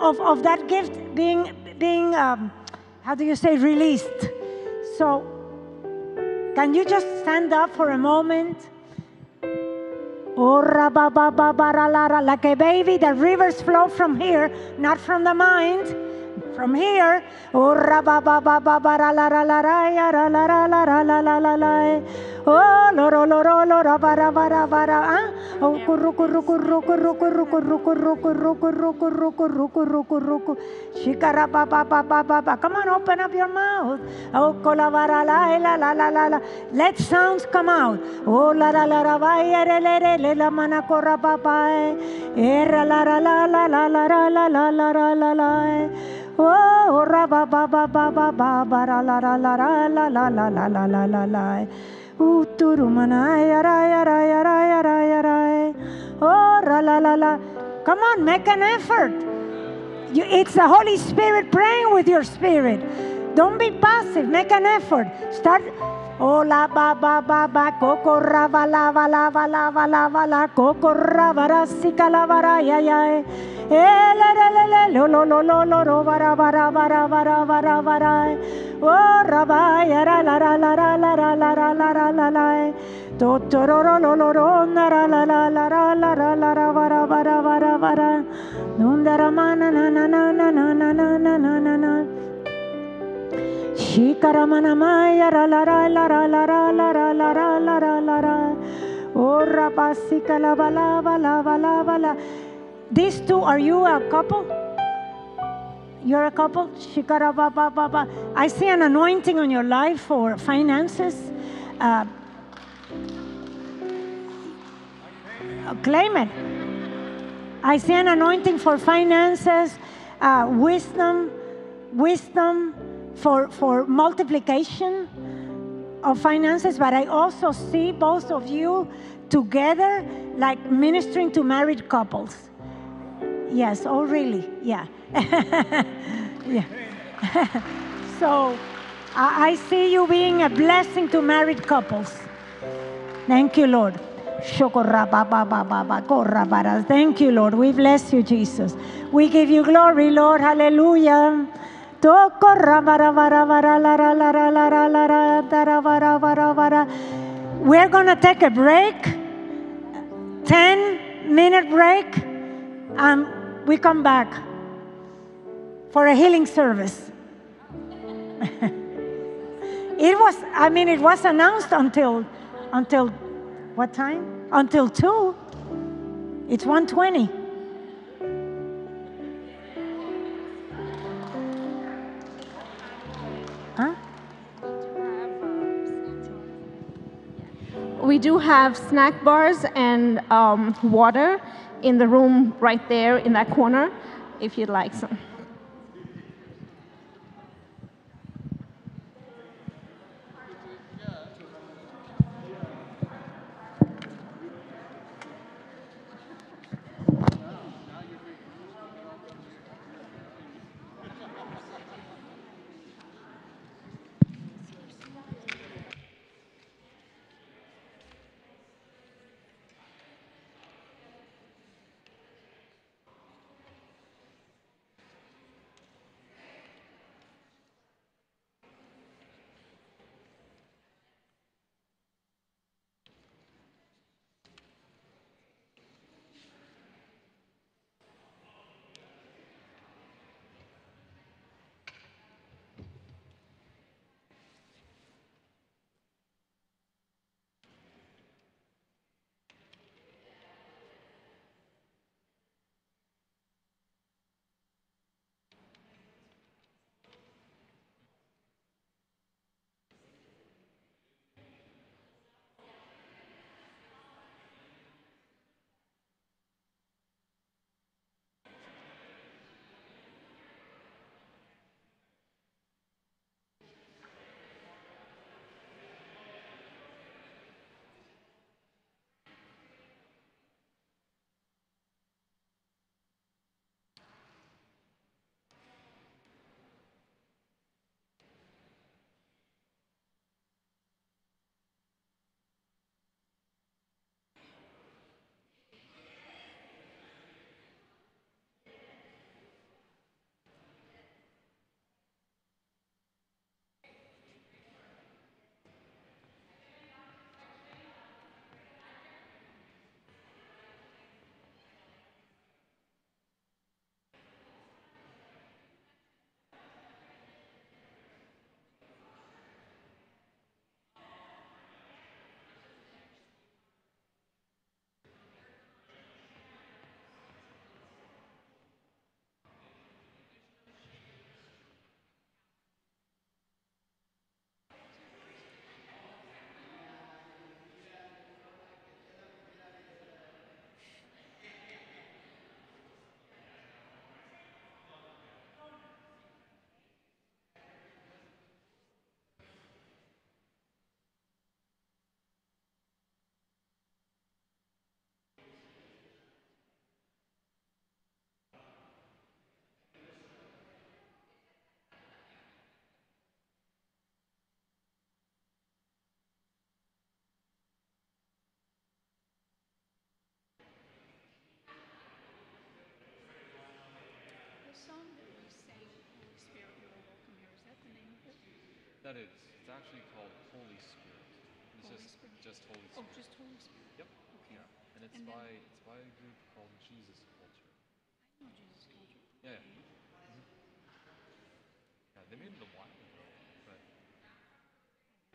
of, of that gift being being um, how do you say released. So can you just stand up for a moment? Oh, ra-ba-ba-ba-ba-ra-la-ra. Like a baby, the rivers flow from here, not from the mind. From here, oh. Oh, lo-ro, lo-ro, lo-ra, bara, bara, bara. Ah? Oh, kurru, kurru, kurru, kurru, kurru, kurru, kurru, kurru, kurru, kurru, kurru, kurru, kurru, Shikara-ba-ba-ba-ba-ba-ba. Come on, open up your mouth. Oh, kola-bara, la, la, la, la, la, la. Let sounds come out. Oh, la, la, la, la, ba, ya, re, le, re, le, la, mana, kora, ba, ba, eh. Eh, ra, la, la, la, la, la, la, la, la, la, la, la, la, la, eh. Oh, oh, ra, ba, ba, ba, ba, ba, ba, ra, la, la, la, la, la, la, la, la, la, la, la. Oh, ra, la, la, la. Come on, make an effort. You, it's the Holy Spirit praying with your spirit. Don't be passive. Make an effort. Start. Oh la ba ba ba ba coco rava la va la va la va la va la coco rava ra si calavara ya ya eh le le le le lo lo lo lo lo ro vara vara vara vara vara vara oh rava ya ra la ra la ra la ra la ra la ra la la eh to to ro ro lo lo ro na ra la la la ra la ra la ra vara vara vara vara nundara mana na na na na na na na na na na na Shikaramanamaya ra la ra la ra la ra la ra la ra la ra la ra. Oh rabasika la ba la ba la la la. These two, are you a couple? You're a couple? Shikara ba ba ba ba. I see an anointing on your life for finances. Uh, claim it. I see an anointing for finances, uh, wisdom, wisdom for, for multiplication of finances, but I also see both of you together like ministering to married couples. Yes, oh, really? Yeah. yeah. so I, I see you being a blessing to married couples. Thank you, Lord. Thank you, Lord. We bless you, Jesus. We give you glory, Lord. Hallelujah. We're going to take a break, 10 minute break, and we come back for a healing service. it was, I mean, it was announced until, until what time? Until 2. It's 120. Huh? We do have snack bars and um, water in the room right there in that corner, if you'd like some. That is. It's actually called Holy Spirit. It's Holy just Spirit. just Holy Spirit. Oh, Spirit. just Holy Spirit. Yep. Okay. Yeah. And it's And then- by it's by a group called Jesus Culture. I know Jesus Culture. Yeah. Okay. Yeah, they made it a while ago, but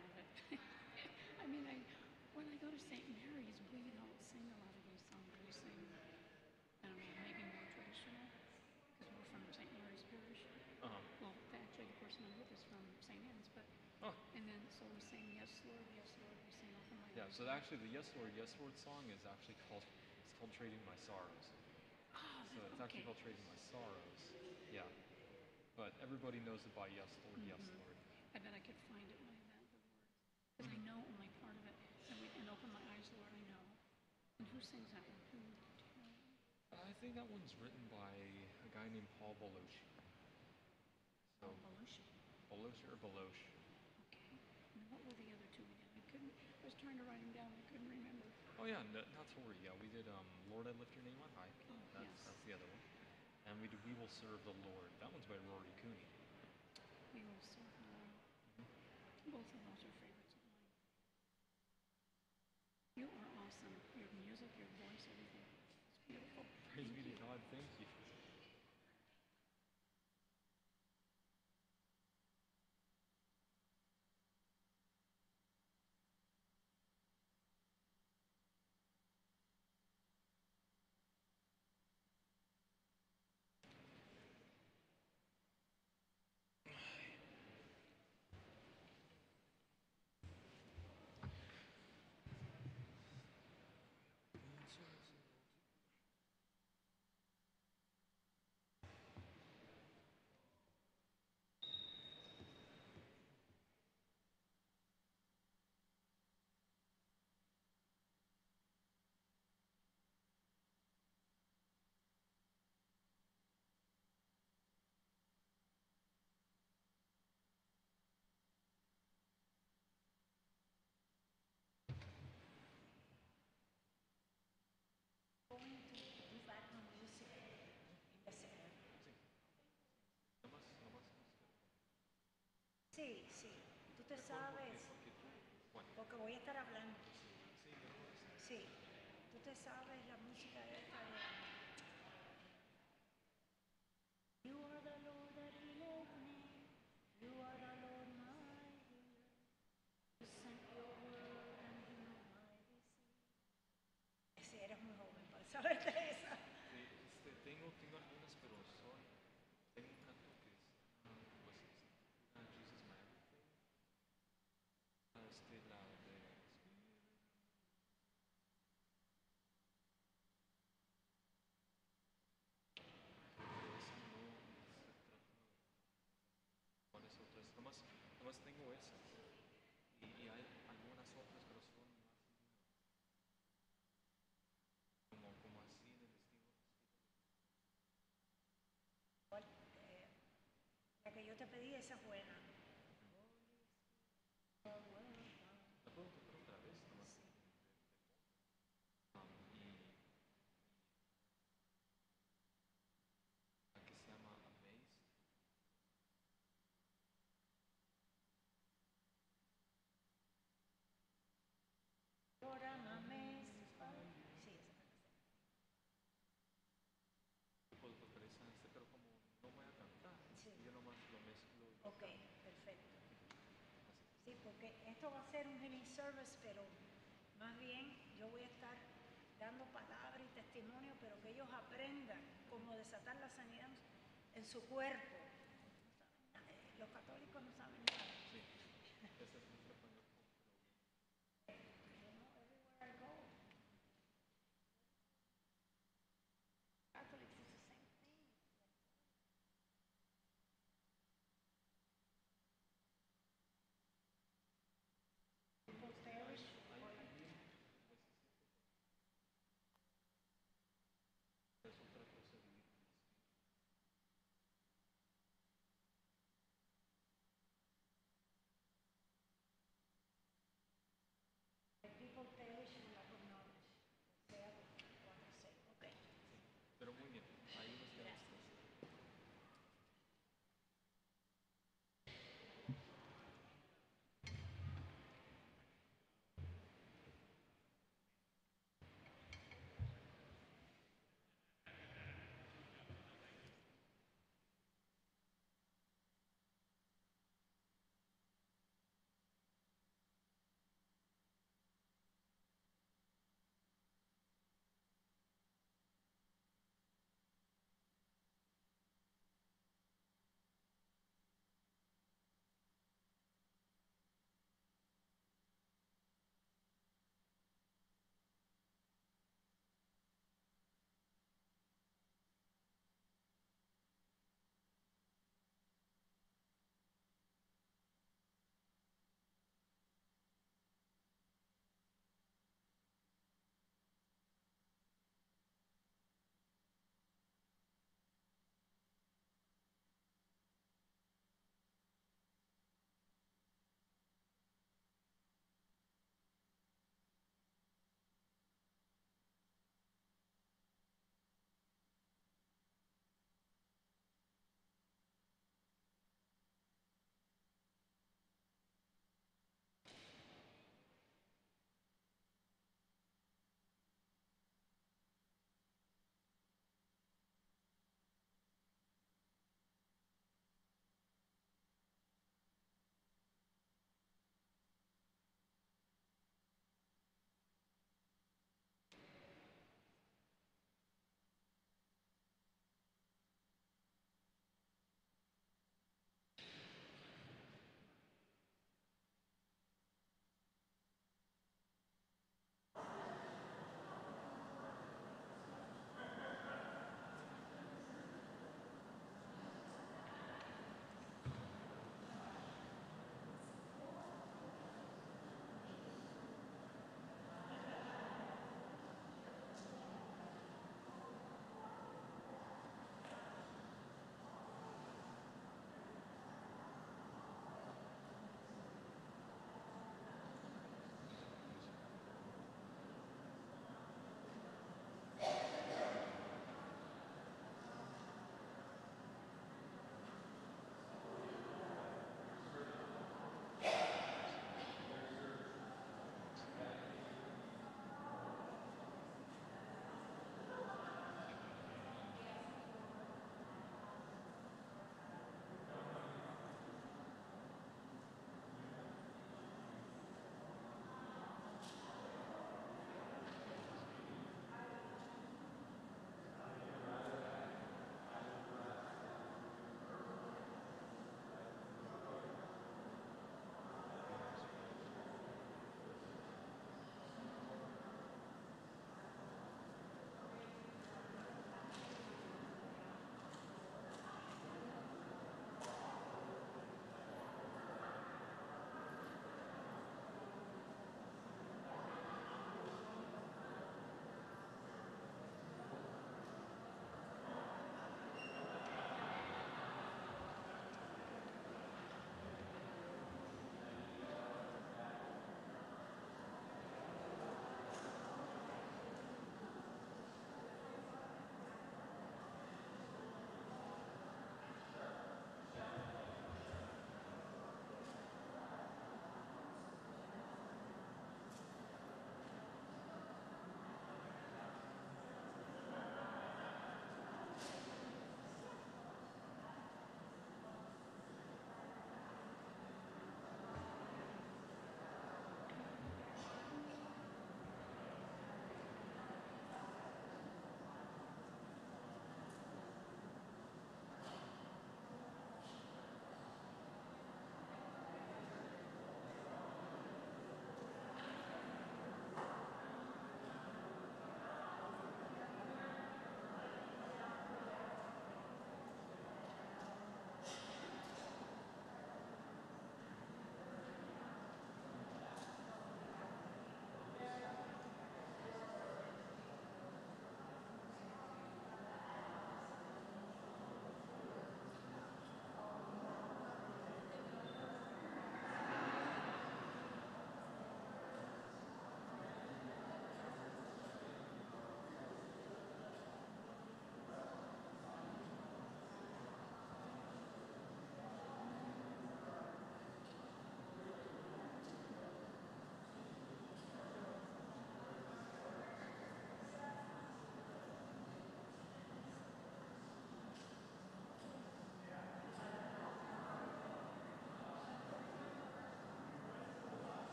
I mean, I when I go to St. Mary's, we don't sing a lot of these songs. We sing, I don't know, maybe more traditional because we're from St. Mary's Parish. uh-huh. Well, actually, the person I'm with is from St. Oh. and then so we sing Yes Lord, Yes Lord. We sing Open My Yeah, so actually the Yes Lord, Yes Lord song is actually called it's called Trading My Sorrows. Oh, So it's actually okay. called Trading My Sorrows. Yeah. But everybody knows it by Yes Lord, Yes Mm-hmm. Lord. I bet I could find it when I met the words. Because I know only part of it. And, we, and Open My Eyes, Lord, I know. And who sings that one? Who, do you know? I think that one's written by a guy named Paul Beloshi. So Oh, Belushi. Beloshi or Belosh. Were the other two again? I couldn't, I was trying to write them down. I couldn't remember. Oh yeah, no, not to worry. Yeah, we did um, Lord I Lift Your Name on High. Oh, That's yes. that's the other one. And we did We Will Serve the Lord. That one's by Rory Cooney. We will serve the Lord. Both of those are favorites of mine. You are awesome. Your music, your voice, everything. It's beautiful. Praise Thank be you. to God. Thank you. Sí, sí. Tú te sabes, Porque tú, bueno, porque voy a estar hablando. sí, Sí. Tú te sabes la música esta de... You esa es buena. ¿La puedo tocar otra vez? Nomás Sí. Um, y la que se llama Amazed. Lord, I'm amazed by- Sí, esa. Puedo tocar esa, este, pero como no voy a cantar, Sí. yo nomás lo mezclo. y- Ok, perfecto. Sí, porque esto va a ser un healing service, pero más bien yo voy a estar dando palabra y testimonio, pero que ellos aprendan cómo desatar la sanidad en su cuerpo. Eh, Los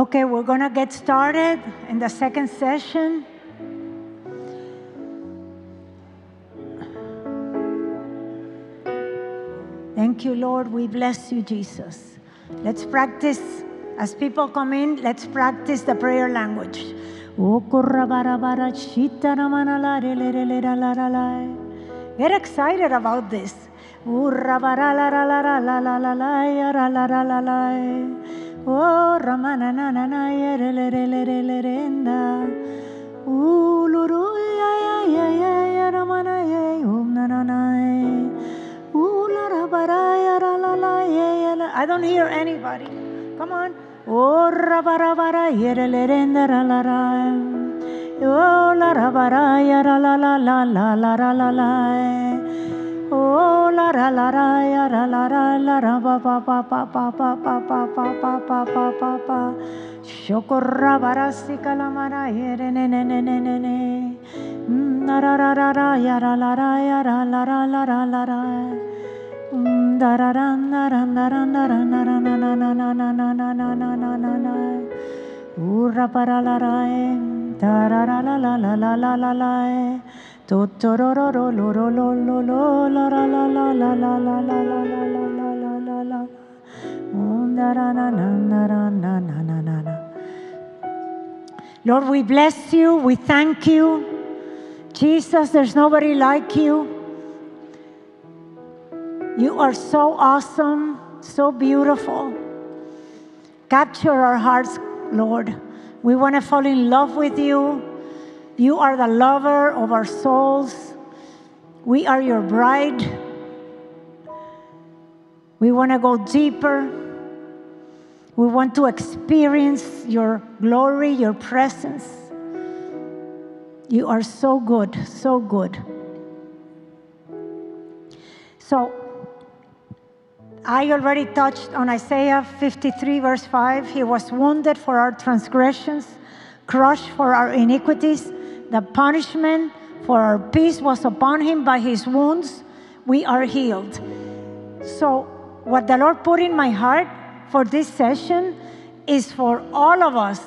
Okay, we're going to get started in the second session. Thank you, Lord. We bless you, Jesus. Let's practice. As people come in, let's practice the prayer language. Get excited about this. Urra bara la ra la ra la la la la ya ra la ra la la. O ramana na na na ya re le re le re le re nda. Uluru ya ya ya ya ya ramana ya um na na na. Ooh, la ra ra ya la la yeah, la. I don't hear anybody. Come on. Oh, ra ba ra yeah, re, le, re, nda, ra, la, ra. Oh, la ra ba ra ya la la la la la la la. Oh, la ra la ra ya ra la ra la ra ba ba ba ba ba ba ba ba ba ba ba ba ba ba. Shokorra bara sika la mara yere ne ne ne ne ne ne. Na ra ra ra ra ya ra la ra ya ra la ra la ra la ra. Da ra ra na ra na ra na ra na ra na na na na na na na na na na na na. Urra para la ra e, da ra ra la la la la la la la Lord, we bless you. We thank you. Jesus, there's nobody like you. You are so awesome, so beautiful. Capture our hearts, Lord. We want to fall in love with you. You are the lover of our souls. We are your bride. We want to go deeper. We want to experience your glory, your presence. You are so good, so good. So, I already touched on Isaiah 53, verse 5. He was wounded for our transgressions, crushed for our iniquities. The punishment for our peace was upon him. By his wounds, we are healed. So, what the Lord put in my heart for this session is for all of us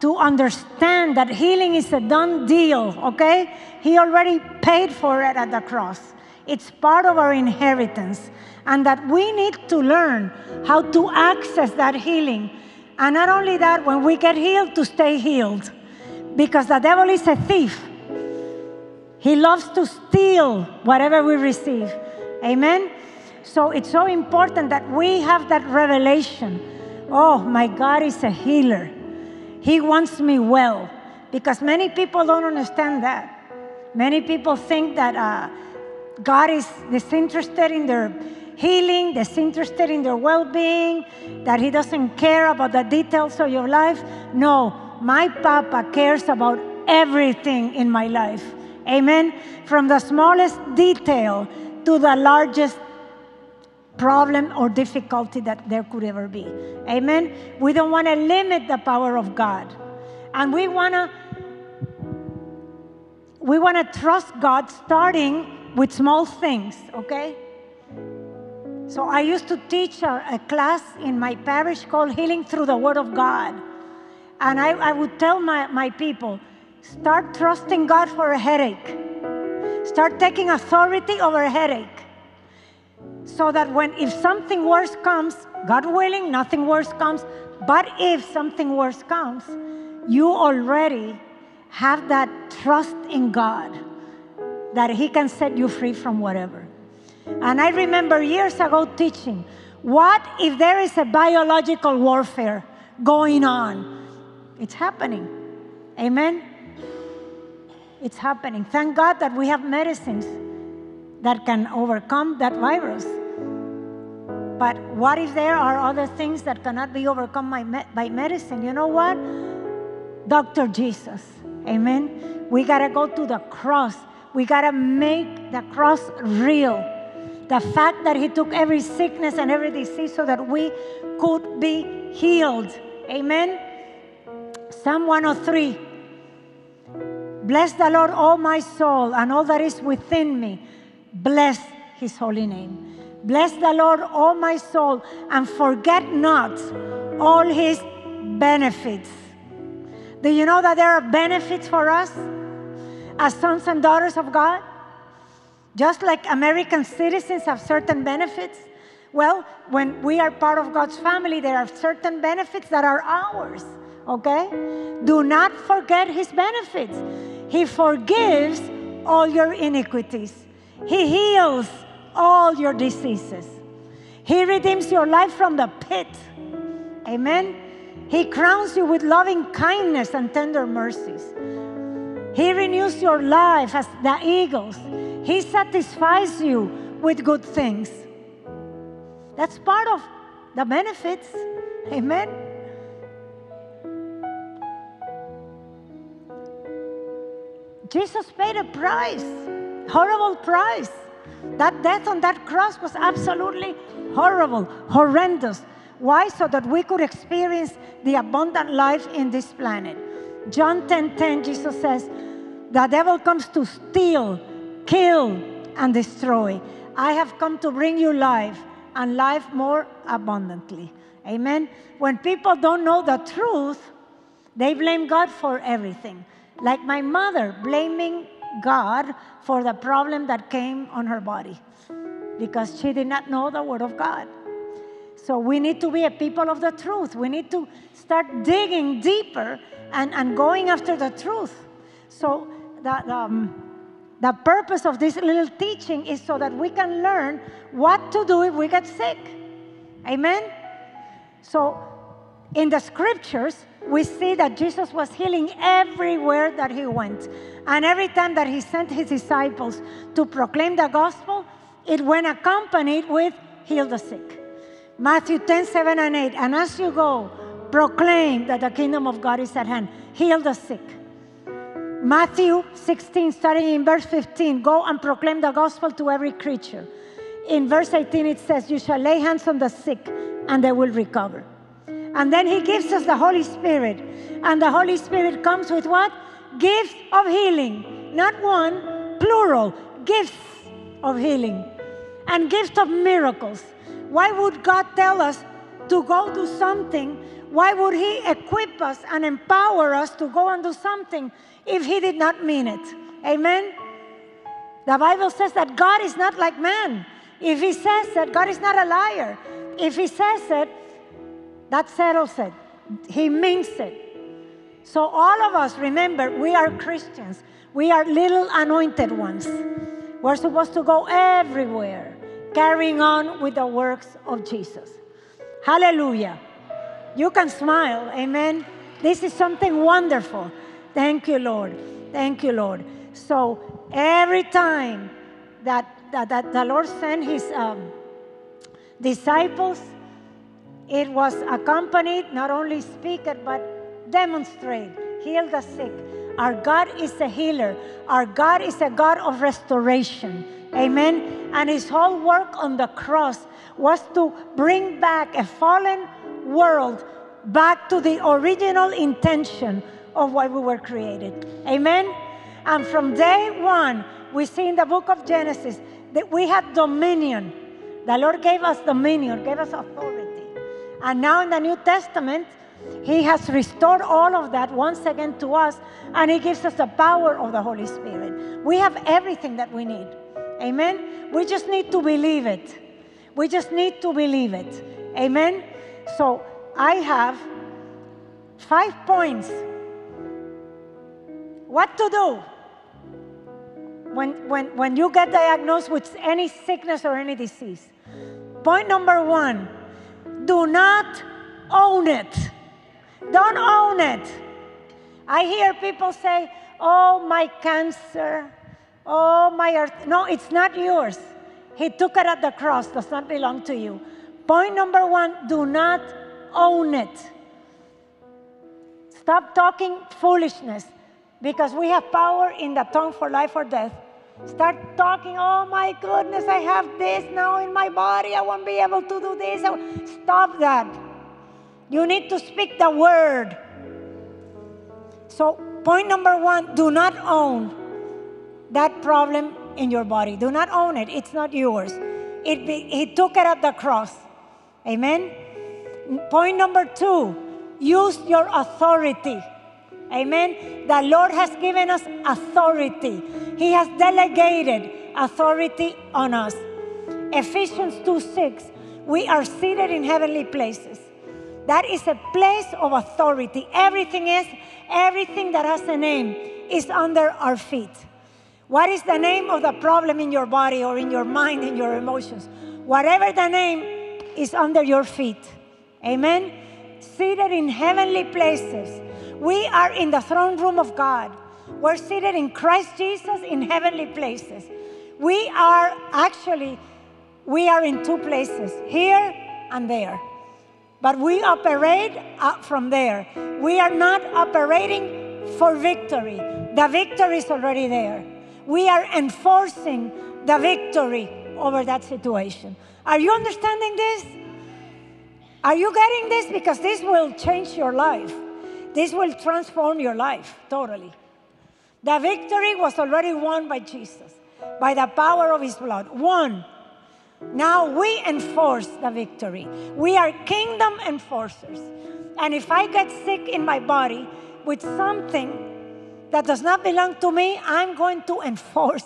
to understand that healing is a done deal, okay? He already paid for it at the cross. It's part of our inheritance. And that we need to learn how to access that healing. And not only that, when we get healed, to stay healed. Because the devil is a thief. He loves to steal whatever we receive. Amen? So it's so important that we have that revelation. Oh, my God is a healer. He wants me well. Because many people don't understand that. Many people think that uh, God is disinterested in their healing, disinterested in their well being, that He doesn't care about the details of your life. No, my Papa cares about everything in my life. Amen. From the smallest detail to the largest problem or difficulty that there could ever be. Amen. We don't want to limit the power of God. And we want to we want to trust God starting with small things, okay? So I used to teach a, a, class in my parish called Healing Through the Word of God. And I, I would tell my, my people, start trusting God for a headache. Start taking authority over a headache. So that when if something worse comes, God willing, nothing worse comes, but if something worse comes, you already have that trust in God that He can set you free from whatever. And I remember years ago teaching what if there is a biological warfare going on? It's happening. Amen? It's happening. Thank God that we have medicines that can overcome that virus. But what if there are other things that cannot be overcome by, me- by medicine? You know what? Dr. Jesus. Amen. We got to go to the cross. We got to make the cross real. The fact that He took every sickness and every disease so that we could be healed. Amen. Psalm 103. Bless the Lord, all my soul, and all that is within me. Bless His holy name. Bless the Lord, all my soul, and forget not all His benefits. Do you know that there are benefits for us as sons and daughters of God? Just like American citizens have certain benefits, well, when we are part of God's family, there are certain benefits that are ours, okay? Do not forget His benefits. He forgives all your iniquities, He heals all your diseases, He redeems your life from the pit. Amen. He crowns you with loving kindness and tender mercies. He renews your life as the eagles. He satisfies you with good things. That's part of the benefits. Amen. Jesus paid a price, horrible price. That death on that cross was absolutely horrible, horrendous. Why? So that we could experience the abundant life in this planet. John 10 10, Jesus says, The devil comes to steal, kill, and destroy. I have come to bring you life and life more abundantly. Amen. When people don't know the truth, they blame God for everything. Like my mother blaming God for the problem that came on her body because she did not know the Word of God. So we need to be a people of the truth. We need to start digging deeper and, and going after the truth. So the, um, the purpose of this little teaching is so that we can learn what to do if we get sick. Amen? So in the scriptures, we see that Jesus was healing everywhere that he went. And every time that he sent his disciples to proclaim the gospel, it went accompanied with heal the sick. Matthew 10, 7 and 8. And as you go, proclaim that the kingdom of God is at hand. Heal the sick. Matthew 16, starting in verse 15, go and proclaim the gospel to every creature. In verse 18, it says, You shall lay hands on the sick and they will recover. And then he gives us the Holy Spirit. And the Holy Spirit comes with what? Gifts of healing. Not one, plural. Gifts of healing. And gifts of miracles. Why would God tell us to go do something? Why would He equip us and empower us to go and do something if He did not mean it? Amen? The Bible says that God is not like man. If He says that, God is not a liar. If He says it, that settles it. He means it. So, all of us, remember, we are Christians. We are little anointed ones. We're supposed to go everywhere, carrying on with the works of Jesus. Hallelujah. You can smile. Amen. This is something wonderful. Thank you, Lord. Thank you, Lord. So, every time that, that, that the Lord sent his um, disciples, it was accompanied, not only speak it, but demonstrate, heal the sick. Our God is a healer. Our God is a God of restoration. Amen. And his whole work on the cross was to bring back a fallen world back to the original intention of why we were created. Amen. And from day one, we see in the book of Genesis that we had dominion. The Lord gave us dominion, gave us authority. And now in the New Testament, He has restored all of that once again to us, and He gives us the power of the Holy Spirit. We have everything that we need. Amen? We just need to believe it. We just need to believe it. Amen? So I have five points. What to do when, when, when you get diagnosed with any sickness or any disease? Point number one do not own it. Don't own it. I hear people say, Oh, my cancer. Oh, my earth. No, it's not yours. He took it at the cross, does not belong to you. Point number one do not own it. Stop talking foolishness because we have power in the tongue for life or death. Start talking, oh my goodness, I have this now in my body. I won't be able to do this. Stop that. You need to speak the word. So, point number one do not own that problem in your body. Do not own it, it's not yours. It be, he took it at the cross. Amen. Point number two use your authority. Amen. The Lord has given us authority. He has delegated authority on us. Ephesians 2 6. We are seated in heavenly places. That is a place of authority. Everything is, everything that has a name is under our feet. What is the name of the problem in your body or in your mind, in your emotions? Whatever the name is under your feet. Amen. Seated in heavenly places. We are in the throne room of God. We're seated in Christ Jesus in heavenly places. We are actually, we are in two places, here and there. But we operate from there. We are not operating for victory. The victory is already there. We are enforcing the victory over that situation. Are you understanding this? Are you getting this? Because this will change your life. This will transform your life totally. The victory was already won by Jesus, by the power of his blood. Won. Now we enforce the victory. We are kingdom enforcers. And if I get sick in my body with something that does not belong to me, I'm going to enforce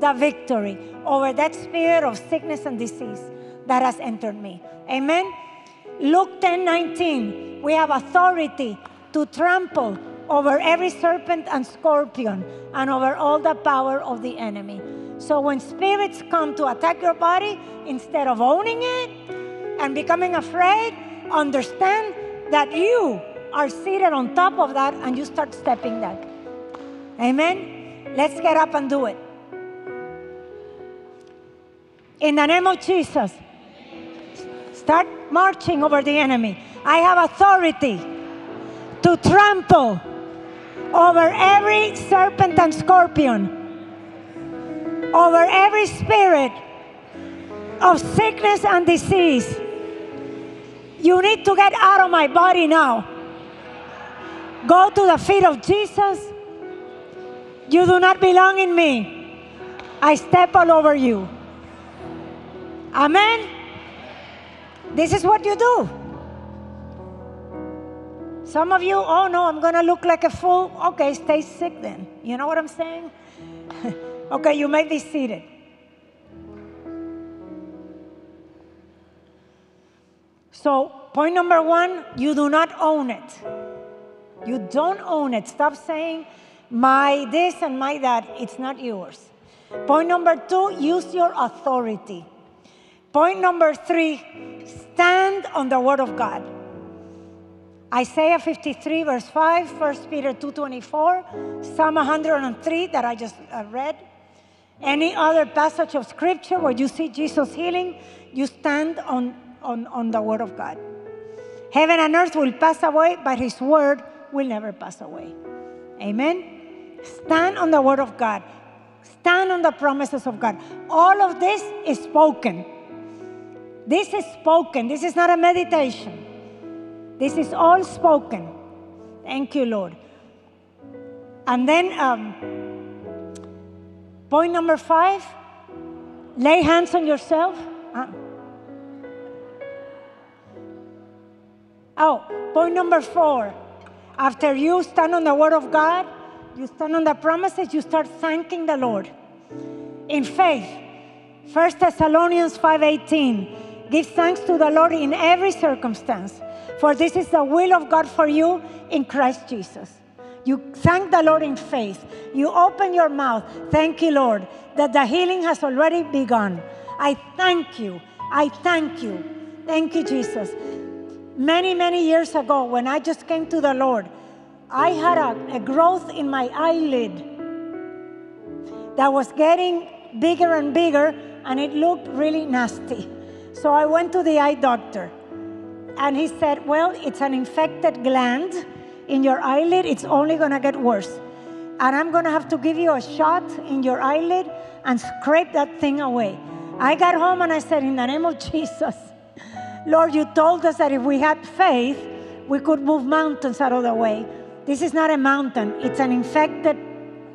the victory over that spirit of sickness and disease that has entered me. Amen. Luke 10 19. We have authority to trample over every serpent and scorpion and over all the power of the enemy. So when spirits come to attack your body, instead of owning it and becoming afraid, understand that you are seated on top of that and you start stepping that. Amen. Let's get up and do it. In the name of Jesus, start marching over the enemy. I have authority to trample over every serpent and scorpion, over every spirit of sickness and disease. You need to get out of my body now. Go to the feet of Jesus. You do not belong in me. I step all over you. Amen. This is what you do. Some of you, oh no, I'm going to look like a fool. Okay, stay sick then. You know what I'm saying? okay, you may be seated. So, point number one, you do not own it. You don't own it. Stop saying, my this and my that. It's not yours. Point number two, use your authority. Point number three, stand on the word of God. Isaiah 53 verse 5, 1 Peter 2.24, Psalm 103 that I just uh, read. Any other passage of scripture where you see Jesus healing, you stand on, on, on the word of God. Heaven and earth will pass away, but his word will never pass away. Amen. Stand on the word of God. Stand on the promises of God. All of this is spoken. This is spoken. This is not a meditation. This is all spoken. Thank you, Lord. And then, um, point number five lay hands on yourself. Uh. Oh, point number four after you stand on the Word of God, you stand on the promises, you start thanking the Lord in faith. 1 Thessalonians 5:18 Give thanks to the Lord in every circumstance, for this is the will of God for you in Christ Jesus. You thank the Lord in faith. You open your mouth. Thank you, Lord, that the healing has already begun. I thank you. I thank you. Thank you, Jesus. Many, many years ago, when I just came to the Lord, I had a, a growth in my eyelid that was getting bigger and bigger, and it looked really nasty. So I went to the eye doctor, and he said, Well, it's an infected gland in your eyelid, it's only gonna get worse. And I'm gonna have to give you a shot in your eyelid and scrape that thing away. I got home and I said, In the name of Jesus, Lord, you told us that if we had faith, we could move mountains out of the way. This is not a mountain, it's an infected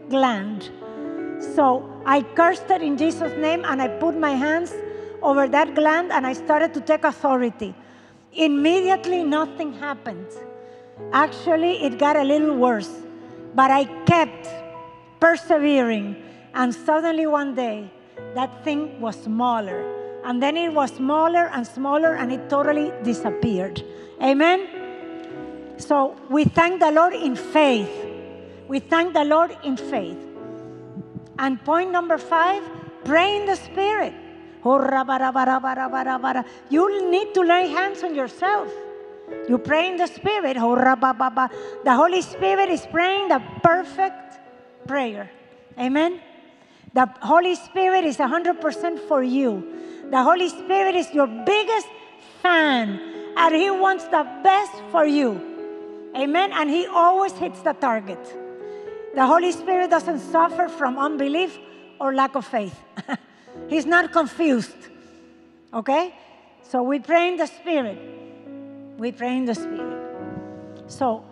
gland. So I cursed it in Jesus' name and I put my hands over that gland and I started to take authority. Immediately, nothing happened. Actually, it got a little worse, but I kept persevering. And suddenly one day, that thing was smaller. And then it was smaller and smaller, and it totally disappeared. Amen? So we thank the Lord in faith. We thank the Lord in faith. And point number five, pray in the Spirit. You need to lay hands on yourself. You pray in the Spirit. The Holy Spirit is praying the perfect prayer. Amen. The Holy Spirit is 100% for you. The Holy Spirit is your biggest fan, and He wants the best for you. Amen. And He always hits the target. The Holy Spirit doesn't suffer from unbelief or lack of faith. He's not confused. Okay? So we pray in the Spirit. We pray in the Spirit. So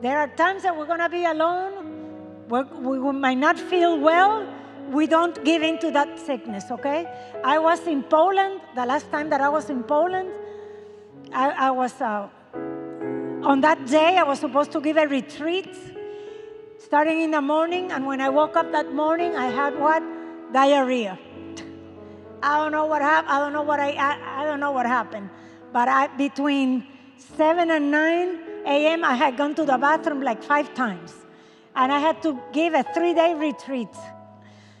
there are times that we're going to be alone. We're, we might not feel well. We don't give in to that sickness, okay? I was in Poland, the last time that I was in Poland, I, I was, uh, on that day, I was supposed to give a retreat starting in the morning. And when I woke up that morning, I had what? Diarrhea. I don't know what happened. I don't know what I, I, I don't know what happened. But I, between 7 and 9 a.m., I had gone to the bathroom like five times. And I had to give a three day retreat.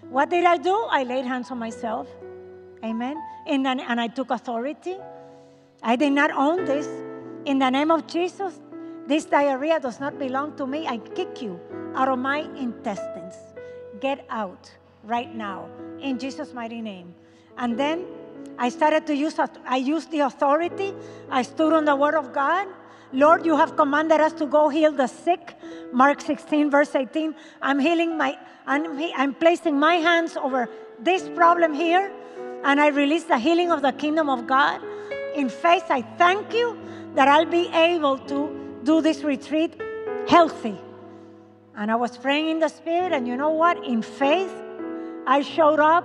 What did I do? I laid hands on myself. Amen. And, then, and I took authority. I did not own this. In the name of Jesus, this diarrhea does not belong to me. I kick you out of my intestines. Get out right now in Jesus' mighty name. And then I started to use, I used the authority. I stood on the word of God. Lord, you have commanded us to go heal the sick. Mark 16, verse 18. I'm healing my, I'm, I'm placing my hands over this problem here, and I release the healing of the kingdom of God. In faith, I thank you that I'll be able to do this retreat healthy. And I was praying in the spirit, and you know what? In faith, I showed up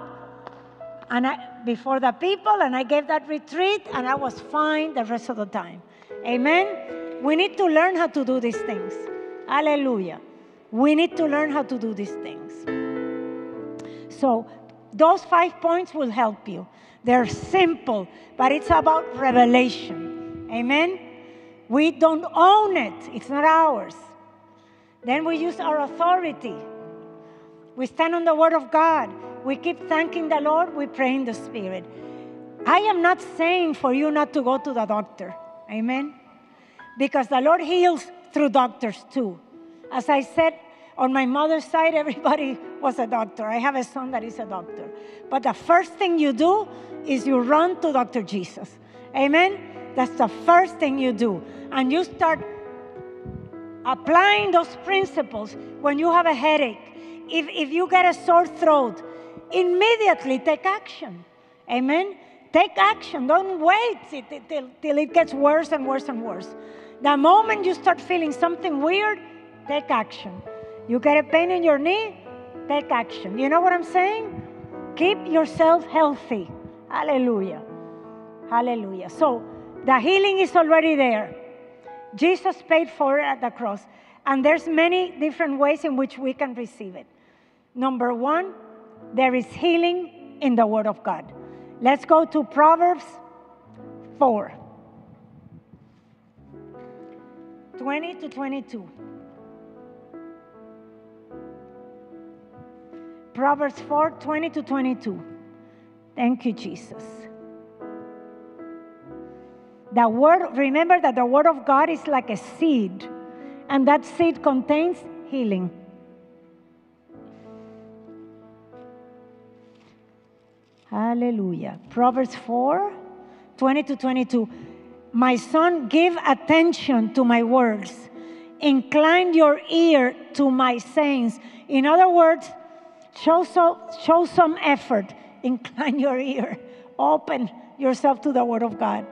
and I, before the people, and I gave that retreat, and I was fine the rest of the time. Amen. We need to learn how to do these things. Hallelujah. We need to learn how to do these things. So, those five points will help you. They're simple, but it's about revelation. Amen. We don't own it, it's not ours. Then we use our authority. We stand on the Word of God. We keep thanking the Lord. We pray in the Spirit. I am not saying for you not to go to the doctor. Amen. Because the Lord heals through doctors too. As I said, on my mother's side, everybody was a doctor. I have a son that is a doctor. But the first thing you do is you run to Dr. Jesus. Amen? That's the first thing you do. And you start applying those principles when you have a headache. If, if you get a sore throat, immediately take action. Amen? Take action. Don't wait till, till it gets worse and worse and worse. The moment you start feeling something weird, take action. You get a pain in your knee, take action. You know what I'm saying? Keep yourself healthy. Hallelujah. Hallelujah. So the healing is already there. Jesus paid for it at the cross. And there's many different ways in which we can receive it. Number one, there is healing in the Word of God. Let's go to Proverbs 4 20 to 22. Proverbs 4 20 to 22. Thank you, Jesus. The word, remember that the word of God is like a seed, and that seed contains healing. Hallelujah. Proverbs 4 20 to 22. My son, give attention to my words. Incline your ear to my sayings. In other words, show, so, show some effort. Incline your ear. Open yourself to the word of God.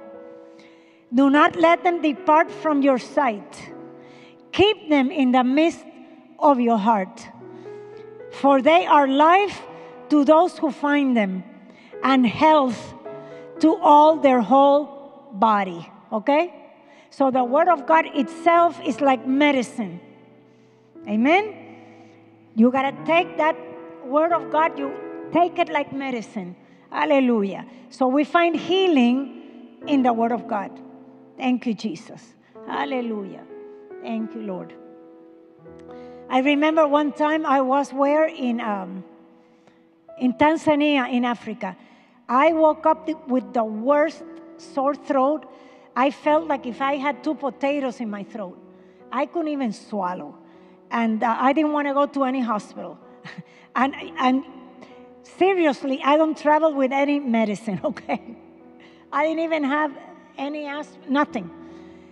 Do not let them depart from your sight. Keep them in the midst of your heart. For they are life to those who find them and health to all their whole body. Okay? So the Word of God itself is like medicine. Amen? You got to take that Word of God, you take it like medicine. Hallelujah. So we find healing in the Word of God. Thank you, Jesus. Hallelujah. Thank you, Lord. I remember one time I was where in, um, in Tanzania, in Africa. I woke up th- with the worst sore throat. I felt like if I had two potatoes in my throat, I couldn't even swallow. And uh, I didn't want to go to any hospital. and, and seriously, I don't travel with any medicine, okay? I didn't even have any asthma, nothing.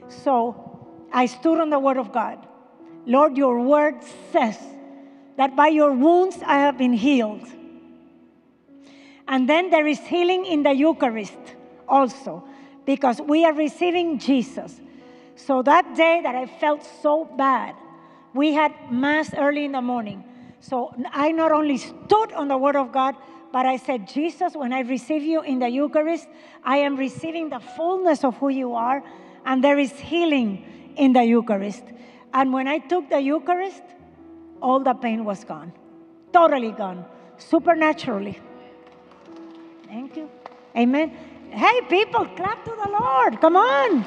So I stood on the word of God. Lord, your word says that by your wounds I have been healed. And then there is healing in the Eucharist also, because we are receiving Jesus. So that day that I felt so bad, we had Mass early in the morning. So I not only stood on the Word of God, but I said, Jesus, when I receive you in the Eucharist, I am receiving the fullness of who you are, and there is healing in the Eucharist. And when I took the Eucharist, all the pain was gone, totally gone, supernaturally. Thank you. Amen. Hey, people, clap to the Lord. Come on.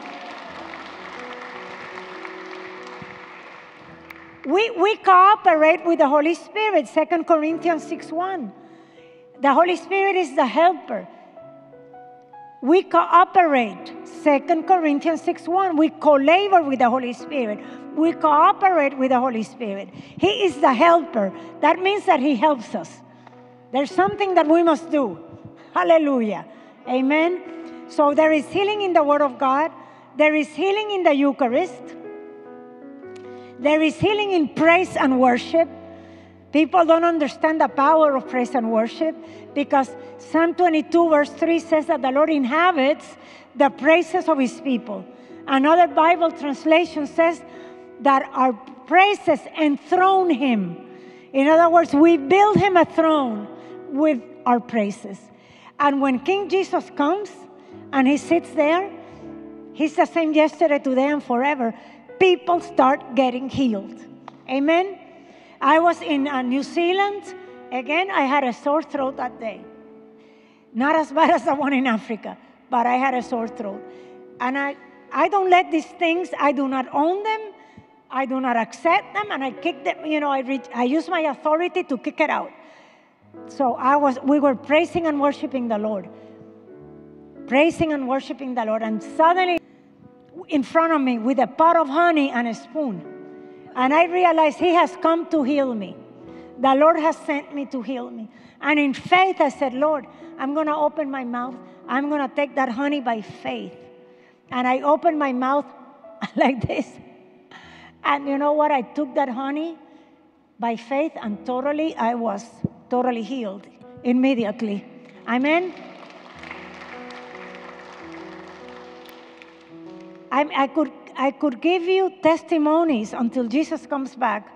We, we cooperate with the Holy Spirit, 2 Corinthians 6 1. The Holy Spirit is the helper. We cooperate, 2 Corinthians 6 1. We co labor with the Holy Spirit. We cooperate with the Holy Spirit. He is the helper. That means that He helps us. There's something that we must do. Hallelujah. Amen. So there is healing in the Word of God, there is healing in the Eucharist, there is healing in praise and worship. People don't understand the power of praise and worship because Psalm 22, verse 3 says that the Lord inhabits the praises of his people. Another Bible translation says that our praises enthrone him. In other words, we build him a throne with our praises. And when King Jesus comes and he sits there, he's the same yesterday, today, and forever. People start getting healed. Amen. I was in uh, New Zealand. Again, I had a sore throat that day. Not as bad as the one in Africa, but I had a sore throat. And I, I don't let these things, I do not own them. I do not accept them, and I kick them, you know, I, reach, I use my authority to kick it out. So I was, we were praising and worshiping the Lord. Praising and worshiping the Lord. And suddenly, in front of me, with a pot of honey and a spoon, and I realized He has come to heal me. The Lord has sent me to heal me. And in faith, I said, Lord, I'm going to open my mouth. I'm going to take that honey by faith. And I opened my mouth like this. And you know what? I took that honey by faith, and totally, I was totally healed immediately. Amen. I, I, could, I could give you testimonies until Jesus comes back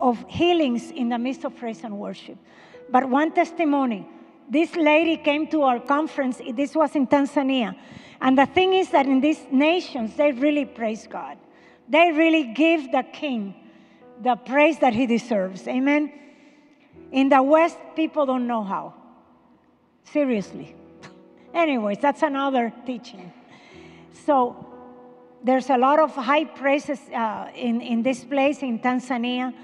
of healings in the midst of praise and worship. But one testimony this lady came to our conference, this was in Tanzania. And the thing is that in these nations, they really praise God. They really give the king the praise that he deserves. Amen. In the West, people don't know how. Seriously. Anyways, that's another teaching. So, there's a lot of high praises uh, in, in this place in Tanzania.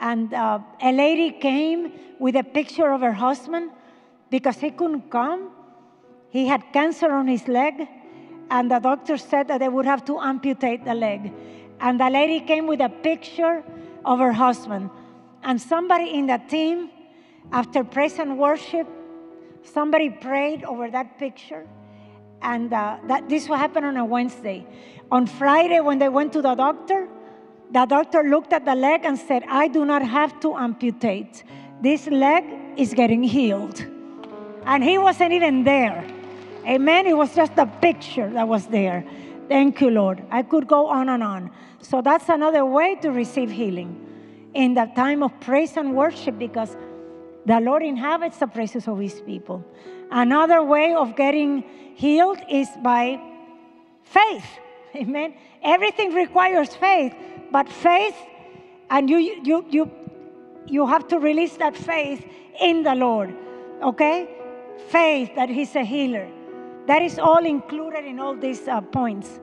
And uh, a lady came with a picture of her husband because he couldn't come. He had cancer on his leg, and the doctor said that they would have to amputate the leg. And the lady came with a picture of her husband. And somebody in the team, after praise and worship, somebody prayed over that picture. And uh, that this will happen on a Wednesday. On Friday, when they went to the doctor, the doctor looked at the leg and said, I do not have to amputate. This leg is getting healed. And he wasn't even there. Amen. It was just a picture that was there. Thank you, Lord. I could go on and on. So that's another way to receive healing in the time of praise and worship because the Lord inhabits the praises of his people. Another way of getting healed is by faith. Amen. Everything requires faith, but faith, and you you you you have to release that faith in the Lord. Okay? Faith that He's a healer. That is all included in all these uh, points.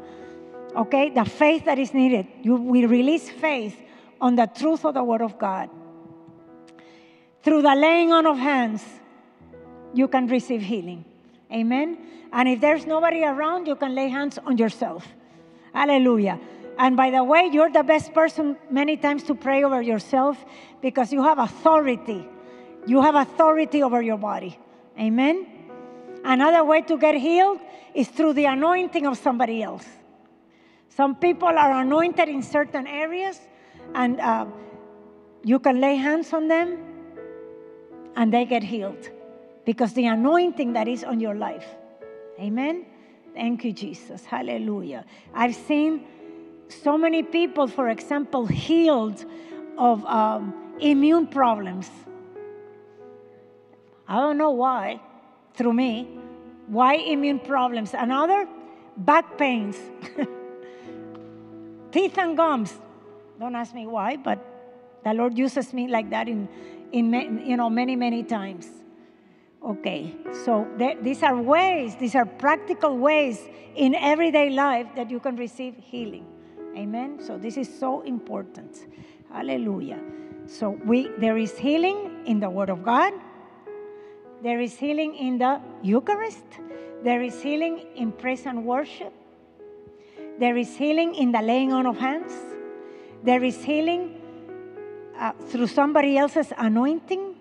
Okay? The faith that is needed. You we release faith on the truth of the Word of God. Through the laying on of hands, you can receive healing. Amen. And if there's nobody around, you can lay hands on yourself. Hallelujah. And by the way, you're the best person many times to pray over yourself because you have authority. You have authority over your body. Amen. Another way to get healed is through the anointing of somebody else. Some people are anointed in certain areas, and uh, you can lay hands on them and they get healed because the anointing that is on your life. Amen. Thank you, Jesus. Hallelujah. I've seen so many people, for example, healed of um, immune problems. I don't know why, through me. Why immune problems? Another, back pains, teeth and gums. Don't ask me why, but the Lord uses me like that in, in you know, many, many times. Okay, so these are ways, these are practical ways in everyday life that you can receive healing. Amen. So this is so important. Hallelujah. So we there is healing in the Word of God. There is healing in the Eucharist. There is healing in praise and worship. There is healing in the laying on of hands. There is healing uh, through somebody else's anointing.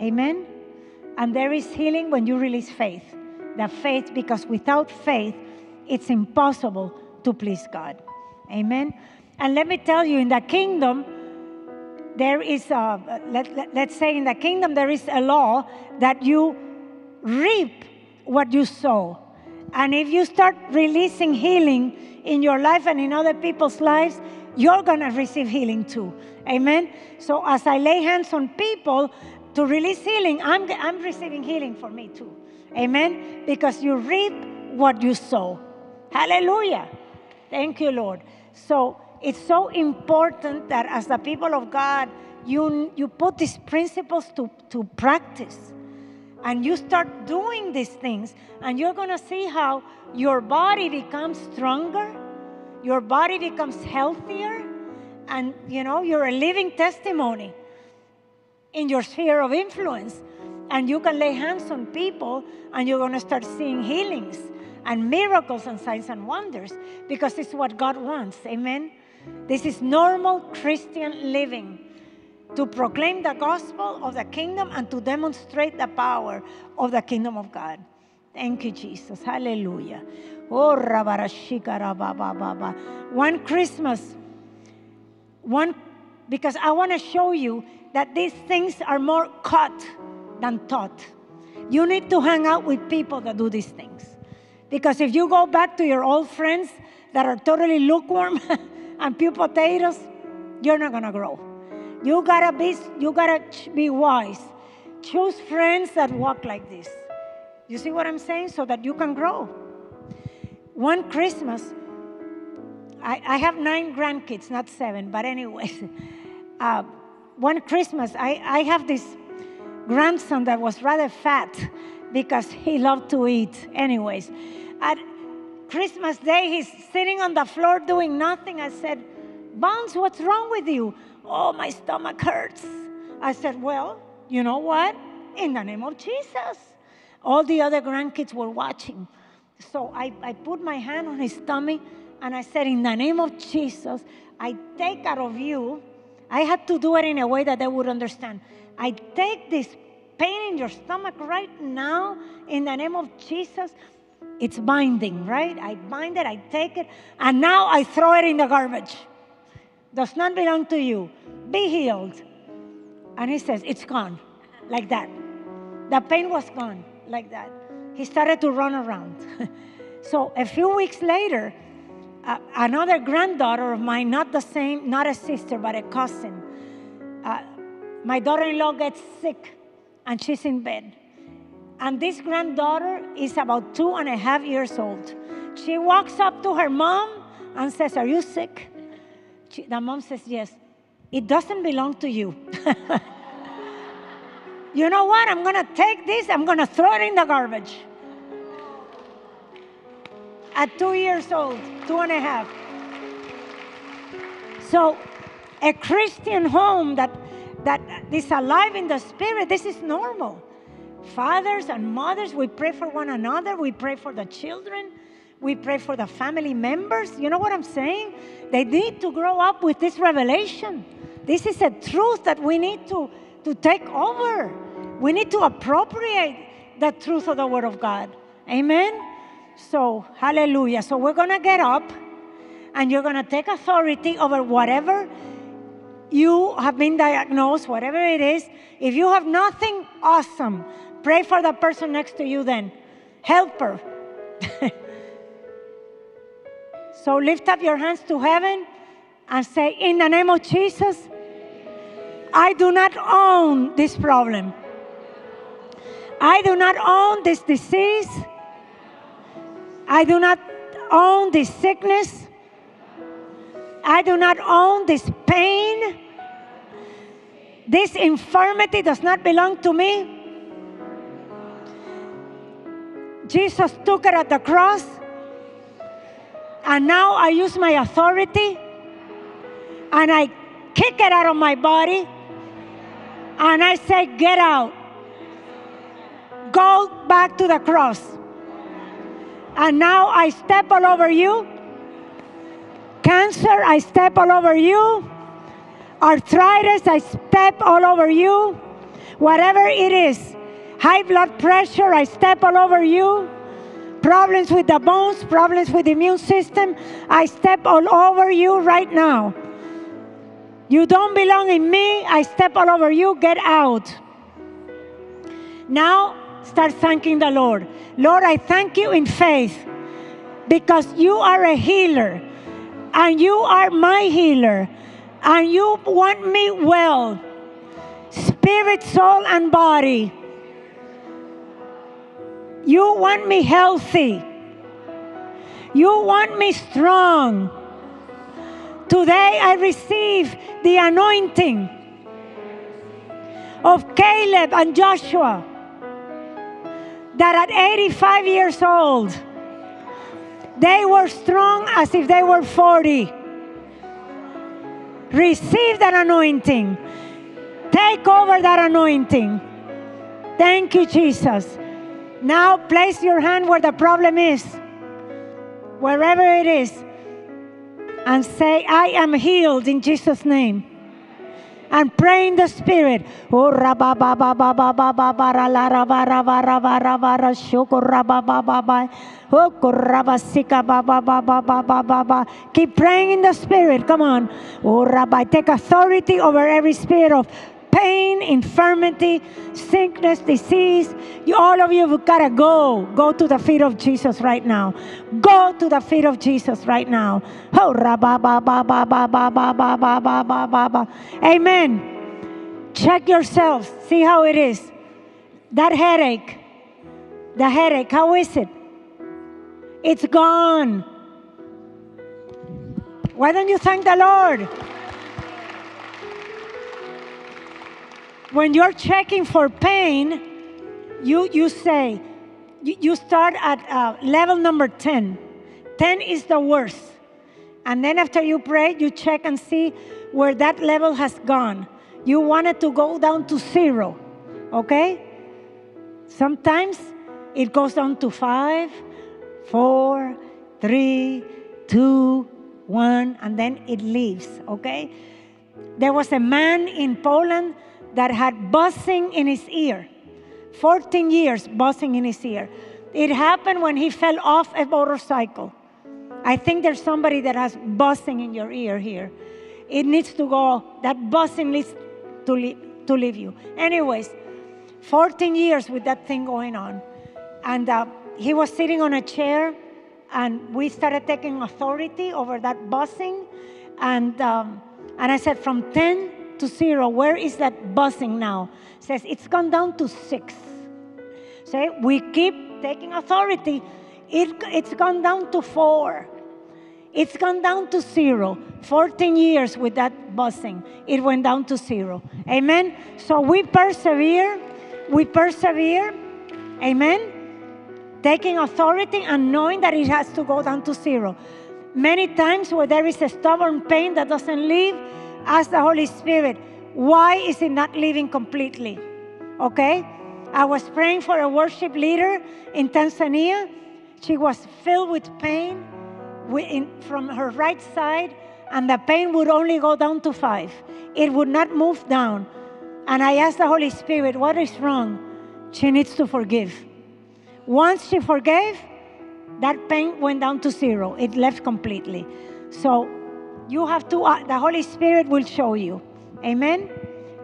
Amen. And there is healing when you release faith. The faith, because without faith, it's impossible to please God. Amen. And let me tell you, in the kingdom, there is a, let, let, let's say in the kingdom, there is a law that you reap what you sow. And if you start releasing healing in your life and in other people's lives, you're going to receive healing too. Amen. So as I lay hands on people to release healing, I'm, I'm receiving healing for me too. Amen. Because you reap what you sow. Hallelujah. Thank you, Lord. So it's so important that as the people of God, you, you put these principles to, to practice. And you start doing these things, and you're going to see how your body becomes stronger, your body becomes healthier, and you know, you're a living testimony in your sphere of influence. And you can lay hands on people, and you're going to start seeing healings and miracles and signs and wonders because it's what God wants. Amen. This is normal Christian living to proclaim the gospel of the kingdom and to demonstrate the power of the kingdom of God. Thank you, Jesus. Hallelujah. Oh, One Christmas, one, because I want to show you that these things are more caught than taught. You need to hang out with people that do these things. Because if you go back to your old friends that are totally lukewarm and pew potatoes, you're not gonna grow. You gotta be, you gotta be wise. Choose friends that walk like this. You see what I'm saying? So that you can grow. One Christmas, I, I have nine grandkids, not seven, but anyways. Uh, one Christmas, I, I have this grandson that was rather fat because he loved to eat. Anyways, at Christmas Day, he's sitting on the floor doing nothing. I said, Bounce, what's wrong with you? Oh, my stomach hurts. I said, Well, you know what? In the name of Jesus. All the other grandkids were watching. So I, I put my hand on his tummy and I said, In the name of Jesus, I take out of you. I had to do it in a way that they would understand. I take this pain in your stomach right now in the name of Jesus. It's binding, right? I bind it, I take it, and now I throw it in the garbage. Does not belong to you. Be healed. And he says, It's gone, like that. The pain was gone, like that. He started to run around. so a few weeks later, uh, another granddaughter of mine, not the same, not a sister, but a cousin, uh, my daughter in law gets sick and she's in bed. And this granddaughter is about two and a half years old. She walks up to her mom and says, Are you sick? She, the mom says, Yes. It doesn't belong to you. you know what? I'm going to take this, I'm going to throw it in the garbage. At two years old, two and a half. So, a Christian home that, that is alive in the spirit, this is normal. Fathers and mothers, we pray for one another, we pray for the children, we pray for the family members. You know what I'm saying? They need to grow up with this revelation. This is a truth that we need to, to take over. We need to appropriate the truth of the Word of God. Amen? So, hallelujah. So, we're going to get up and you're going to take authority over whatever you have been diagnosed, whatever it is. If you have nothing, awesome. Pray for the person next to you then. Help her. so lift up your hands to heaven and say, In the name of Jesus, I do not own this problem. I do not own this disease. I do not own this sickness. I do not own this pain. This infirmity does not belong to me. Jesus took it at the cross. And now I use my authority and I kick it out of my body. And I say, Get out. Go back to the cross. And now I step all over you. Cancer, I step all over you. Arthritis, I step all over you. Whatever it is, high blood pressure, I step all over you. Problems with the bones, problems with the immune system, I step all over you right now. You don't belong in me, I step all over you, get out. Now, start thanking the Lord. Lord, I thank you in faith because you are a healer and you are my healer and you want me well, spirit, soul, and body. You want me healthy. You want me strong. Today I receive the anointing of Caleb and Joshua that at 85 years old, they were strong as if they were 40. Receive that anointing. Take over that anointing. Thank you, Jesus. Now place your hand where the problem is, wherever it is, and say, I am healed in Jesus' name and pray in the spirit. Oh, oh, Keep praying in the spirit. Come on. Oh, take authority over every spirit of pain, infirmity, sickness, disease. You, all of you have got to go. Go to the feet of Jesus right now. Go to the feet of Jesus right now. Oh. Amen. Check yourselves. See how it is. That headache. The headache. How is it? It's gone. Why don't you thank the Lord? When you're checking for pain, you, you say, you, you start at uh, level number 10. 10 is the worst. And then after you pray, you check and see where that level has gone. You want it to go down to zero, okay? Sometimes it goes down to five, four, three, two, one, and then it leaves, okay? There was a man in Poland that had buzzing in his ear. 14 years buzzing in his ear. It happened when he fell off a motorcycle. I think there's somebody that has buzzing in your ear here. It needs to go, that buzzing needs to leave, to leave you. Anyways, 14 years with that thing going on. And uh, he was sitting on a chair, and we started taking authority over that buzzing. And, um, and I said, from 10 to zero. Where is that buzzing now? Says it's gone down to six. Say we keep taking authority. It, it's gone down to four. It's gone down to zero. 14 years with that buzzing, it went down to zero. Amen. So we persevere. We persevere. Amen. Taking authority and knowing that it has to go down to zero. Many times, where there is a stubborn pain that doesn't leave, ask the Holy Spirit, why is it not leaving completely? Okay? I was praying for a worship leader in Tanzania. She was filled with pain from her right side, and the pain would only go down to five. It would not move down. And I asked the Holy Spirit, What is wrong? She needs to forgive. Once she forgave, that pain went down to zero. It left completely. So you have to, uh, the Holy Spirit will show you. Amen?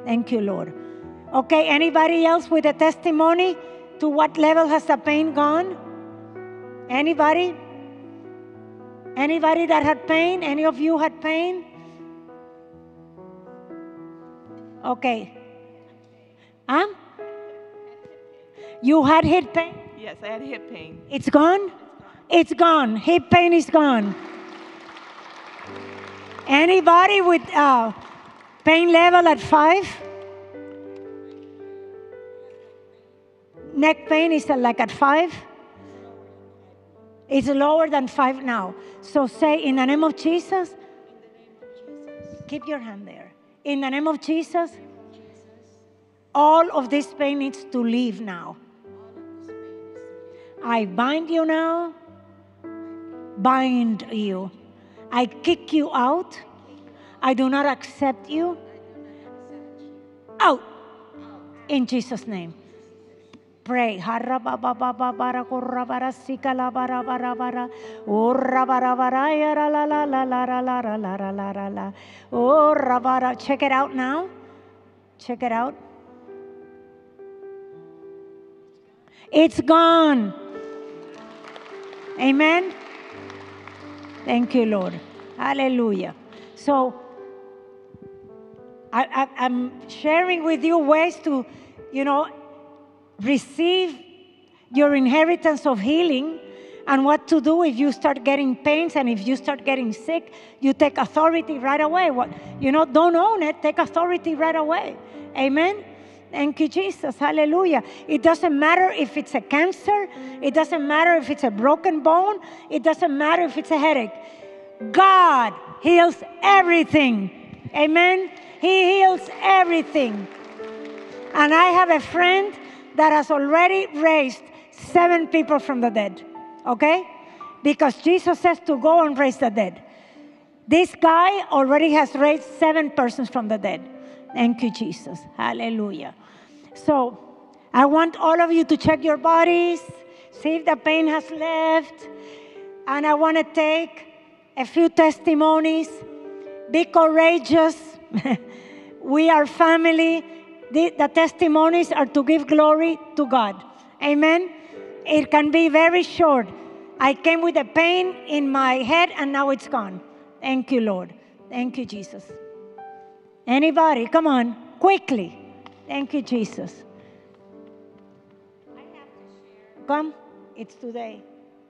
Thank you, Lord. Okay, anybody else with a testimony? To what level has the pain gone? Anybody? Anybody that had pain? Any of you had pain? Okay. Huh? You had hip pain? Yes, I had hip pain. It's gone? It's gone. Hip pain is gone. Anybody with uh, pain level at five? Neck pain is uh, like at five? It's lower than five now. So say, in the name of Jesus, keep your hand there. In the name of Jesus, all of this pain needs to leave now. I bind you now. Bind you. I kick you out. I do not accept you. Out. In Jesus' name. Pray. Check it out now. Check it out. It's gone. Amen. Thank you, Lord. Hallelujah. So, I, am sharing with you ways to, you know, receive your inheritance of healing and what to do if you start getting pains and if you start getting sick. You take authority right away. What, you know, don't own it, take authority right away. Amen. Thank you, Jesus. Hallelujah. It doesn't matter if it's a cancer, it doesn't matter if it's a broken bone, it doesn't matter if it's a headache. God heals everything. Amen. He heals everything. And I have a friend that has already raised seven people from the dead. Okay? Because Jesus says to go and raise the dead. This guy already has raised seven persons from the dead. Thank you, Jesus. Hallelujah. So, I want all of you to check your bodies, see if the pain has left. And I want to take a few testimonies. Be courageous. we are family. The, the testimonies are to give glory to God. Amen. It can be very short. I came with a pain in my head and now it's gone. Thank you, Lord. Thank you, Jesus. Anybody? Come on, quickly. Thank you, Jesus. Come. It's today.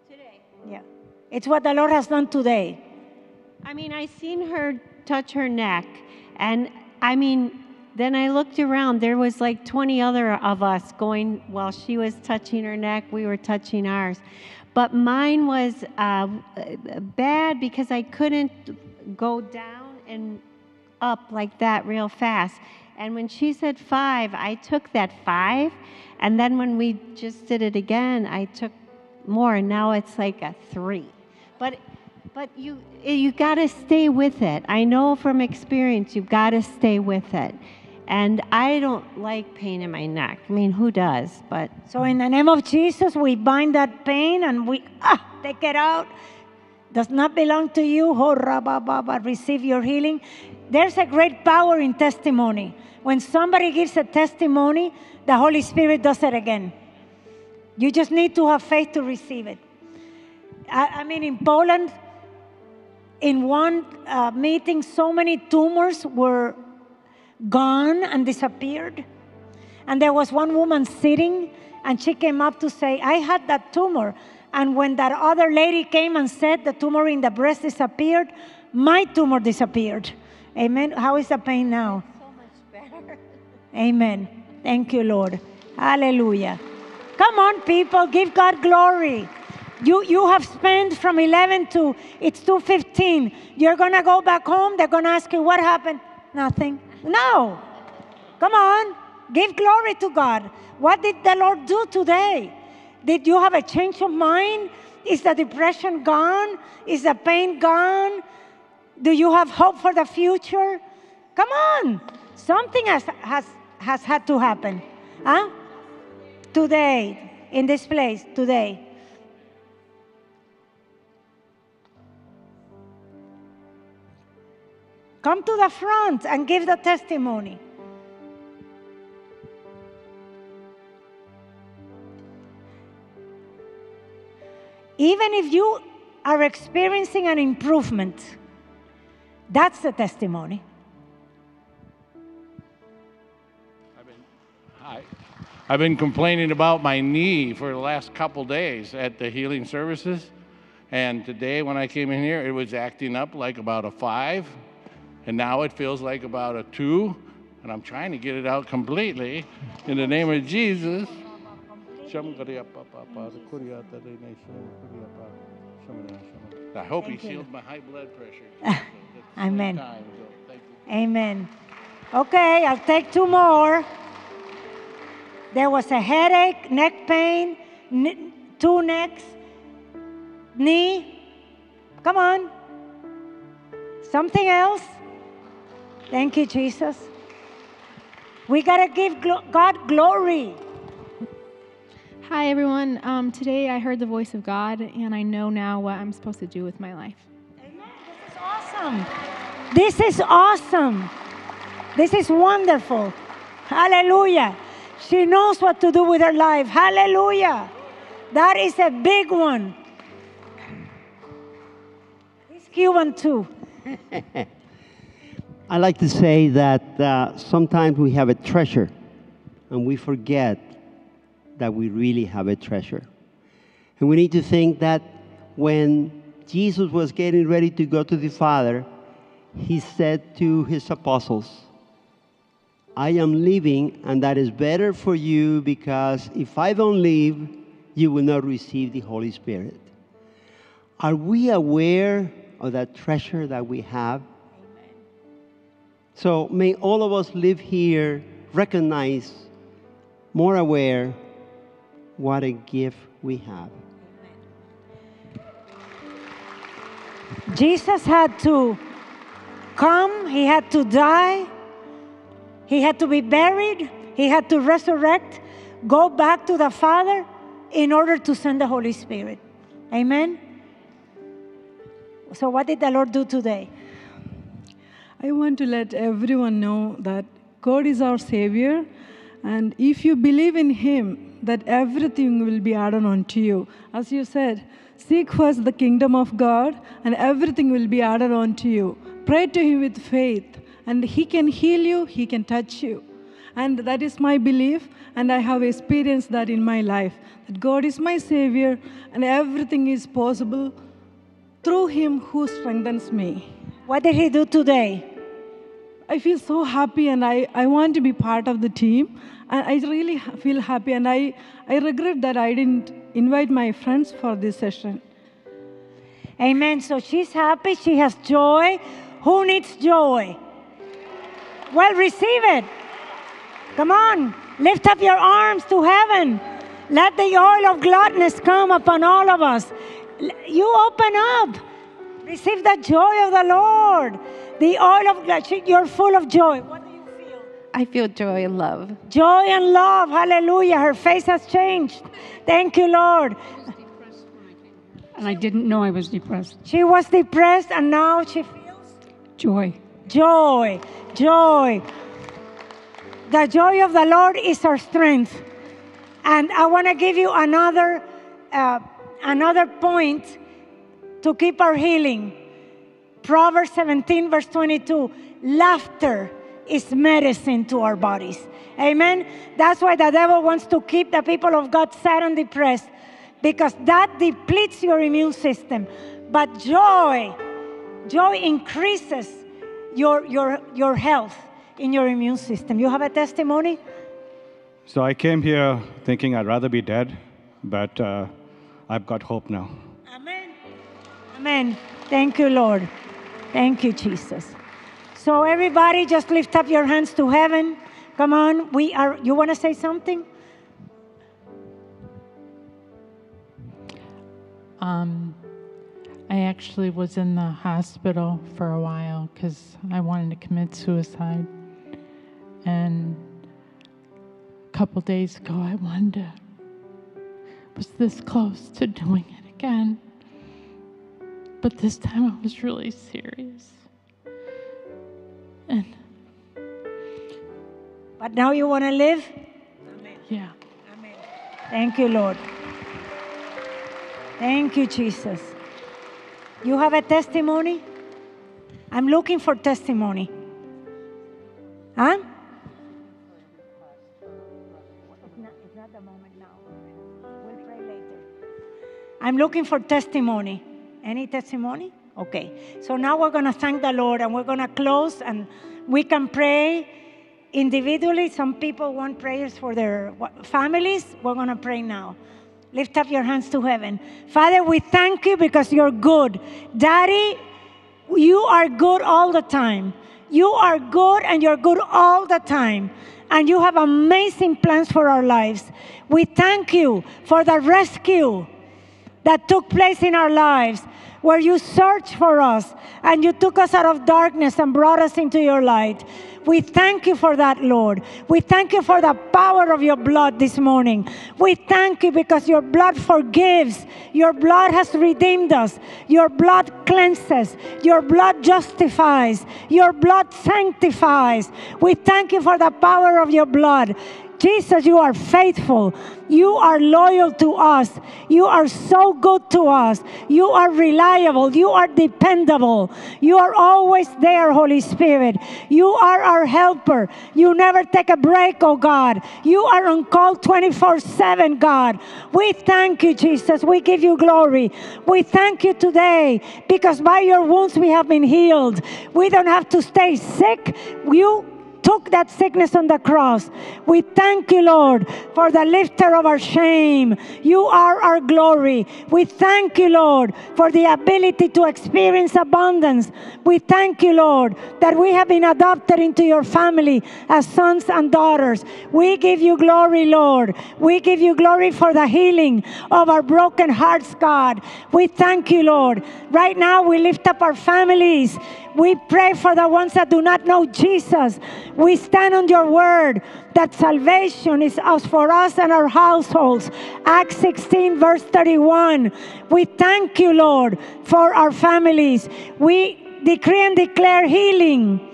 Today. Yeah. It's what the Lord has done today. I mean, I seen her touch her neck, and I mean, then I looked around. There was like 20 other of us going while she was touching her neck. We were touching ours, but mine was uh, bad because I couldn't go down and up like that real fast. And when she said five, I took that five, and then when we just did it again, I took more, and now it's like a three. But but you you got to stay with it. I know from experience you've got to stay with it. And I don't like pain in my neck. I mean, who does? But So, in the name of Jesus, we bind that pain and we ah, take it out. Does not belong to you. Receive your healing. There's a great power in testimony. When somebody gives a testimony, the Holy Spirit does it again. You just need to have faith to receive it. I, I mean, in Poland, in one uh, meeting, so many tumors were gone and disappeared. And there was one woman sitting, and she came up to say, I had that tumor, And when that other lady came and said the tumor in the breast disappeared, my tumor disappeared. Amen. How is the pain now? Amen. Thank you, Lord. Hallelujah. Come on, people, give God glory. You, you have spent from 11 to it's 2.15. You're going to go back home. They're going to ask you, what happened? Nothing. No. Come on. Give glory to God. What did the Lord do today? Did you have a change of mind? Is the depression gone? Is the pain gone? Do you have hope for the future? Come on. Something has, has, has had to happen. Huh? Today, in this place, today. Come to the front and give the testimony. Even if you are experiencing an improvement, that's the testimony. I've been complaining about my knee for the last couple days at the healing services. And today, when I came in here, it was acting up like about a five. And now it feels like about a two. And I'm trying to get it out completely in the name of Jesus. I hope he healed my high blood pressure. Amen. Amen. Okay, I'll take two more. There was a headache, neck pain, n- two necks, knee. Come on. Something else? Thank you, Jesus. We got to give God glory. Hi, everyone. Um, today I heard the voice of God, and I know now what I'm supposed to do with my life. Amen. This is awesome. This is awesome. This is wonderful. Hallelujah. She knows what to do with her life. Hallelujah. That is a big one. He's Cuban too. I like to say that uh, sometimes we have a treasure and we forget that we really have a treasure. And we need to think that when Jesus was getting ready to go to the Father, he said to his apostles, I am leaving, and that is better for you because if I don't leave, you will not receive the Holy Spirit. Are we aware of that treasure that we have? So may all of us live here, recognize, more aware what a gift we have. Jesus had to come, he had to die, he had to be buried, he had to resurrect, go back to the Father in order to send the Holy Spirit. Amen? So, what did the Lord do today? I want to let everyone know that God is our Savior, and if you believe in Him, that everything will be added on to you. As you said, seek first the kingdom of God, and everything will be added on to you. Pray to Him with faith, and He can heal you, He can touch you. And that is my belief, and I have experienced that in my life that God is my Savior, and everything is possible through Him who strengthens me. What did He do today? I feel so happy and I, I want to be part of the team. And I really feel happy and I, I regret that I didn't invite my friends for this session. Amen. So she's happy, she has joy. Who needs joy? Well, receive it. Come on, lift up your arms to heaven. Let the oil of gladness come upon all of us. You open up. Receive the joy of the Lord. The oil of gladness. You're full of joy. What do you feel? I feel joy and love. Joy and love. Hallelujah. Her face has changed. Thank you, Lord. And I didn't know I was depressed. She was depressed and now she feels Joy. Joy. Joy. The joy of the Lord is our strength. And I want to give you another uh, another point to keep our healing. Proverbs 17, verse 22. Laughter is medicine to our bodies. Amen. That's why the devil wants to keep the people of God sad and depressed. because that depletes your immune system. But joy, joy increases your, your, your health in your immune system. You have a testimony? So I came here thinking I'd rather be dead, but uh, I've got hope now. Amen. Amen. Thank you, Lord. Thank you, Jesus. So everybody just lift up your hands to heaven. Come on. We are you want to say something? Um, I actually was in the hospital for a while because I wanted to commit suicide. And a couple days ago, I wanted to, was this close to doing it again. But this time I was really serious. And But now you want to live? yeah. Amen. Thank you, Lord. Thank you, Jesus. You have a testimony? I'm looking for testimony. Huh? I'm looking for testimony. Any testimony? Okay. So now we're going to thank the Lord and we're going to close and we can pray individually. Some people want prayers for their families. We're going to pray now. Lift up your hands to heaven. Father, we thank you because you're good. Daddy, you are good all the time. You are good and you're good all the time. And you have amazing plans for our lives. We thank you for the rescue that took place in our lives where you searched for us and you took us out of darkness and brought us into your light. We thank you for that, Lord. We thank you for the power of your blood this morning. We thank you because your blood forgives. Your blood has redeemed us. Your blood cleanses. Your blood justifies. Your blood sanctifies. We thank you for the power of your blood. Jesus, you are faithful. You are loyal to us. You are so good to us. You are reliable. You are dependable. You are always there, Holy Spirit. You are our helper. You never take a break, oh God. You are on call 24 7, God. We thank you, Jesus. We give you glory. We thank you today because by your wounds we have been healed. We don't have to stay sick. You took that sickness on the cross. We thank you, Lord, for the lifter of our shame. You are our glory. We thank you, Lord, for the ability to experience abundance. We thank you, Lord, that we have been adopted into your family as sons and daughters. We give you glory, Lord. We give you glory for the healing of our broken hearts, God. We thank you, Lord. Right now, we lift up our families. We pray for the ones that do not know Jesus. We stand on your word that salvation is us for us and our households. Acts 16, verse 31. We thank you, Lord, for our families. We decree and declare healing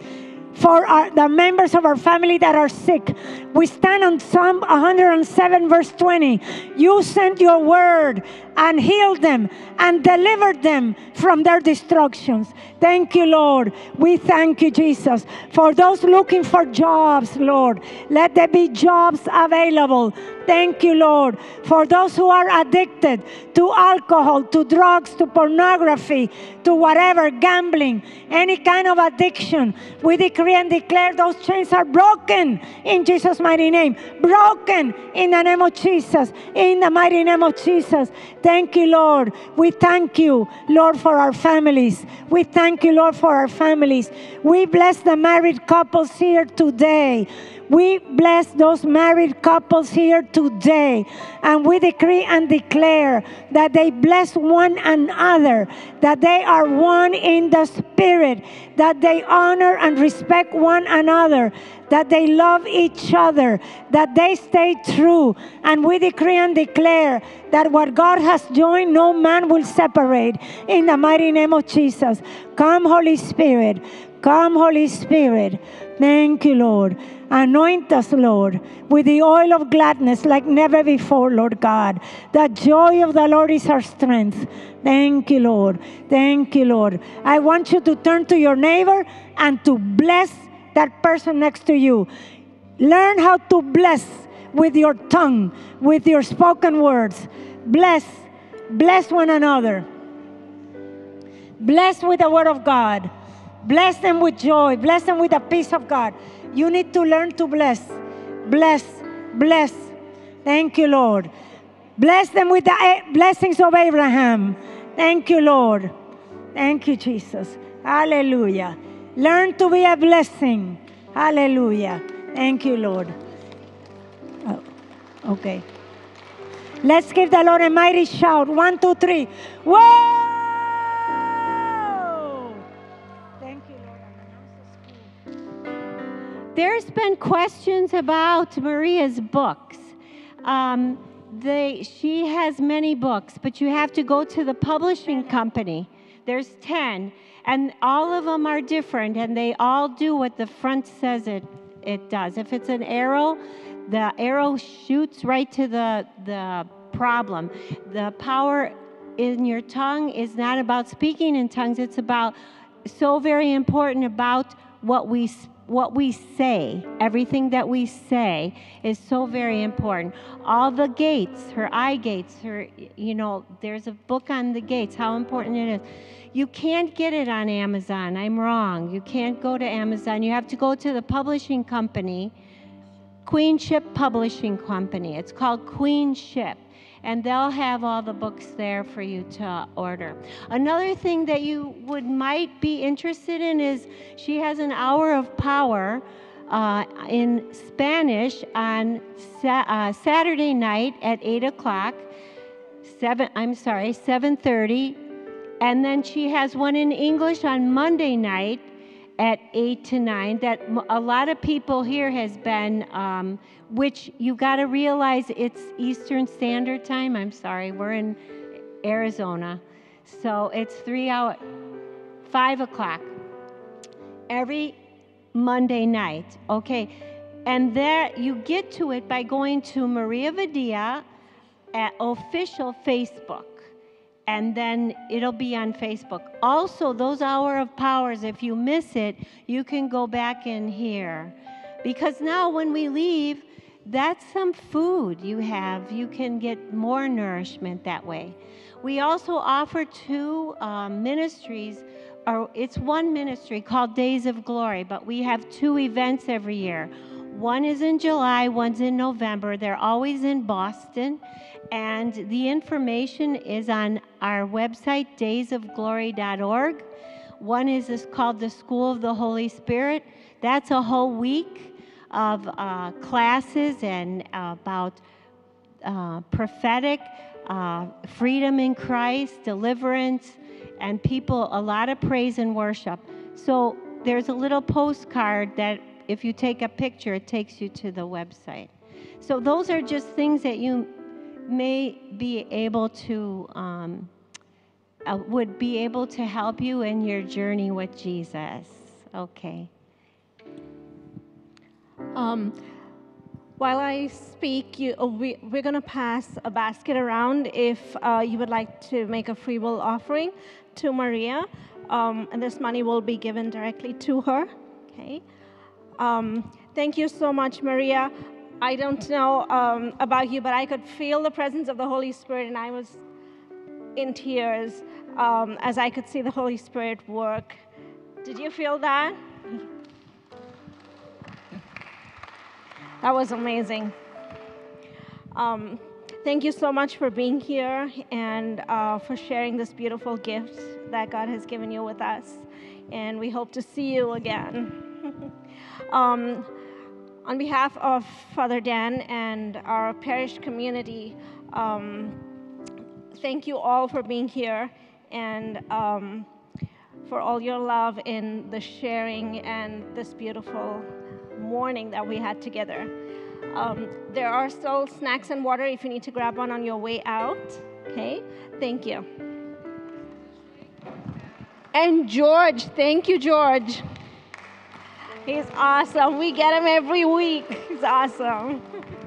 for our, the members of our family that are sick. We stand on Psalm 107, verse 20. You sent your word and healed them and delivered them from their destructions. Thank you, Lord. We thank you, Jesus. For those looking for jobs, Lord, let there be jobs available. Thank you, Lord. For those who are addicted to alcohol, to drugs, to pornography, to whatever, gambling, any kind of addiction, we decree and declare those chains are broken in Jesus' mighty name. Broken in the name of Jesus. In the mighty name of Jesus. Thank you, Lord. We thank you, Lord, for our families. We thank you, Lord, for our families. We bless the married couples here today. We bless those married couples here today. And we decree and declare that they bless one another, that they are one in the spirit, that they honor and respect one another, that they love each other, that they stay true. And we decree and declare that what God has joined, no man will separate. In the mighty name of Jesus. Come, Holy Spirit. Come, Holy Spirit. Thank you, Lord. Anoint us, Lord, with the oil of gladness like never before, Lord God. The joy of the Lord is our strength. Thank you, Lord. Thank you, Lord. I want you to turn to your neighbor and to bless that person next to you. Learn how to bless with your tongue, with your spoken words. Bless, bless one another. Bless with the word of God. Bless them with joy. Bless them with the peace of God. You need to learn to bless. Bless, bless. Thank you, Lord. Bless them with the blessings of Abraham. Thank you, Lord. Thank you, Jesus. Hallelujah. Learn to be a blessing. Hallelujah. Thank you, Lord. Oh, okay. Let's give the Lord a mighty shout. One, two, three. Whoa! There's been questions about Maria's books. Um, they, she has many books, but you have to go to the publishing company. There's 10, and all of them are different, and they all do what the front says it, it does. If it's an arrow, the arrow shoots right to the, the problem. The power in your tongue is not about speaking in tongues, it's about so very important about what we what we say, everything that we say is so very important. All the gates, her eye gates, her, you know, there's a book on the gates, how important it is. You can't get it on Amazon. I'm wrong. You can't go to Amazon. You have to go to the publishing company, Queenship Publishing Company. It's called Queenship and they'll have all the books there for you to order. Another thing that you would might be interested in is she has an hour of power uh, in Spanish on sa- uh, Saturday night at eight o'clock. Seven, I'm sorry, seven thirty, and then she has one in English on Monday night at 8 to 9 that a lot of people here has been um, which you got to realize it's eastern standard time i'm sorry we're in arizona so it's three hour five o'clock every monday night okay and there you get to it by going to maria vadia at official facebook and then it'll be on Facebook. Also, those hour of powers, if you miss it, you can go back in here. Because now when we leave, that's some food you have. You can get more nourishment that way. We also offer two um, ministries, or it's one ministry called Days of Glory, but we have two events every year. One is in July, one's in November. They're always in Boston. And the information is on our website, daysofglory.org. One is, is called the School of the Holy Spirit. That's a whole week of uh, classes and uh, about uh, prophetic, uh, freedom in Christ, deliverance, and people, a lot of praise and worship. So there's a little postcard that if you take a picture, it takes you to the website. So those are just things that you may be able to um, uh, would be able to help you in your journey with Jesus. Okay. Um, while I speak, you, oh, we, we're going to pass a basket around if uh, you would like to make a free will offering to Maria. Um, and this money will be given directly to her. Okay. Um, thank you so much, Maria. I don't know um, about you, but I could feel the presence of the Holy Spirit, and I was in tears um, as I could see the Holy Spirit work. Did you feel that? That was amazing. Um, thank you so much for being here and uh, for sharing this beautiful gift that God has given you with us. And we hope to see you again. um, on behalf of Father Dan and our parish community, um, thank you all for being here and um, for all your love in the sharing and this beautiful morning that we had together. Um, there are still snacks and water if you need to grab one on your way out. Okay, thank you. And George, thank you, George. He's awesome. We get him every week. He's awesome.